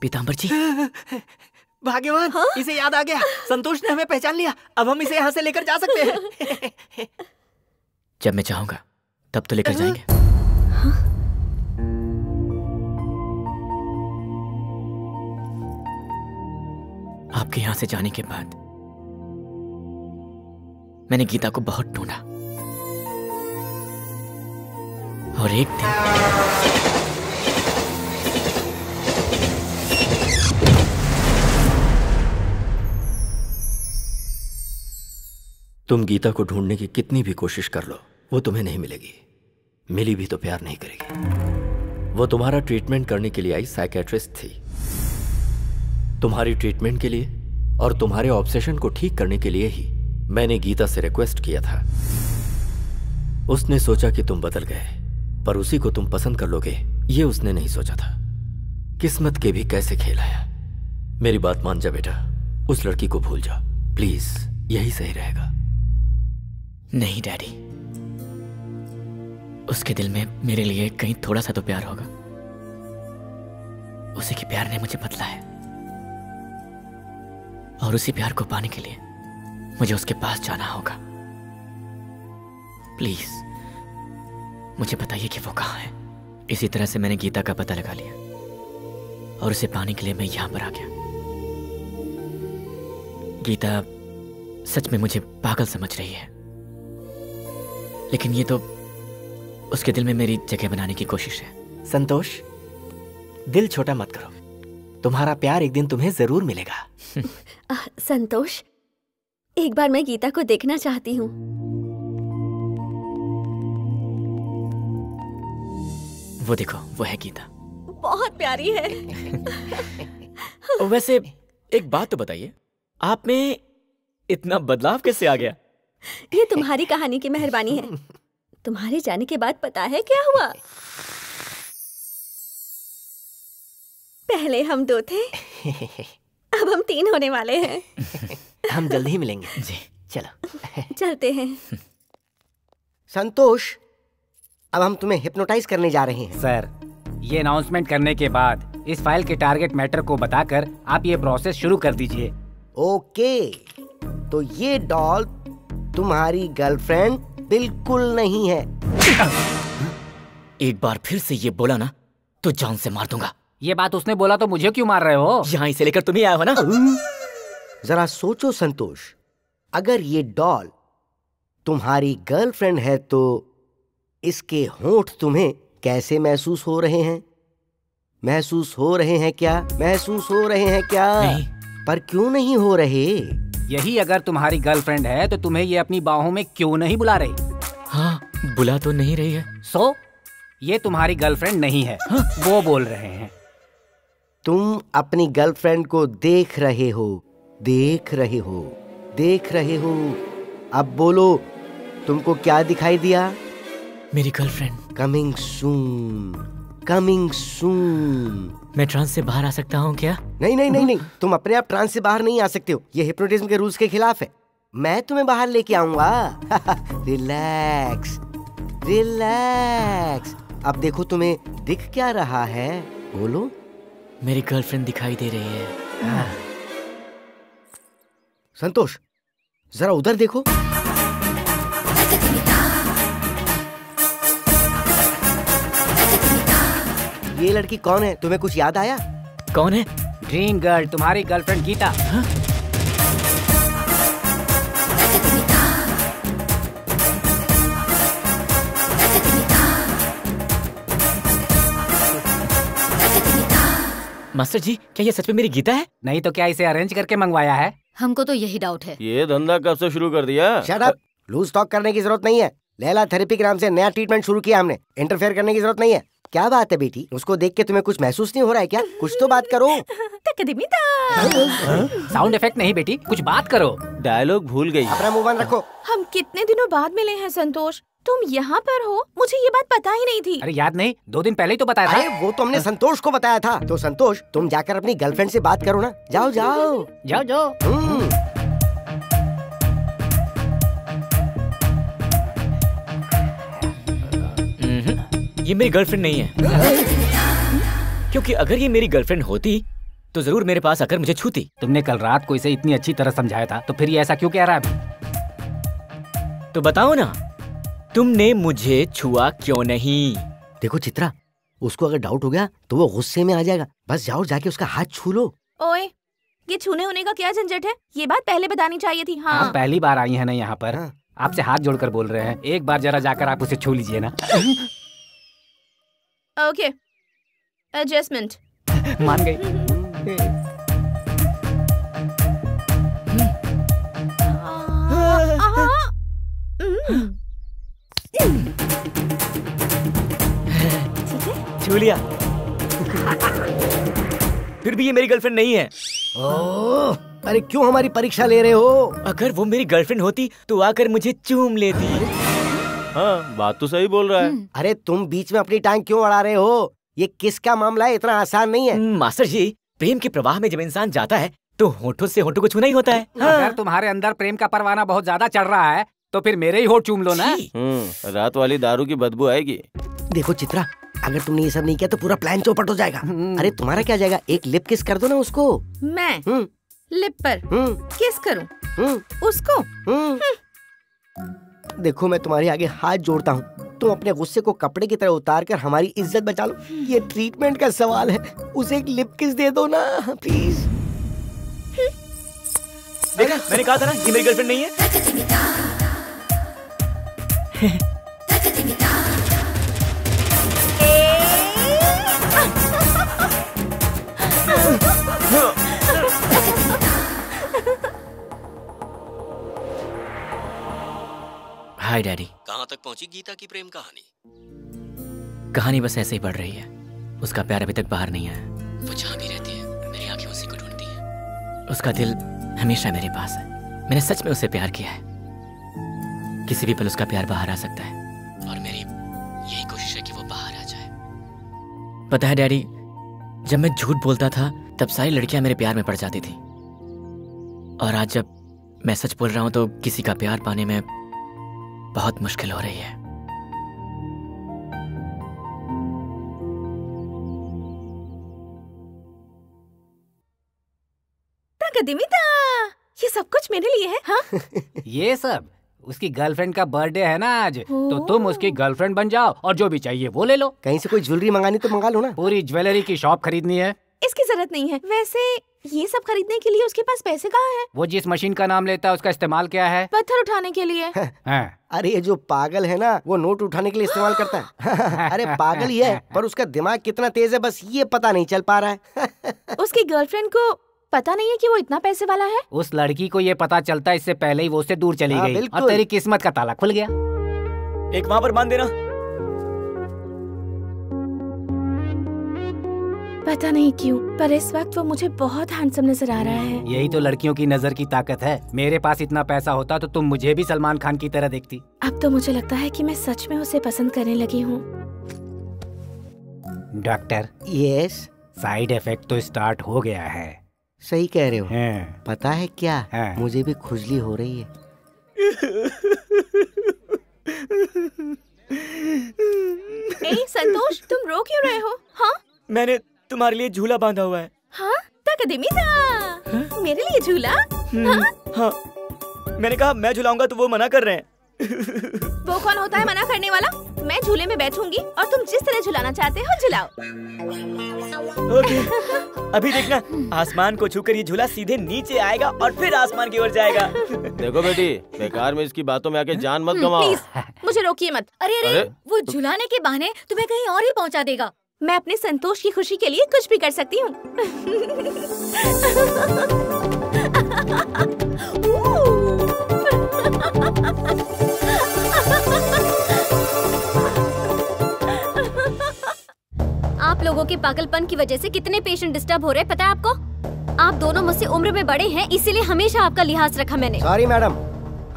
पीताम्बर जी। भाग्यवान इसे याद आ गया। संतोष ने हमें पहचान लिया। अब हम इसे यहाँ से लेकर जा सकते हैं। जब मैं चाहूँगा तब तो लेकर जाएँगे। आपके यहाँ से जाने के बाद मैंने गीता को बहुत ढूंढा। और एक दिन तुम गीता को ढूँढने की कितनी भी कोशिश कर लो, वो तुम्हें नहीं मिलेगी। मिली भी तो प्यार नहीं करेगी। वो तुम्हारा ट्रीटमेंट करने के लिए आई साइकेट्रिस्ट थी। तुम्हारी ट्रीटमेंट के लिए और तुम्हारे ऑब्सेशन को ठीक करने के लिए ही मैंने गीता से रिक्वेस्ट किया था। उसने सोचा कि तुम बदल गए, पर उसी को तुम पसंद कर लोगे, ये उसने नहीं सोचा था। किस्मत के भी कैसे खेल आया? मेरी बात मान जा बेटा, उस लड़की को भूल जा। प्लीज़, यही सही रहेगा। नहीं, डैडी। उसके दिल में मेरे लिए कहीं थोड़ा सा तो प्यार होगा। उसी के प्यार ने मुझे बदला है। और उसी प्यार को पाने के लिए मुझे उसके पास जाना होगा। प्लीज़, मुझे बताइए कि वो कहाँ है। इसी तरह से मैंने गीता का पता लगा लिया। और उसे पाने के लिए मैं यहाँ पर आ गया। गीता सच में मुझे पागल समझ रही है। लेकिन ये तो उसके दिल में मेरी जगह बनाने की कोशिश है। संतोष दिल छोटा मत करो। तुम्हारा प्यार एक दिन तुम्हें ज़रूर मिलेगा। आ, संतोष एक बार मैं गीता को देखना चाहती हूँ। वो देखो वो है गीता। बहुत प्यारी है। वैसे एक बात तो बताइए। आप में इतना बदलाव कैसे आ गया? ये तुम्हारी कहानी की मेहरबानी है। तुम्हारे जाने के बाद पता है क्या हुआ? पहले हम दो थे अब हम तीन होने वाले हैं। हम जल्दी ही मिलेंगे। जी चलो। चलते हैं। संतोष अब हम तुम्हें हिप्नोटाइज करने जा रहे हैं। सर ये अनाउंसमेंट करने के बाद इस फ़ाइल के टारगेट मैटर को बताकर आप ये प्रोसेस शुरू कर दीजिए। ओके तो ये डॉल तुम्हारी गर्लफ्रेंड बिल्कुल नहीं है। एक बार फिर से ये बोला ना तो जान से मार दूँगा। ये बात उसने बोला तो मुझे क्यों मार रहे हो? यहाँ इसे लेकर तुम ही आए हो ना? जरा सोचो संतोष अगर ये डॉल तुम्हारी गर्लफ्रेंड है तो इसके होठ तुम्हें कैसे महसूस हो रहे हैं? महसूस हो रहे हैं क्या? महसूस हो रहे हैं क्या? नहीं। पर क्यों नहीं हो रहे? यही अगर तुम्हारी गर्लफ्रेंड है तो तुम्हें ये अपनी बाहों में क्यों नहीं बुला रही? हाँ बुला तो नहीं रही है। सो ये तुम्हारी गर्लफ्रेंड नहीं है। हाँ? वो बोल रहे हैं। तुम अपनी गर्लफ्रेंड को देख रहे हो देख रहे हो देख रहे हो। अब बोलो तुमको क्या दिखाई दिया? मेरी girlfriend coming soon coming soon मैं ट्रांस से बाहर आ सकता हूँ क्या? नहीं नहीं नहीं नहीं। तुम अपने आप ट्रांस से बाहर नहीं आ सकते हो। ये हिप्नोटिज्म के रूल्स के खिलाफ है। मैं तुम्हें बाहर लेके आऊँगा। रिलैक्स रिलैक्स अब देखो तुम्हें दिख क्या रहा है। बोलो। मेरी गर्लफ्रेंड दिखाई दे रही है। संतोष जरा उधर देखो। ये लड़की कौन है? तुम्हें कुछ याद आया? कौन है? ड्रीम गर्ल तुम्हारी गर्लफ्रेंड गीता। मास्टर जी क्या ये सच में मेरी गीता है? नहीं तो क्या इसे अरेंज करके मंगवाया है? हमको तो यही डाउट है। ये धंधा कब से शुरू कर दिया? शट अप लूज टॉक करने की ज़रूरत नहीं है। लैला थेरेपी के नाम से नया ट्रीटमेंट शुरू किया हमने। इंटरफेयर करने की ज़रूरत नहीं है। क्या बात है बेटी? उसको देख के तुम्हें कुछ महसूस नहीं हो रहा है क्या? कुछ तो बात करो। साउंड इफ़ेक्ट नहीं बेटी कुछ बात करो। डायलॉग भूल गई। अपना मुँह बंद रखो। हम कितने दिनों बाद मिले हैं संतोष? तुम यहाँ पर हो मुझे ये बात पता ही नहीं थी। अरे याद नहीं दो दिन पहले ही तो बताया था। अरे वो तो हमने संतोष को बताया था। तो संतोष तुम जाकर अपनी गर्लफ्रेंड से बात करो ना। जाओ जाओ। जाओ जाओ। ये मेरी गर्लफ्रेंड नहीं है। क्योंकि अगर ये मेरी गर्लफ्रेंड होती तो ज़रूर मेरे पास आकर मुझे छूती। तुमने कल रात को इसे इतनी अच्छी तरह समझाया था तो फिर ये ऐसा क्यों कह रहा है? तो बताओ ना तुमने मुझे छुआ क्यों नहीं? देखो चित्रा उसको अगर डाउट हो गया तो वो गुस्से में आ जाएगा। बस जाओ जाके उसका हाथ छू लो। ओए ये छूने होने का क्या झंझट है? ये बात पहले बतानी चाहिए थी हाँ। आप पहली बार आई है ना यहाँ पर। आपसे हाथ जोड़कर बोल रहे हैं। एक बार जरा जाकर आप उसे छू लीजिए ना। ओके एडजस्टमेंट मान गई। छू लिया फिर भी ये मेरी गर्लफ्रेंड नहीं है। ओ, अरे क्यों हमारी परीक्षा ले रहे हो? अगर वो मेरी गर्लफ्रेंड होती तो आकर मुझे चूम लेती। हाँ बात तो सही बोल रहा है। अरे तुम बीच में अपनी टांग क्यों अड़ा रहे हो? ये किसका मामला है? इतना आसान नहीं है। मास्टर जी प्रेम के प्रवाह में जब इंसान जाता है तो होठों से होठों को छूना ही होता है। हाँ। अगर तुम्हारे अंदर प्रेम का परवाना बहुत ज़्यादा चढ़ रहा है तो फिर मेरे ही होठ चूम लो ना। हम्म रात वाली दारू की बदबू आएगी। देखो चित्रा अगर तुमने ये सब नहीं किया तो पूरा प्लान चौपट हो जाएगा। अरे तुम्हारा क्या जाएगा? एक लिप किस कर दो ना उसको। मैं? हम्म। लिप पर हम्म। किस करूँ? हम्म। उसको? हम्म। देखो मैं तुम्हारे आगे हाथ जोड़ता हूँ। तुम अपने गुस्से को कपड़े की तरह उतार कर हमारी इज़्ज़त बचा लो। ये ट्रीटमेंट का सवाल है। उसे एक लिप किस दे दो ना प्लीज़ देखा मैंने कहा था ना ये मेरी गर्लफ्रेंड नहीं है। हाय डैडी कहाँ तक पहुँची गीता की प्रेम कहानी? कहानी बस ऐसे ही बढ़ रही है। उसका प्यार अभी तक बाहर नहीं आया। वो जहाँ भी रहती है मेरी आँखें उसी को ढूंढती हैं। उसका दिल हमेशा मेरे पास है। मैंने सच में उसे प्यार किया है। किसी भी पल उसका प्यार बाहर आ सकता है। और मेरी यही कोशिश है कि वो बाहर आ जाए। पता है डैडी जब मैं झूठ बोलता था तब सारी लड़कियाँ मेरे प्यार में पड़ जाती थी। और आज जब मैं सच बोल रहा हूँ तो किसी का प्यार पाने में बहुत मुश्किल हो रही है। ये सब कुछ मेरे लिए है हाँ? ये सब? उसकी गर्लफ्रेंड का बर्थडे है ना आज। तो तुम उसकी गर्लफ्रेंड बन जाओ और जो भी चाहिए वो ले लो। कहीं से कोई ज्वेलरी मंगानी तो मंगा लो ना। पूरी ज्वेलरी की शॉप खरीदनी है। इसकी ज़रूरत नहीं है। वैसे ये सब खरीदने के लिए उसके पास पैसे कहाँ हैं? वो जिस मशीन का नाम लेता है उसका इस्तेमाल क्या है? पत्थर उठाने के लिए। हाँ। अरे ये जो पागल है ना वो नोट उठाने के लिए इस्तेमाल करता है। अरे पागल ही है पर उसका दिमाग कितना तेज है बस ये पता नहीं चल पा रहा है। उसकी गर्लफ्रेंड को पता नहीं है कि वो इतना पैसे वाला है? उस लड़की को ये पता चलता है इससे पहले ही वो उससे दूर चली हाँ, गई। और तेरी किस्मत का ताला खुल गया। एक वहाँ पर बाँध देना। पता नहीं क्यों पर इस वक्त वो मुझे बहुत हैंडसम नज़र आ रहा है। यही तो लड़कियों की नज़र की ताकत है। मेरे पास इतना पैसा होता तो तुम मुझे भी सलमान खान की तरह देखती। अब तो मुझे लगता है कि मैं सच में उसे पसंद करने लगी हूँ। डॉक्टर? यस साइड इफ़ेक्ट तो स्टार्ट हो गया है। सही कह रहे हो। है। पता है क्या? है। मुझे भी खुजली हो रही है। ए संतोष तुम रो क्यों रहे हो? हाँ? मैंने तुम्हारे लिए झूला बांधा हुआ है। हाँ तकदीमीता मेरे लिए झूला? हम्म, हाँ? मैंने कहा मैं झुलाऊँगा तो वो मना कर रहे हैं। वो कौन होता है मना करने वाला? मैं झूले में बैठूँगी और तुम जिस तरह झुलाना चाहते हो झुलाओ। ओके। अभी देखना आसमान को छूकर ये झूला सीधे नीचे आएगा और फिर आसमान की ओर जाएगा। देखो बेटी बेकार में इसकी बातों में आके जान मत गवाओ। प्लीज़ मुझे रोकिए मत। अरे अरे अरे? वो झुलाने के बहाने तुम्हें कहीं और ही पहुँचा देगा। मैं अपने संतोष की खुशी के लिए कुछ भी कर सकती हूँ। आप लोगों के पागलपन की वजह से कितने पेशेंट डिस्टर्ब हो रहे हैं पता है आपको? आप दोनों मुझसे उम्र में बड़े हैं इसीलिए हमेशा आपका लिहाज रखा मैंने। सॉरी मैडम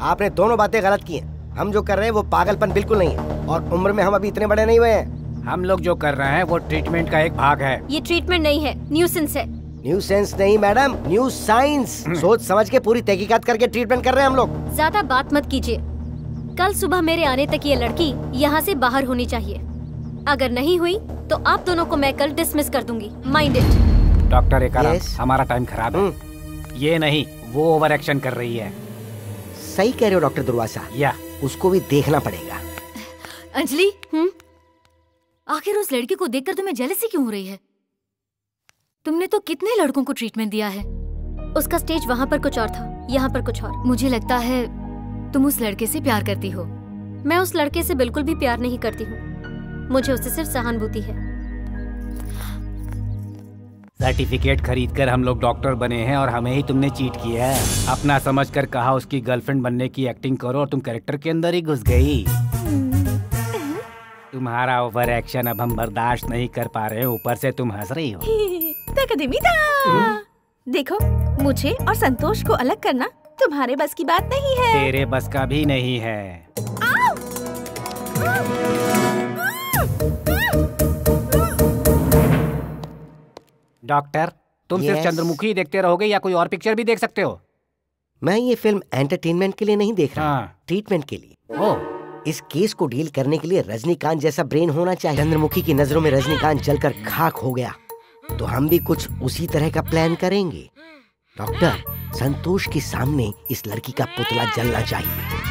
आपने दोनों बातें गलत की हैं। हम जो कर रहे हैं वो पागलपन बिल्कुल नहीं है। और उम्र में हम अभी इतने बड़े नहीं हुए हैं। हम लोग जो कर रहे हैं वो ट्रीटमेंट का एक भाग है। ये ट्रीटमेंट नहीं है न्यूसेंस है। न्यू सेंस नहीं मैडम न्यू साइंस सोच समझ के पूरी तहकीकात करके ट्रीटमेंट कर रहे हैं हम लोग। ज़्यादा बात मत कीजिए। कल सुबह मेरे आने तक ये लड़की यहाँ से बाहर होनी चाहिए। अगर नहीं हुई तो आप दोनों को मैं कल डिसमिस कर दूँगी। माइंड इट डॉक्टर एक हमारा टाइम खराब है। ये नहीं वो ओवर एक्शन कर रही है। सही कह रहे हो डॉक्टर दुर्वासा। या। उसको भी देखना पड़ेगा। अंजलि आखिर उस लड़की को देखकर तुम्हें जेलसी क्यों हो रही है? तुमने तो कितने लड़कों को ट्रीटमेंट दिया है? उसका स्टेज वहाँ पर कुछ और था, यहाँ पर कुछ और। मुझे लगता है तुम उस लड़के से प्यार करती हो। मैं उस लड़के से बिल्कुल भी प्यार नहीं करती हूँ। मुझे उससे सिर्फ़ सहानुभूति है। सर्टिफिकेट खरीद कर हम लोग डॉक्टर बने हैं और हमें ही तुमने चीट किया है। अपना समझ कर कहा उसकी गर्लफ्रेंड बनने की एक्टिंग करो और तुम कैरेक्टर के अंदर ही घुस गई। तुम्हारा ओवर एक्शन अब हम बर्दाश्त नहीं कर पा रहे ऊपर से तुम हंस रही हो। तकदीमीता देखो मुझे और संतोष को अलग करना तुम्हारे बस की बात नहीं है। तेरे बस का भी नहीं है। डॉक्टर तुम सिर्फ़ चंद्रमुखी देखते रहोगे या कोई और पिक्चर भी देख सकते हो? मैं ये फ़िल्म एंटरटेनमेंट के लिए नहीं देख रहा ट्रीटमेंट के लिए। ओ। इस केस को डील करने के लिए रजनीकांत जैसा ब्रेन होना चाहिए। चंद्रमुखी की नज़रों में रजनीकांत जलकर खाक हो गया। तो हम भी कुछ उसी तरह का प्लान करेंगे। डॉक्टर संतोष के सामने इस लड़की का पुतला जलना चाहिए।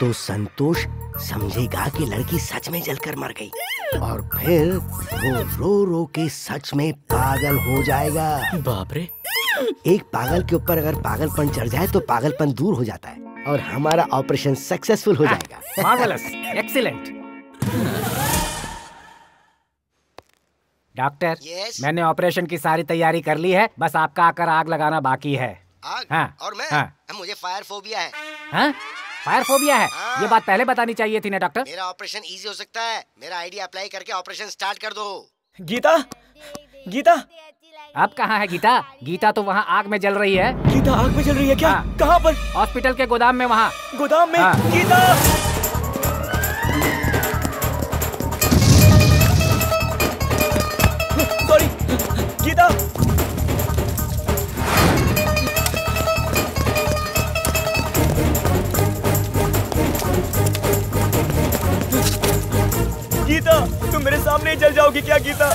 तो संतोष समझेगा कि लड़की सच में जलकर मर गई। और फिर वो रो रो के सच में पागल हो जाएगा। बाप रे। एक पागल के ऊपर अगर पागलपन चढ़ जाए तो पागलपन दूर हो जाता है। और हमारा ऑपरेशन सक्सेसफुल हो जाएगा। Marvellous excellent doctor yes? मैंने ऑपरेशन की सारी तैयारी कर ली है बस आपका आकर आग लगाना बाकी है। आग? हाँ और मैं? हाँ। मुझे फायर फोबिया है। हाँ? फायर फोबिया है? हाँ। ये बात पहले बतानी चाहिए थी ना डॉक्टर मेरा ऑपरेशन इजी हो सकता है। मेरा आईडिया अप्लाई करके ऑपरेशन स्टार्ट कर दो। गीता? गीता? अब कहाँ है गीता? गीता तो वहाँ आग में जल रही है। गीता आग में जल रही है क्या? कहाँ पर? हॉस्पिटल के गोदाम में वहाँ। गोदाम में? हाँ। गीता! सॉरी गीता! गीता तुम मेरे सामने ही जल जाओगी क्या Geeta?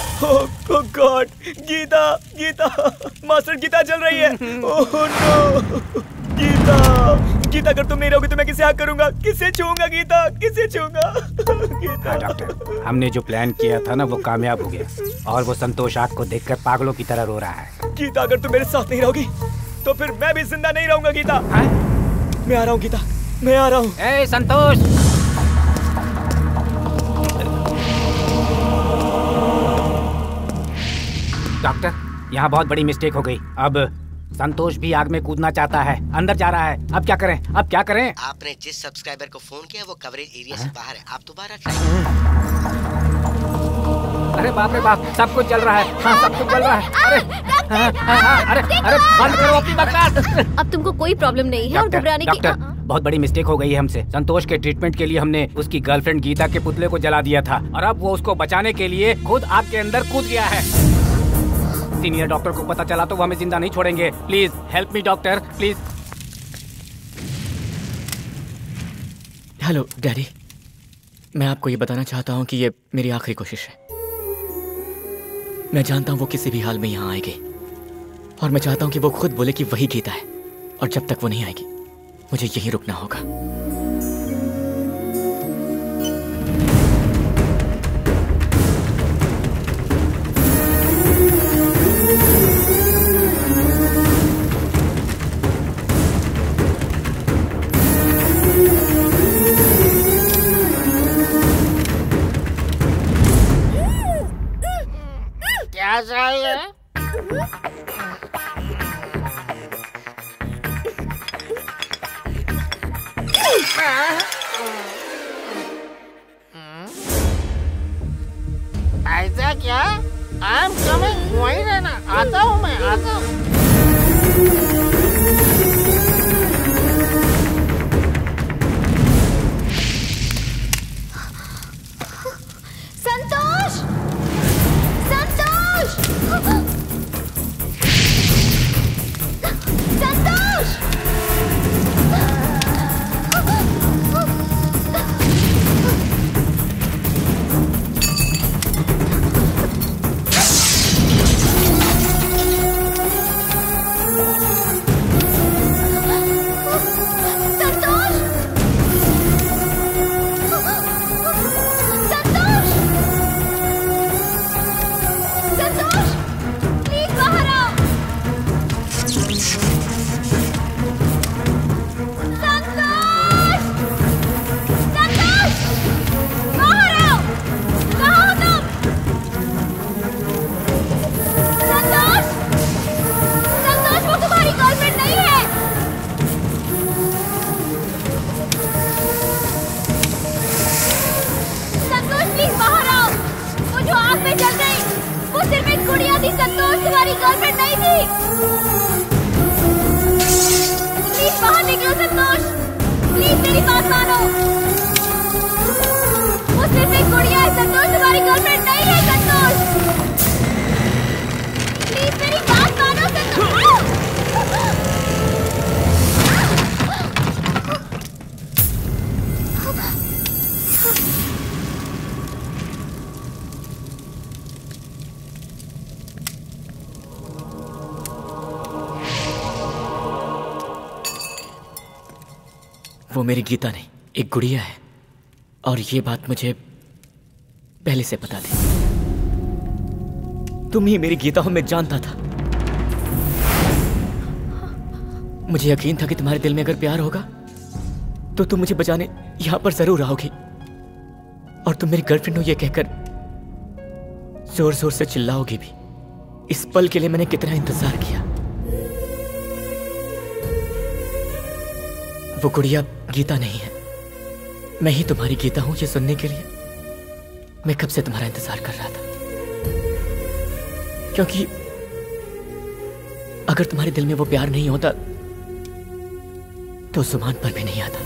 Oh oh God Geeta Geeta master Geeta जल रही है। ओह नो गीता गीता अगर तुम नहीं रहोगी तो मैं किसे हक करूँगा? किसे छूँगा गीता? किसे छूँगा गीता। डॉक्टर हमने जो प्लान किया था ना वो कामयाब हो गया। और वो संतोष आग को देखकर पागलों की तरह रो रहा है। गीता अगर तुम मेरे साथ नहीं रहोगी तो फिर मैं भी ज़िंदा नहीं रहूँगा गीता। मैं आ रहा हूँ गीता। मैं आ रहा हूँ। संतोष! डॉक्टर यहाँ बहुत बड़ी मिस्टेक हो गई। अब संतोष भी आग में कूदना चाहता है। अंदर जा रहा है। अब क्या करें? अब क्या करें? आपने जिस सब्सक्राइबर को फ़ोन किया वो कवरेज एरिया से बाहर है। आप दोबारा ट्राई अरे बाप रे बाप सब कुछ चल रहा है। हाँ सब कुछ चल रहा है। अरे हाँ, हाँ, हाँ, अरे अरे बंद करो अपनी बकवास अब तुमको कोई प्रॉब्लम नहीं है और घबराने की बहुत बड़ी मिस्टेक हो गई है हमसे। संतोष के ट्रीटमेंट के लिए हमने उसकी गर्लफ्रेंड गीता के पुतले को जला दिया था। और अब वो उसको बचाने के लिए खुद आग के अंदर कूद गया है। सीनियर डॉक्टर को पता चला तो वो हमें ज़िंदा नहीं छोड़ेंगे। Please help me doctor please hello daddy मैं आपको ये बताना चाहता हूँ कि ये मेरी आखिरी कोशिश है। मैं जानता हूँ वो किसी भी हाल में यहाँ आएगी। और मैं चाहता हूँ कि वो खुद बोले कि वही गीता है, और जब तक वो नहीं आएगी, मुझे यहीं रुकना होगा। क्या चाहिए ऐसा क्या आई एम कमिंग वहीं रहना आता हूँ मैं आता हूँ वो मेरी गीता नहीं, एक गुड़िया है। और ये बात मुझे पहले से पता थी। तुम ही मेरी गीता हो मैं जानता था। मुझे यकीन था कि तुम्हारे दिल में अगर प्यार होगा तो तुम मुझे बचाने यहाँ पर ज़रूर आओगी। और तुम मेरी गर्लफ्रेंड हो यह कहकर ज़ोर ज़ोर से चिल्लाओगी भी। इस पल के लिए मैंने कितना इंतज़ार किया। वो गुड़िया गीता नहीं है। मैं ही तुम्हारी गीता हूँ ये सुनने के लिए। मैं कब से तुम्हारा इंतज़ार कर रहा था? क्योंकि अगर तुम्हारे दिल में वो प्यार नहीं होता तो ज़ुबान पर भी नहीं आता।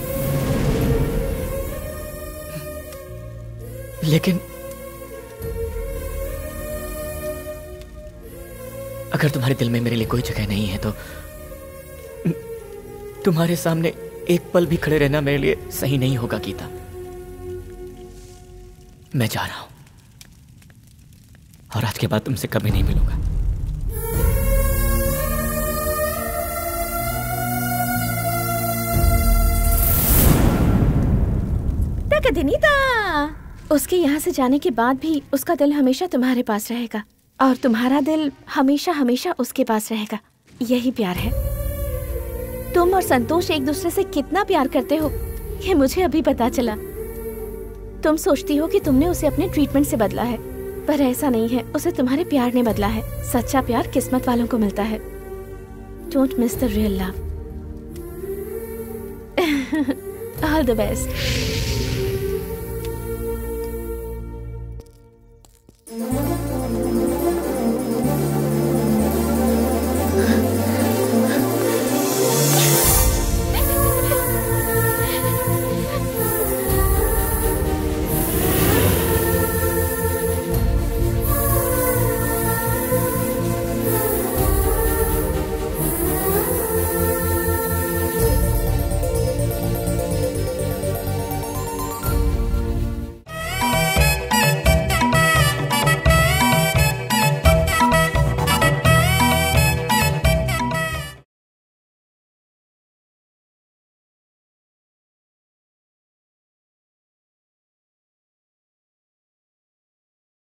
लेकिन अगर तुम्हारे दिल में मेरे लिए कोई जगह नहीं है तो तुम्हारे सामने एक पल भी खड़े रहना मेरे लिए सही नहीं होगा, गीता। मैं जा रहा हूँ। और आज के बाद तुमसे कभी नहीं मिलूँगा। उसके यहाँ से जाने के बाद भी उसका दिल हमेशा तुम्हारे पास रहेगा। और तुम्हारा दिल हमेशा हमेशा उसके पास रहेगा। यही प्यार है। तुम और संतोष एक दूसरे से कितना प्यार करते हो, ये मुझे अभी पता चला। तुम सोचती हो कि तुमने उसे अपने ट्रीटमेंट से बदला है, पर ऐसा नहीं है, उसे तुम्हारे प्यार ने बदला है। सच्चा प्यार किस्मत वालों को मिलता है। Don't miss the real love all the best